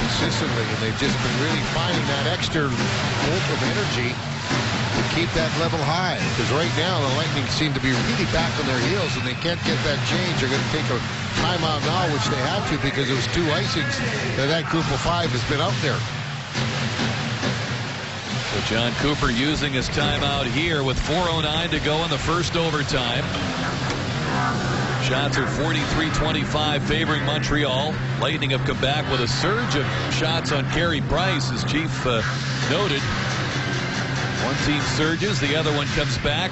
consistently, and they've just been really finding that extra bolt of energy to keep that level high. Because right now, the Lightning seem to be really back on their heels, and they can't get that change. They're going to take a timeout now, which they have to because it was two icings that that group of five has been out there. So Jon Cooper using his timeout here with 4.09 to go in the first overtime. Shots are 43-25 favoring Montreal. Lightning have come back with a surge of shots on Carey Price, as Chief uh, noted. One team surges, the other one comes back.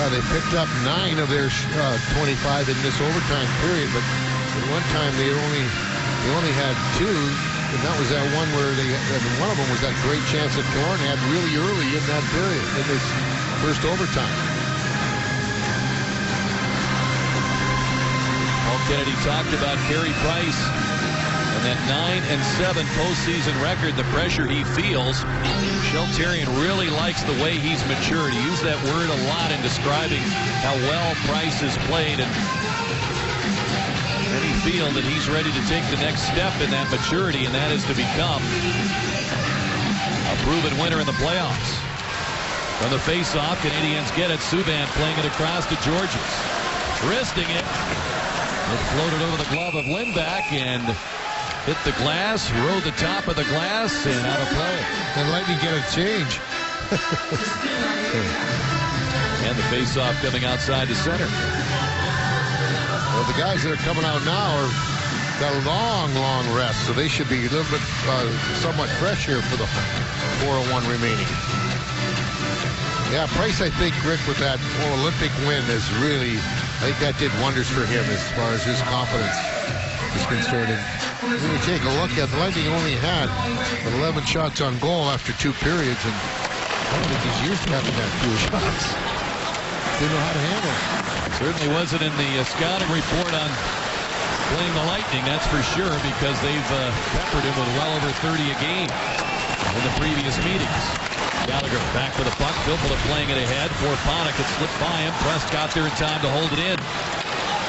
Yeah, they picked up nine of their uh, 25 in this overtime period, but at one time they only they only had two, and that was that one where they one of them was that great chance that Thorn had really early in that period in this first overtime. Paul Kennedy talked about Carey Price and that 9 and 7 postseason record, the pressure he feels. Michel Therrien really likes the way he's matured. He used that word a lot in describing how well Price has played. And many feel that he's ready to take the next step in that maturity, and that is to become a proven winner in the playoffs. From the face-off, Canadians get it. Subban playing it across to Gorges. Wristing it. It floated over the glove of Lindback and hit the glass, rode the top of the glass, and out of play. And Lightning get a change. And the face-off coming outside the center. Well, the guys that are coming out now are got a long, long rest, so they should be a little bit uh, somewhat fresh here for the 401 remaining. Yeah, Price, I think, Rick, with that Olympic win is really, I think that did wonders for him as far as his confidence is concerned. When you take a look at the Lightning only had 11 shots on goal after two periods, and I don't think he's used to having that few shots. Didn't know how to handle it. Certainly wasn't in the uh, scouting report on playing the Lightning, that's for sure, because they've uh, peppered him with well over 30 a game in the previous meetings. Gallagher back with the puck. Filppula playing it ahead. For Forponic had slipped by him. Press got there in time to hold it in.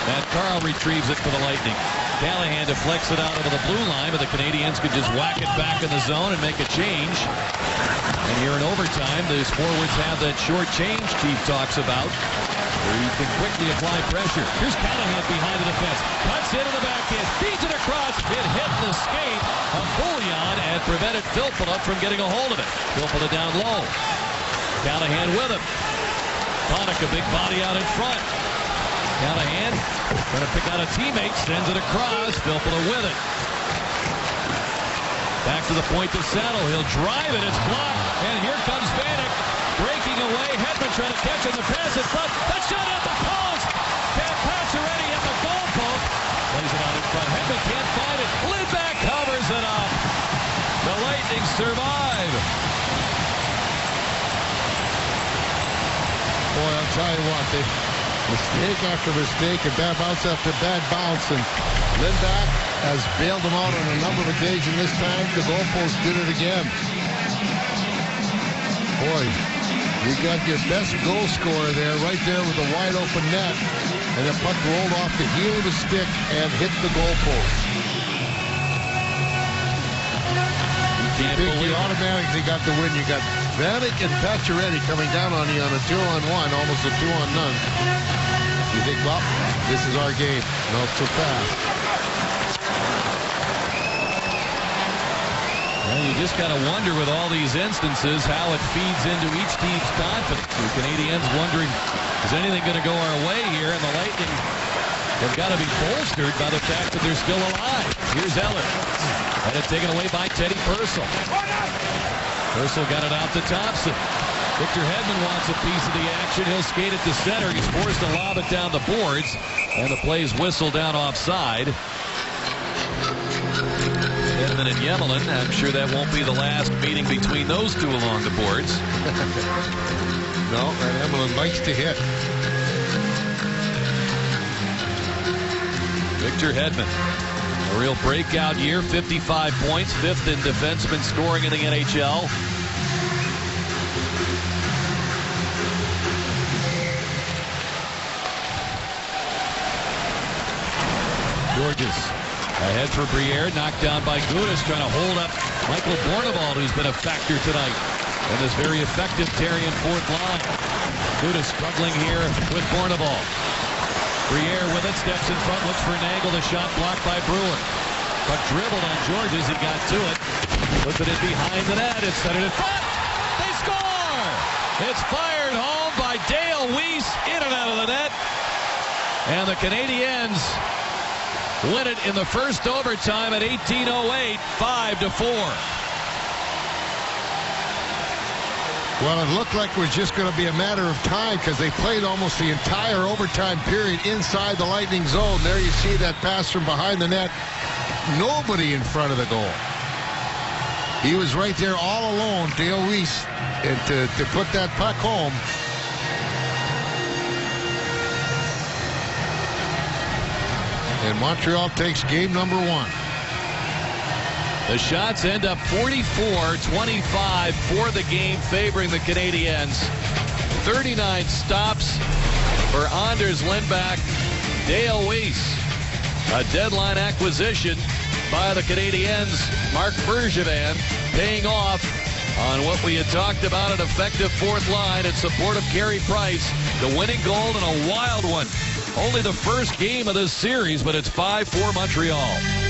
Matt Carle retrieves it for the Lightning. Callahan deflects it out over the blue line, but the Canadians could just whack it back in the zone and make a change. And here in overtime, these forwards have that short change Chief talks about, where you can quickly apply pressure. Here's Callahan behind the defense. Cuts into the backhand, feeds it across. It hit the skate of Bouillon and prevented Filppula from getting a hold of it. Filppula down low. Callahan with him. A big body out in front. Callahan going to pick out a teammate, sends it across. Filppula with it. Back to the point to settle. He'll drive it. It's blocked. And here comes Vanek. Breaking away. Hedman trying to catch in the pass in front. That shot at the post. Can't pass already at the goal post. Plays it out in front. Hedman can't find it. Lindback covers it up. The Lightning survive. Boy, I'll tell you what, they, mistake after mistake and bad bounce after bad bounce. And Lindback has bailed them out on a number of occasions this time. The goalpost did it again. Boy, you got your best goal scorer there right there with a wide open net. And the puck rolled off the heel of the stick and hit the goalpost. You think you automatically got the win. You got Vanek and Pacioretty coming down on you on a two-on-one, almost a two-on-none. You think, well, this is our game. Not so fast. Well, you just got to wonder with all these instances how it feeds into each team's confidence. The Canadians wondering, is anything going to go our way here? And the Lightning have got to be bolstered by the fact that they're still alive. Here's Eller. And it's taken away by Teddy Purcell. Purcell got it out to Thompson. Victor Hedman wants a piece of the action. He'll skate it to center. He's forced to lob it down the boards. And the play's whistled down offside. Hedman and Emelin. I'm sure that won't be the last meeting between those two along the boards. No, and Emelin likes to hit. Victor Hedman. A real breakout year, 55 points, fifth in defenseman scoring in the NHL. Gorges ahead for Briere, knocked down by Gudas, trying to hold up Michael Bournival, who's been a factor tonight in this very effective Therrien fourth line. Gudas struggling here with Bournival. Briere with it, steps in front, looks for an angle. The shot blocked by Brewer. But dribbled on Gorges, he got to it. Puts it in behind the net, it's it in front. They score! It's fired home by Dale Weise in and out of the net. And the Canadiens win it in the first overtime at 18:08, five to four. Well, it looked like it was just going to be a matter of time because they played almost the entire overtime period inside the Lightning zone. There you see that pass from behind the net. Nobody in front of the goal. He was right there all alone, Dale Weise, and to, to put that puck home. And Montreal takes game number one. The shots end up 44-25 for the game, favoring the Canadiens. 39 stops for Anders Lindback. Dale Weise, a deadline acquisition by the Canadiens. Marc Bergevin paying off on what we had talked about, an effective fourth line in support of Carey Price. The winning goal and a wild one. Only the first game of this series, but it's 5-4 Montreal.